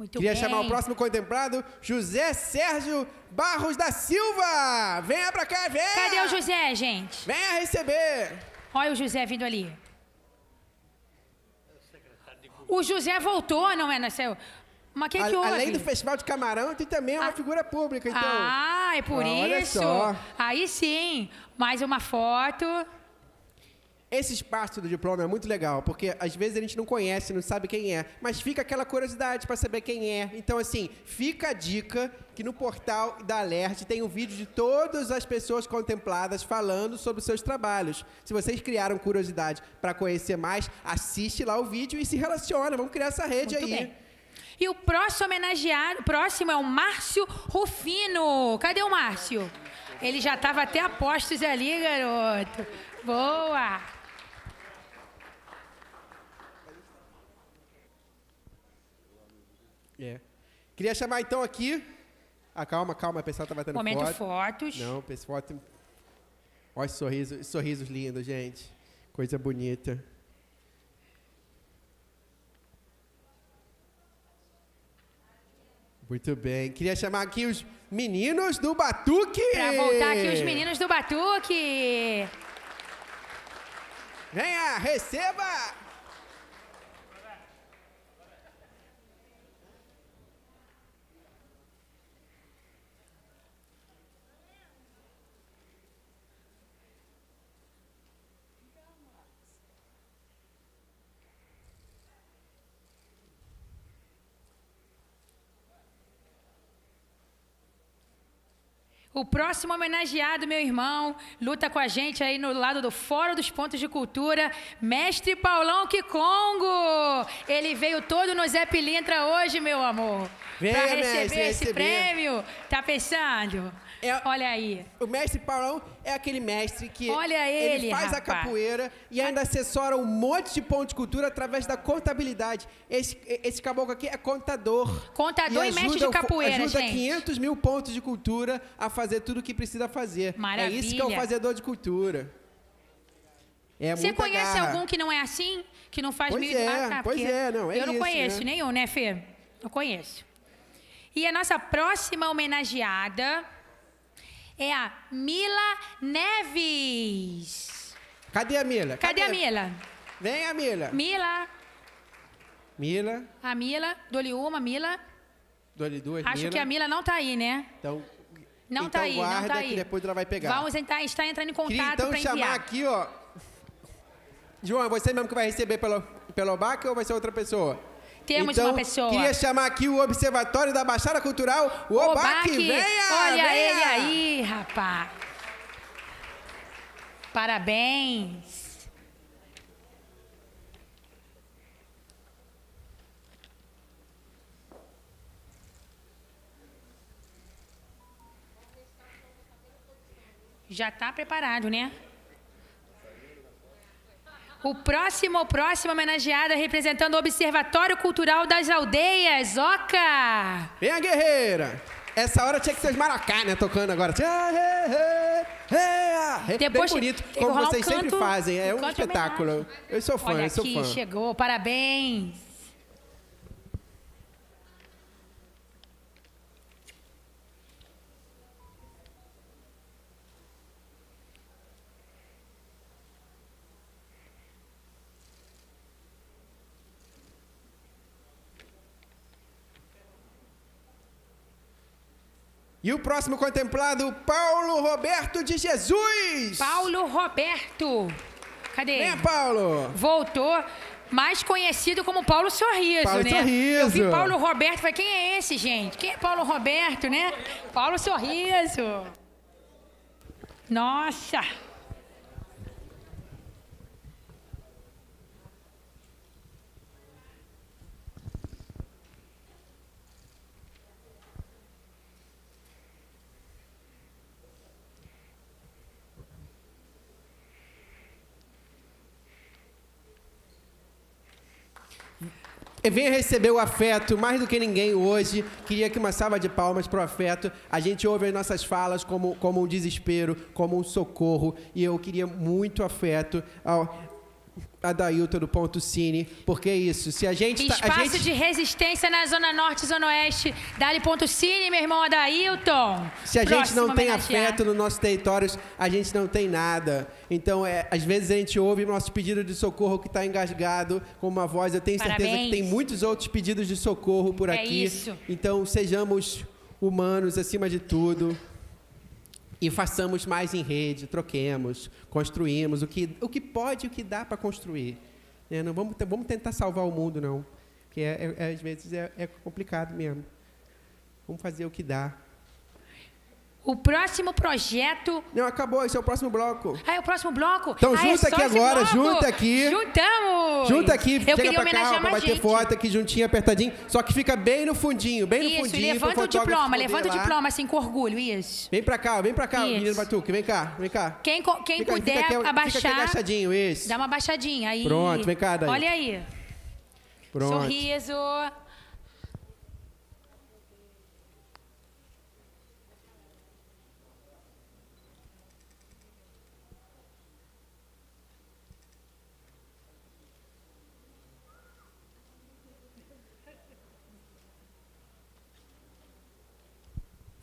Muito Queria bem. chamar o próximo contemplado, José Sérgio Barros da Silva. Venha pra cá, venha. Cadê o José, gente? Venha receber. Olha o José vindo ali. O José voltou, não é, Nasceu? Mas o que, que houve? Além do Festival de Camarão, tem também uma figura pública, então. Ah, é por Ah, olha isso. só. Aí sim, mais uma foto. Esse espaço do diploma é muito legal, porque às vezes a gente não conhece, não sabe quem é, mas fica aquela curiosidade para saber quem é. Então, assim, fica a dica que no portal da Alert tem um vídeo de todas as pessoas contempladas falando sobre seus trabalhos. Se vocês criaram curiosidade para conhecer mais, assiste lá o vídeo e se relaciona. Vamos criar essa rede Muito aí. bem. E o próximo homenageado, próximo é o Márcio Rufino. Cadê o Márcio? Ele já estava até a postos ali, garoto. Boa! É. Queria chamar então aqui. Ah, calma, calma, o pessoal tá batendo Momento foto. fotos. Não, pessoal foto. Olha esse sorriso, esse sorrisos lindos, gente. Coisa bonita. Muito bem. Queria chamar aqui os meninos do Batuque. Pra voltar aqui os meninos do Batuque. Venha, receba! O próximo homenageado, meu irmão, luta com a gente aí no lado do Fórum dos Pontos de Cultura, mestre Paulão Kikongo. Ele veio todo no Zé Pilintra hoje, meu amor. Venha, pra mestre, receber esse receber. prêmio. Tá pensando? Olha aí. O mestre Paulão é aquele mestre que Olha ele, faz a rapaz. capoeira e ainda assessora um monte de ponto de cultura através da contabilidade. Esse, esse caboclo aqui é contador. Contador e mestre ajuda de capoeira, ajuda gente. 500 mil pontos de cultura a fazer tudo o que precisa fazer. Maravilha. É isso que é o fazedor de cultura. É Você conhece garra. algum que não é assim? Que não faz Pois mil... é, Ah, tá, pois é, não, é Eu não isso, conheço né? nenhum, né, Fê? Não conheço. E a nossa próxima homenageada é a Mila Neves. Cadê a Mila? Cadê, a Mila? Vem a Mila. Mila, Mila, a Mila, dou-lhe uma, Mila. dou-lhe duas Acho Mila. que a Mila não tá aí, né? Então, Não então tá aí, guarda não tá aí. que depois ela vai pegar. Vamos entrar, está entrando em Queria contato então para chamar enviar. aqui, ó. João, é você mesmo que vai receber pelo, pelo BAC ou vai ser outra pessoa? temos então, uma pessoa. Queria chamar aqui o Observatório da Baixada Cultural, o Obac. Venha, Olha venha. ele aí, rapaz. Parabéns. Já está preparado, né? O próximo, o próximo homenageado é representando o Observatório Cultural das Aldeias, Oca! Vem a guerreira! Essa hora tinha que ser os maracá, né? Tocando agora. Depois Bem bonito, como rolar um vocês sempre canto- fazem. É um um canto espetáculo. Eu sou fã, Olha eu sou aqui, fã. chegou, parabéns! E o próximo contemplado, Paulo Roberto de Jesus. Paulo Roberto. Cadê ele? Vem, Paulo. Voltou. Mais conhecido como Paulo Sorriso, Paulo né? Sorriso. Eu vi Paulo Roberto, falei, quem é esse, gente? Quem é Paulo Roberto, né? Paulo Sorriso. Nossa! Venha receber o afeto mais do que ninguém hoje. Queria que uma salva de palmas para o afeto. A gente ouve as nossas falas como, como um desespero, como um socorro. E eu queria muito afeto ao Adailton do Ponto Cine. Porque é isso. Se a gente. tá- a Espaço gente de resistência na Zona Norte e Zona Oeste. Dali Ponto Cine, meu irmão Adailton. Se a gente Próximo não tem afeto nos nossos territórios, a gente não tem nada. Então, é, às vezes a gente ouve nosso pedido de socorro que está engasgado com uma voz. Eu tenho certeza Parabéns. que tem muitos outros pedidos de socorro por É aqui. isso. Então, sejamos humanos acima de tudo. E façamos mais em rede, troquemos, construímos o que, o que pode e o que dá para construir. né? Não vamos, vamos tentar salvar o mundo, não. Porque é- é- às vezes é- é complicado mesmo. Vamos fazer o que dá. O próximo projeto. Não, acabou, esse é o próximo bloco. Ah, é o próximo bloco? Então ah, é junta só aqui agora, bloco? junta aqui. Juntamos! Junta aqui, Eu chega pra cá, pra bater gente. foto aqui juntinho, apertadinho. Só que fica bem no fundinho, bem no Isso, e fundinho. pro levanta o diploma, levanta o lá. diploma assim com orgulho, isso. Vem pra cá, vem pra cá, Isso. menino Batuque, vem cá, vem cá. Quem, quem Fica- puder fica aqui, fica aqui abaixar. agachadinho, isso. Dá uma baixadinha aí. Pronto, vem cá, Daí. Olha aí. Pronto. Sorriso.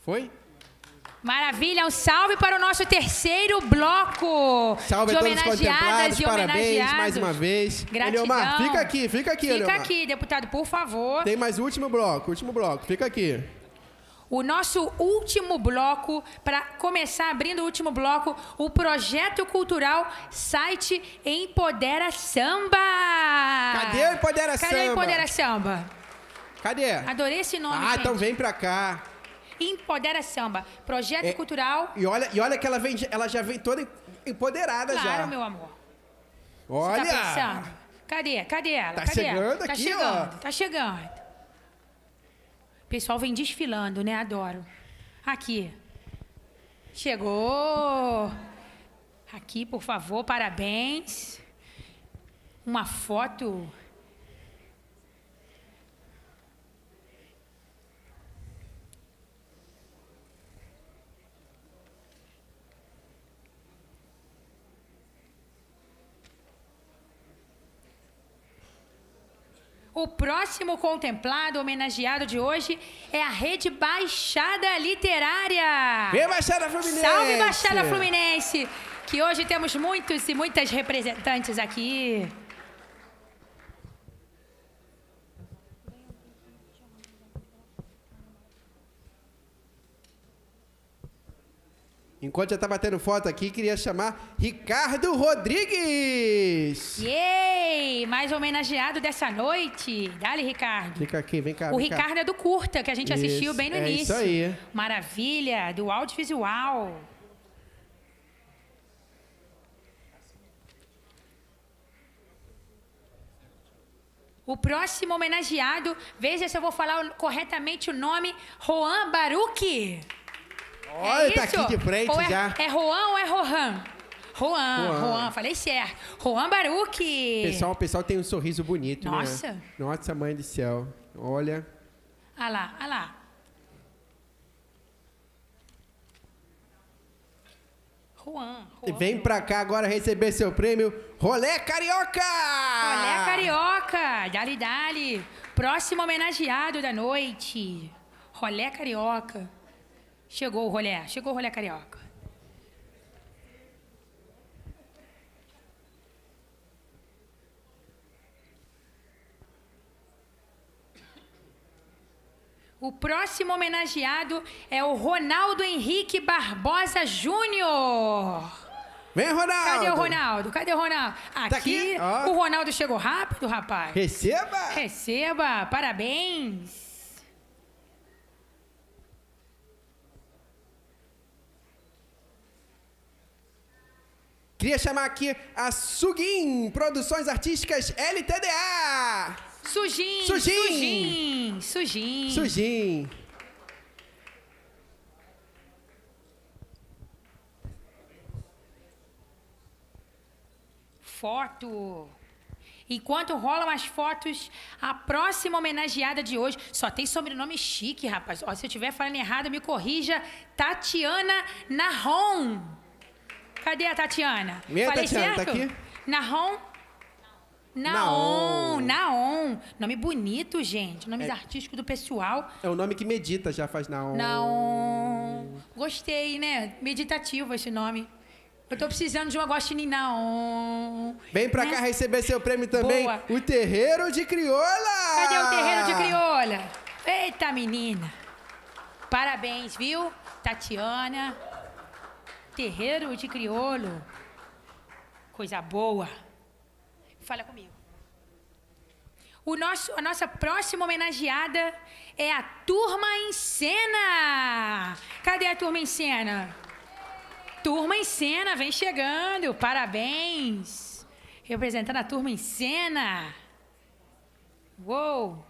Foi? Maravilha, um salve para o nosso terceiro bloco Salve de a todos os homenageadas contemplados, e parabéns mais uma vez. Gratidão. Eliomar, fica aqui, fica aqui, Fica Eliomar. aqui, deputado, por favor. Tem mais o último bloco, último bloco, fica aqui. O nosso último bloco, para começar abrindo o último bloco, o projeto cultural Site Empodera Samba. Cadê o Empodera Cadê o Samba? Empodera Samba? Cadê? Adorei esse nome, Ah, gente. então vem pra cá. Empodera Samba, projeto É, cultural. E olha, e olha que ela, vem, ela já vem toda empoderada já. Claro, meu amor. Olha! Você tá pensando? Cadê? Cadê ela? Tá Cadê ela? chegando tá aqui, chegando, ó. Tá chegando. O pessoal vem desfilando, né? Adoro. Aqui. Chegou. Aqui, por favor, parabéns. Uma foto. O próximo contemplado, homenageado de hoje, é a Rede Baixada Literária. Vem, Baixada Fluminense! Salve, Baixada Fluminense! Que hoje temos muitos e muitas representantes aqui. Enquanto já tá batendo foto aqui, queria chamar Ricardo Rodrigues. Yay! Mais homenageado dessa noite. Dale, Ricardo. Fica aqui, vem cá. O vem cá. Ricardo é do Curta, que a gente assistiu Isso, bem no é início. isso aí. Maravilha, do audiovisual. O próximo homenageado, veja se eu vou falar corretamente o nome, Juan Baruque. Olha, é tá aqui de frente ou é, já. É Juan ou é Rohan? Juan, Juan. Juan, falei certo. Juan Baruque. Pessoal, o pessoal tem um sorriso bonito, Nossa. né? Nossa, mãe do céu. Olha. Olha lá, olha lá. Juan, E vem pra cá agora receber seu prêmio Rolé Carioca! Olé Carioca, dali dali. Próximo homenageado da noite. Rolé Carioca. Chegou o rolé, chegou o rolé Carioca. O próximo homenageado é o Ronaldo Henrique Barbosa Júnior. Vem, Ronaldo! Cadê o Ronaldo? Cadê o Ronaldo? Aqui, Tá aqui? O Ronaldo chegou rápido, rapaz. Receba! Receba, parabéns. Queria chamar aqui a Sugin Produções Artísticas LTDA! Sujim, Sujim! sujim, sujim. Sujin! Foto. Enquanto rolam as fotos, a próxima homenageada de hoje só tem sobrenome chique, rapaz. Ó, se eu estiver falando errado, me corrija. Tatiana Nahon. Cadê a Tatiana? Minha Falei Tatiana, tá certo? aqui? Nahon. Naon. Naon, Naon. Nome bonito, gente. Nome É. artístico do pessoal. É o nome que medita, já faz na onda. Naon. Gostei, né? Meditativo esse nome. Eu tô precisando de uma guaxinim Naon. Vem pra Né? cá receber seu prêmio também, Boa. o Terreiro de Crioula! Cadê o terreiro de crioula? Eita, menina. Parabéns, viu? Tatiana. Terreiro de crioulo. Coisa boa. Fala comigo. O nosso, a nossa próxima homenageada é a Turma em Cena. Cadê a Turma em Cena? Turma em Cena, vem chegando. Parabéns. Representando a Turma em Cena. Uou!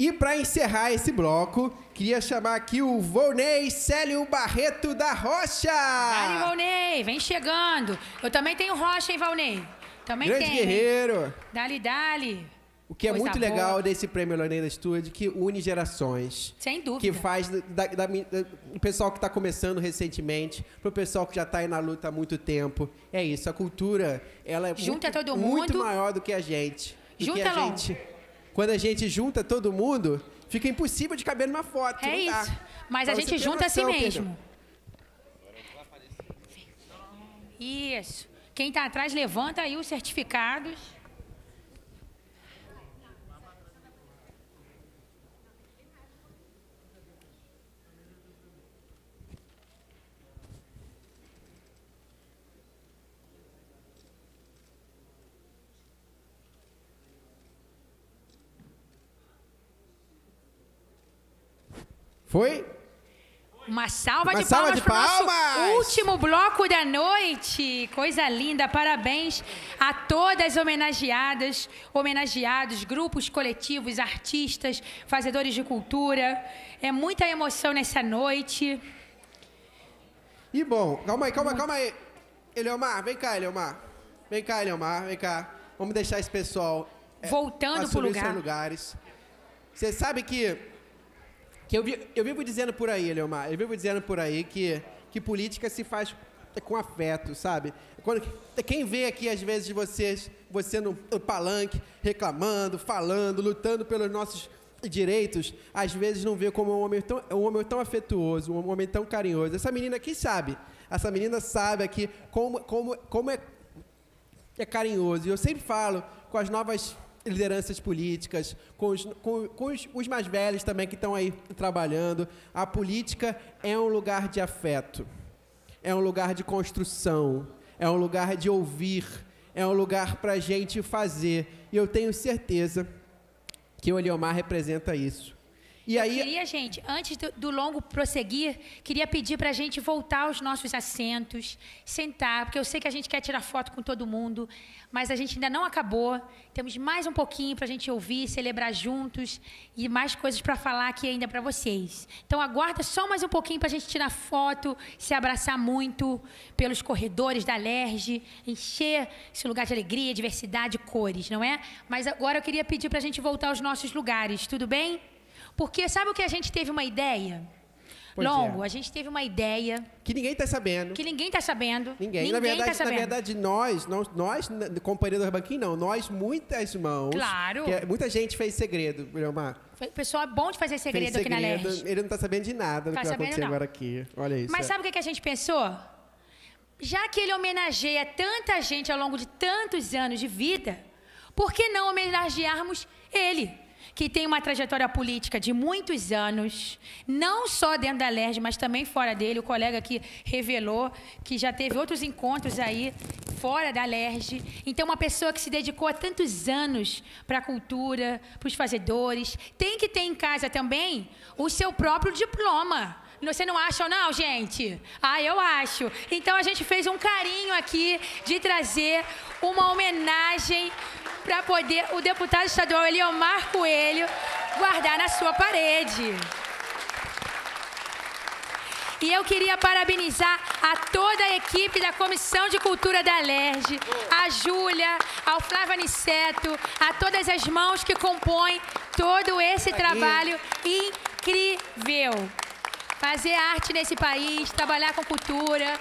E para encerrar esse bloco, queria chamar aqui o Volney Célio Barreto da Rocha! Dali, Valnei, vem chegando. Eu também tenho rocha, hein, Valnei? Também Grande guerreiro! Dali, dali. O que é Coisa muito boa. legal desse prêmio Lorena Studio, que une gerações. Sem dúvida. Que faz da, da- da- o pessoal que está começando recentemente, pro pessoal que já está aí na luta há muito tempo. É isso, a cultura, ela é Junta muito, todo muito mundo. maior do que a gente. Junta, que a gente. Quando a gente junta todo mundo, fica impossível de caber numa foto. É não dá. isso. Mas Pra a gente junta assim noção, mesmo. Isso. Quem tá atrás, levanta aí os certificados. Foi? Uma salva Uma de salva palmas de último bloco da noite. Coisa linda, parabéns a todas as homenageadas, homenageados, grupos coletivos, artistas, fazedores de cultura. É muita emoção nessa noite. E bom, calma aí, calma, calma aí. Eleomar, vem cá, Eleomar. Vem cá, Eleomar, vem cá. Vamos deixar esse pessoal é, Voltando assumir lugar. lugares. Você sabe que que eu, vi- eu vivo dizendo por aí, Eleomar, eu vivo dizendo por aí que que política se faz com afeto, sabe? Quando quem vê aqui às vezes vocês, você no, no palanque reclamando, falando, lutando pelos nossos direitos, às vezes não vê como um homem tão, um homem tão afetuoso, um homem tão carinhoso. Essa menina aqui sabe. Essa menina sabe aqui como, como, como é, é carinhoso. E eu sempre falo com as novas lideranças políticas, com os, com, com os, os mais velhos também que estão aí trabalhando. A política é um lugar de afeto, é um lugar de construção, é um lugar de ouvir, é um lugar para a gente fazer. E eu tenho certeza que o Eliomar representa isso. E aí, Eu queria, gente, antes do, do longo prosseguir, queria pedir para a gente voltar aos nossos assentos, sentar, porque eu sei que a gente quer tirar foto com todo mundo, mas a gente ainda não acabou. Temos mais um pouquinho para a gente ouvir, celebrar juntos e mais coisas para falar aqui ainda para vocês. Então aguarda só mais um pouquinho para a gente tirar foto, se abraçar muito pelos corredores da LERJ, encher esse lugar de alegria, diversidade, cores, não é? Mas agora eu queria pedir para a gente voltar aos nossos lugares, tudo bem? Porque sabe o que a gente teve uma ideia? Pois é. Longo, a gente teve uma ideia que ninguém está sabendo. que ninguém está sabendo. Ninguém. na, verdade, tá sabendo. na verdade, nós, nós, n- companhia do Rebanquinho, não. Nós, muitas mãos. Claro. que é- muita gente fez segredo, Leomar. Foi- Pessoal, é bom de fazer segredo, fez aqui na segredo. LERJ. Ele não está sabendo de nada do Tá que vai acontecer não. agora aqui. Olha isso. Mas é. sabe o que a gente pensou? Já que ele homenageia tanta gente ao longo de tantos anos de vida, por que não homenagearmos ele? Que tem uma trajetória política de muitos anos, não só dentro da LERJ, mas também fora dele. O colega aqui revelou que já teve outros encontros aí fora da LERJ. Então, uma pessoa que se dedicou há tantos anos para a cultura, para os fazedores, tem que ter em casa também o seu próprio diploma. Você não acha, não, gente? Ah, eu acho. Então a gente fez um carinho aqui de trazer uma homenagem para poder o deputado estadual Eliomar Coelho guardar na sua parede. E eu queria parabenizar a toda a equipe da Comissão de Cultura da LERJ, a Júlia, ao Flávio Aniceto, a todas as mãos que compõem todo esse trabalho incrível. Fazer arte nesse país, trabalhar com cultura,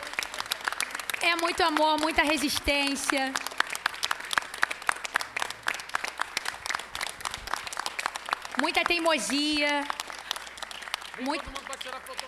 é muito amor, muita resistência. Muita teimosia. Muito...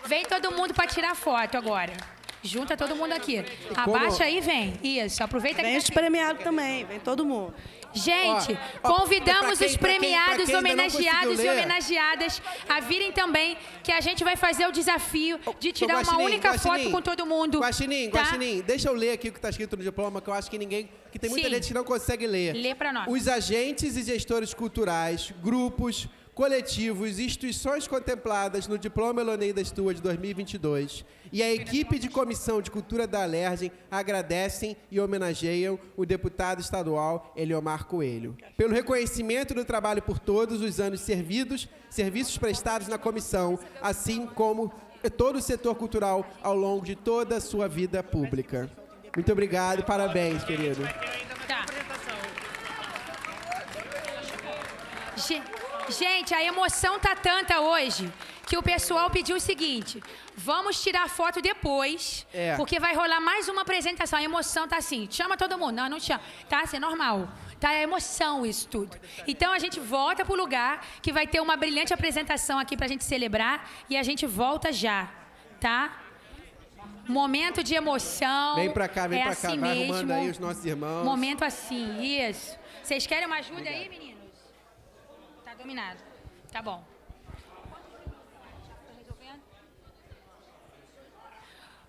Vem todo mundo para tirar foto agora. Junta todo mundo aqui. Abaixa aí, vem. Isso, aproveita Vem que os premiados também, vem todo mundo. Gente, Ó, ó, convidamos quem- os pra quem- pra premiados, quem não homenageados e homenageadas a virem também, que a gente vai fazer o desafio de tirar uma Guaxinim, única foto com todo mundo. Guaxinim, tá? Guaxinim, deixa eu ler aqui o que está escrito no diploma, que eu acho que ninguém. que tem muita Sim. gente que não consegue ler. Lê pra nós. Os agentes e gestores culturais, grupos, coletivos e instituições contempladas no Diploma Eloneida Stua de 2022 e a equipe de Comissão de Cultura da Alergem agradecem e homenageiam o deputado estadual Eliomar Coelho pelo reconhecimento do trabalho por todos os anos servidos, serviços prestados na comissão, assim como todo o setor cultural ao longo de toda a sua vida pública. Muito obrigado, parabéns, querido. Tá. Ge- Gente, a emoção tá tanta hoje que o pessoal pediu o seguinte: vamos tirar foto depois, É. porque vai rolar mais uma apresentação. A emoção tá assim, chama todo mundo. Não, não chama. Tá assim, é normal. Tá, é emoção isso tudo. Então a gente volta pro lugar que vai ter uma brilhante apresentação aqui pra gente celebrar e a gente volta já, tá? Momento de emoção. Vem pra cá, vem é pra cá, assim vai mesmo. arrumando aí os nossos irmãos. Momento assim, isso. Vocês querem uma ajuda aí, meninos? Tá dominado. Tá bom.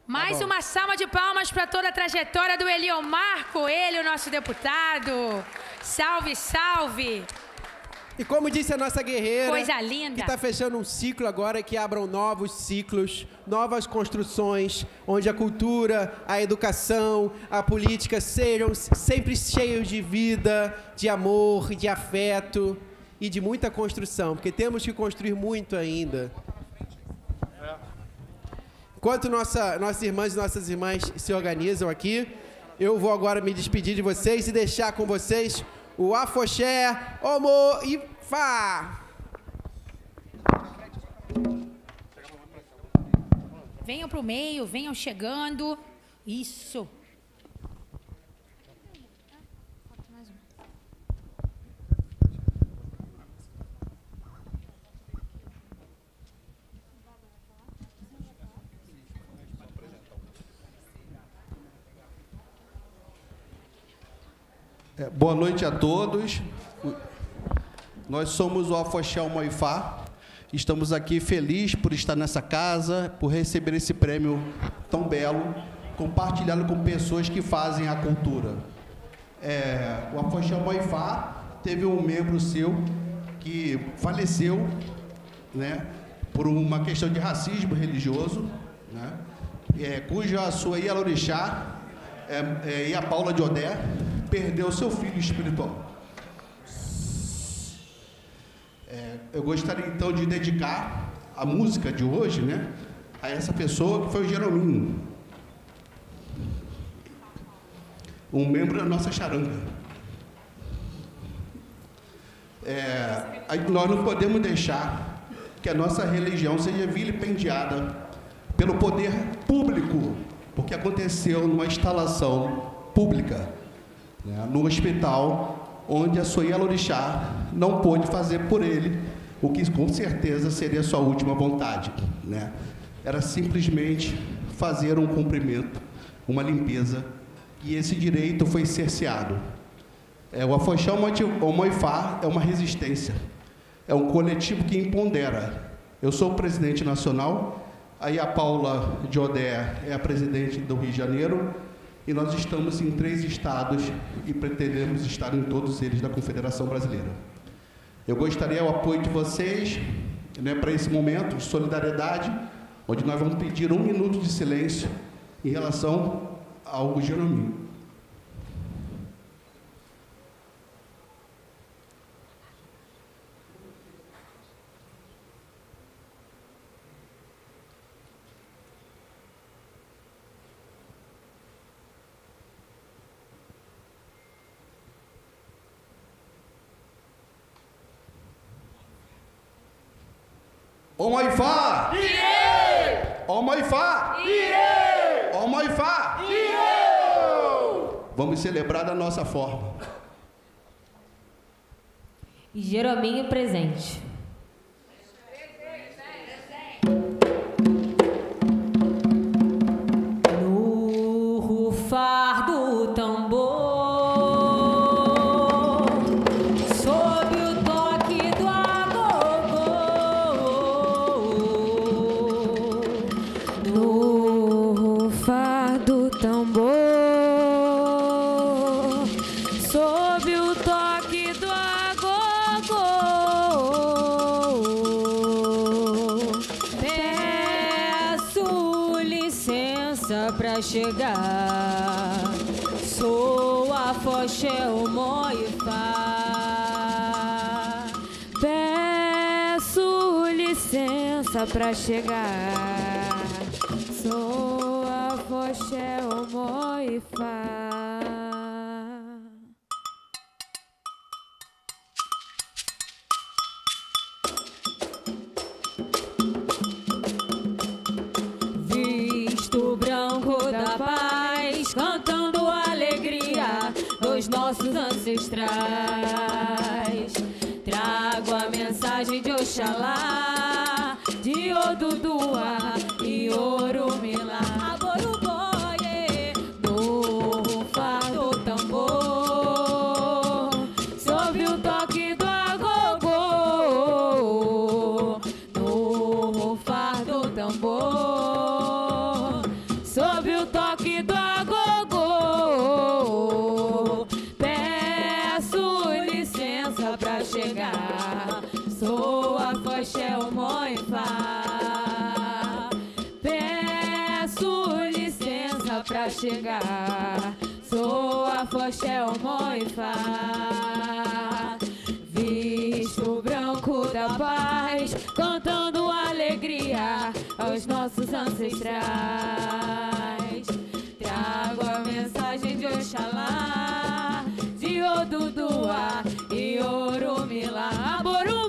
Mais Tá uma salva de palmas para toda a trajetória do Eliomar Coelho, nosso deputado. Salve, salve! E como disse a nossa guerreira, Coisa linda. que está fechando um ciclo agora, que abram novos ciclos, novas construções, onde a cultura, a educação, a política sejam sempre cheios de vida, de amor, de afeto e de muita construção, porque temos que construir muito ainda. Enquanto nossa, nossas irmãs e nossas irmãs se organizam aqui, eu vou agora me despedir de vocês e deixar com vocês o Afoxé Homo e Fá. Venham pro meio, venham chegando. Isso. Boa noite a todos. Nós somos o Afoxé Moifá. Estamos aqui felizes por estar nessa casa, por receber esse prêmio tão belo, compartilhado com pessoas que fazem a cultura. É, o Afoxé Moifá teve um membro seu que faleceu né, por uma questão de racismo religioso, né, é, cuja sua Ialorixá, é, é, Ia Paula de Odé, perdeu seu filho espiritual. É, eu gostaria então de dedicar a música de hoje, né, a essa pessoa que foi o Jerominho, um membro da nossa charanga. É, nós não podemos deixar que a nossa religião seja vilipendiada pelo poder público, porque aconteceu numa instalação pública, né, no hospital, onde a Soyela Orixá não pôde fazer por ele o que com certeza seria sua última vontade. Né? Era simplesmente fazer um cumprimento, uma limpeza, e esse direito foi cerceado. É, o Afoxé Moifá é uma resistência, é um coletivo que impondera. Eu sou o presidente nacional, aí a Paula de Odé é a presidente do Rio de Janeiro, e nós estamos em três estados e pretendemos estar em todos eles da Confederação Brasileira. Eu gostaria o apoio de vocês né, para esse momento de solidariedade, onde nós vamos pedir um minuto de silêncio em relação ao Jerominho. Ô Moifá! Ô Moifá! Ô Moifá! Vamos celebrar da nossa forma. Jerominho presente. Licença pra chegar. Sou a Fochel Moifá. Visto branco da paz, cantando alegria dos nossos ancestrais. Trago a mensagem de Oxalá, pra chegar, sou a Fochel Moifá. Visto branco da paz, cantando alegria aos nossos ancestrais. Trago a mensagem de Oxalá, de Odudua e Orumilá. Aboruboie,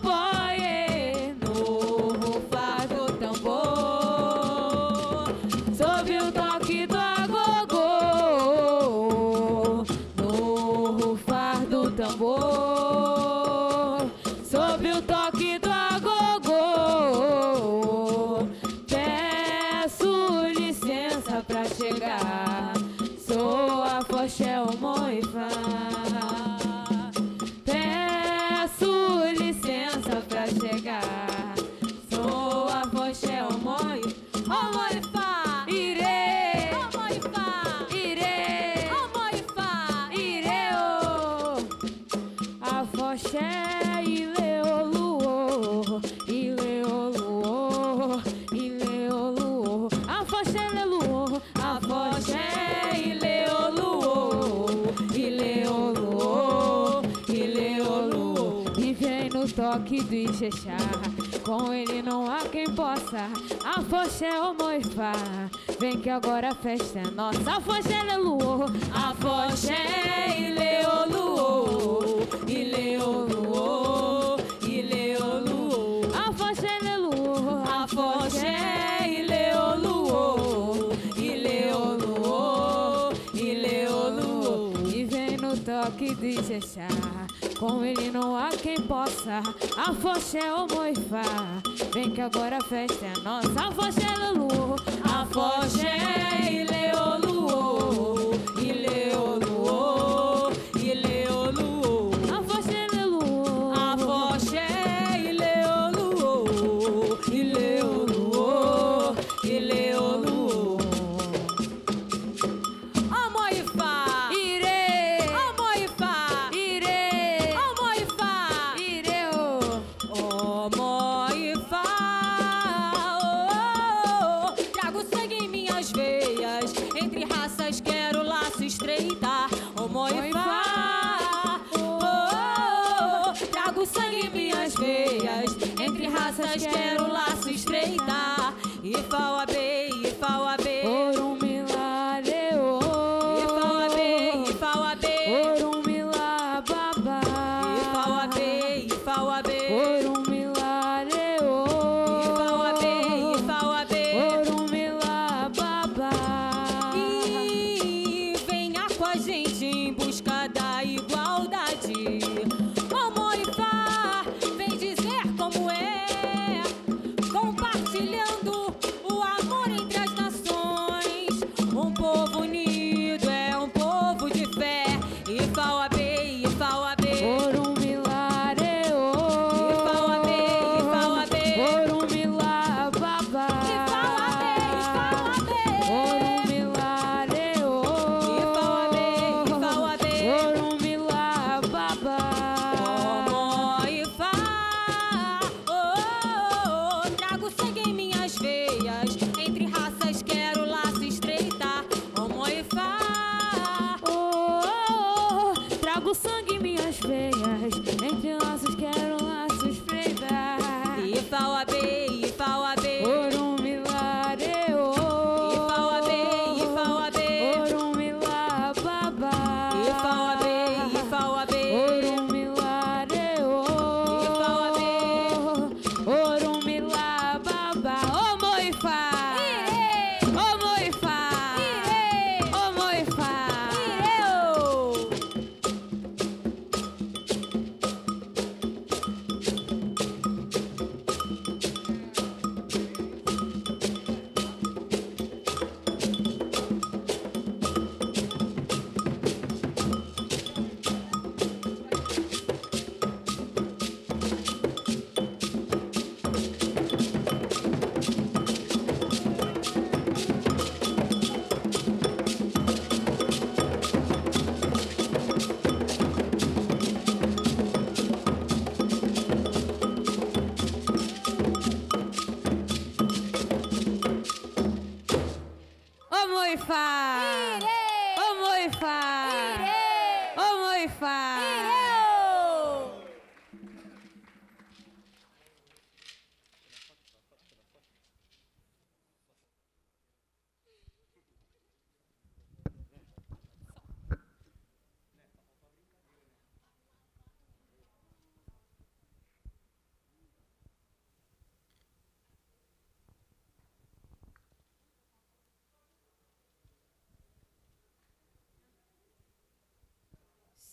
Ixexá. Com ele não há quem possa. Afoxé o moifá. Vem que agora a festa é nossa. Afoxé leluô. Afoxé e leoluô. E leoluô. E leoluô. Afoxé leluô. Afoxé e leoluô. E leoluô. E leoluô. E vem no toque do Ixexá. Com ele não há quem possa. Afoxé o moifá. Vem que agora a festa é nossa. Afoxé leluô. Afoxé e leoluô. E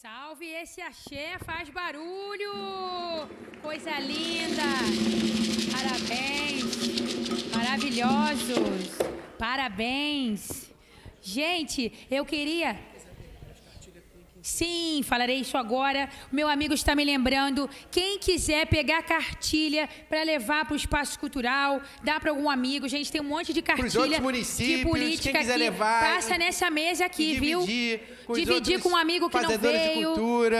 Salve esse axé, faz barulho! Coisa linda! Parabéns! Maravilhosos! Parabéns! Gente, eu queria. Sim, falarei isso agora. Meu amigo está me lembrando. Quem quiser pegar cartilha para levar para o espaço cultural, dá para algum amigo. Gente, tem um monte de cartilha outros municípios, de política quem quiser aqui. levar, Passa nessa mesa aqui, viu? dividir com os Dividir com um amigo que não veio.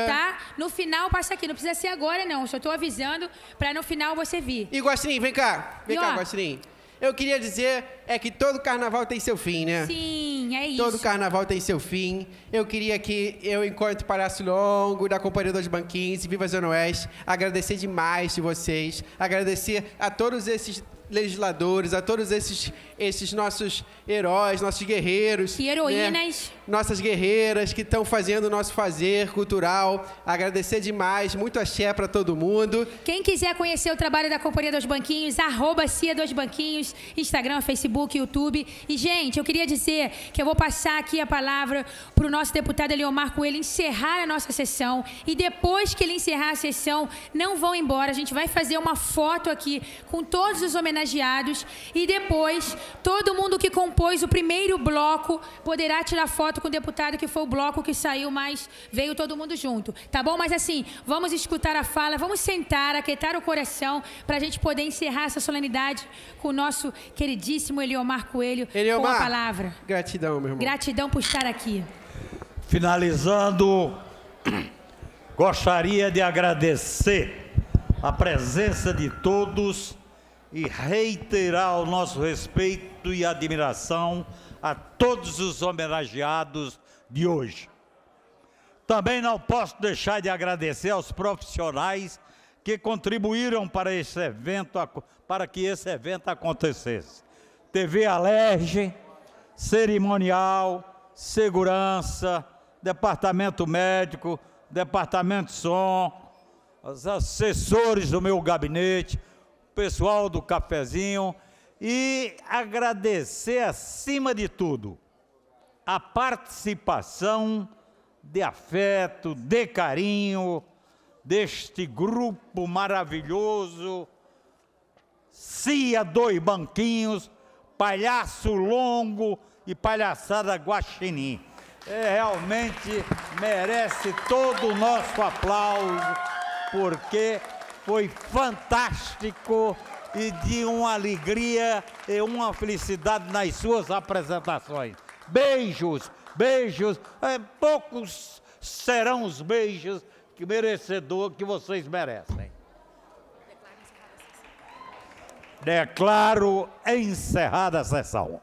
Tá? No final, passa aqui. Não precisa ser agora, não. Só estou avisando para no final você vir. E Guaxinim, vem cá. Vem E, cá, ó, Guaxinim. Eu queria dizer é que todo carnaval tem seu fim, né? Sim, é isso. Todo carnaval tem seu fim. Eu queria que eu, enquanto Palácio Longo, da Companhia dos Banquinhos e Viva Zona Oeste, agradecer demais de vocês, agradecer a todos esses legisladores, a todos esses, esses nossos heróis, nossos guerreiros. E heroínas. Né? Nossas guerreiras que estão fazendo o nosso fazer cultural. Agradecer demais, muito axé para todo mundo. Quem quiser conhecer o trabalho da Companhia dos Banquinhos, arroba Cia dos Banquinhos, Instagram, Facebook, YouTube. E, gente, eu queria dizer que eu vou passar aqui a palavra para o nosso deputado Eliomar Coelho encerrar a nossa sessão. E depois que ele encerrar a sessão, não vão embora. A gente vai fazer uma foto aqui com todos os homenageados. E depois, todo mundo que compôs o primeiro bloco poderá tirar foto com o deputado, que foi o bloco que saiu, mas veio todo mundo junto. Tá bom? Mas assim, vamos escutar a fala, vamos sentar, aquietar o coração, para a gente poder encerrar essa solenidade com o nosso queridíssimo Eliomar Coelho Eliomar, com a palavra. Gratidão, meu irmão. Gratidão por estar aqui. Finalizando, gostaria de agradecer a presença de todos e reiterar o nosso respeito e admiração a todos os homenageados de hoje. Também não posso deixar de agradecer aos profissionais que contribuíram para esse evento, para que esse evento acontecesse. TV Alerge, cerimonial, segurança, departamento médico, departamento de som, os assessores do meu gabinete, pessoal do cafezinho e agradecer acima de tudo a participação de afeto, de carinho deste grupo maravilhoso, Cia Dois Banquinhos, Palhaço Longo e Palhaçada Guaxinim. É, realmente merece todo o nosso aplauso, porque foi fantástico e de uma alegria e uma felicidade nas suas apresentações. Beijos, beijos, é, poucos serão os beijos que merecedor que vocês merecem. Declaro encerrada a sessão.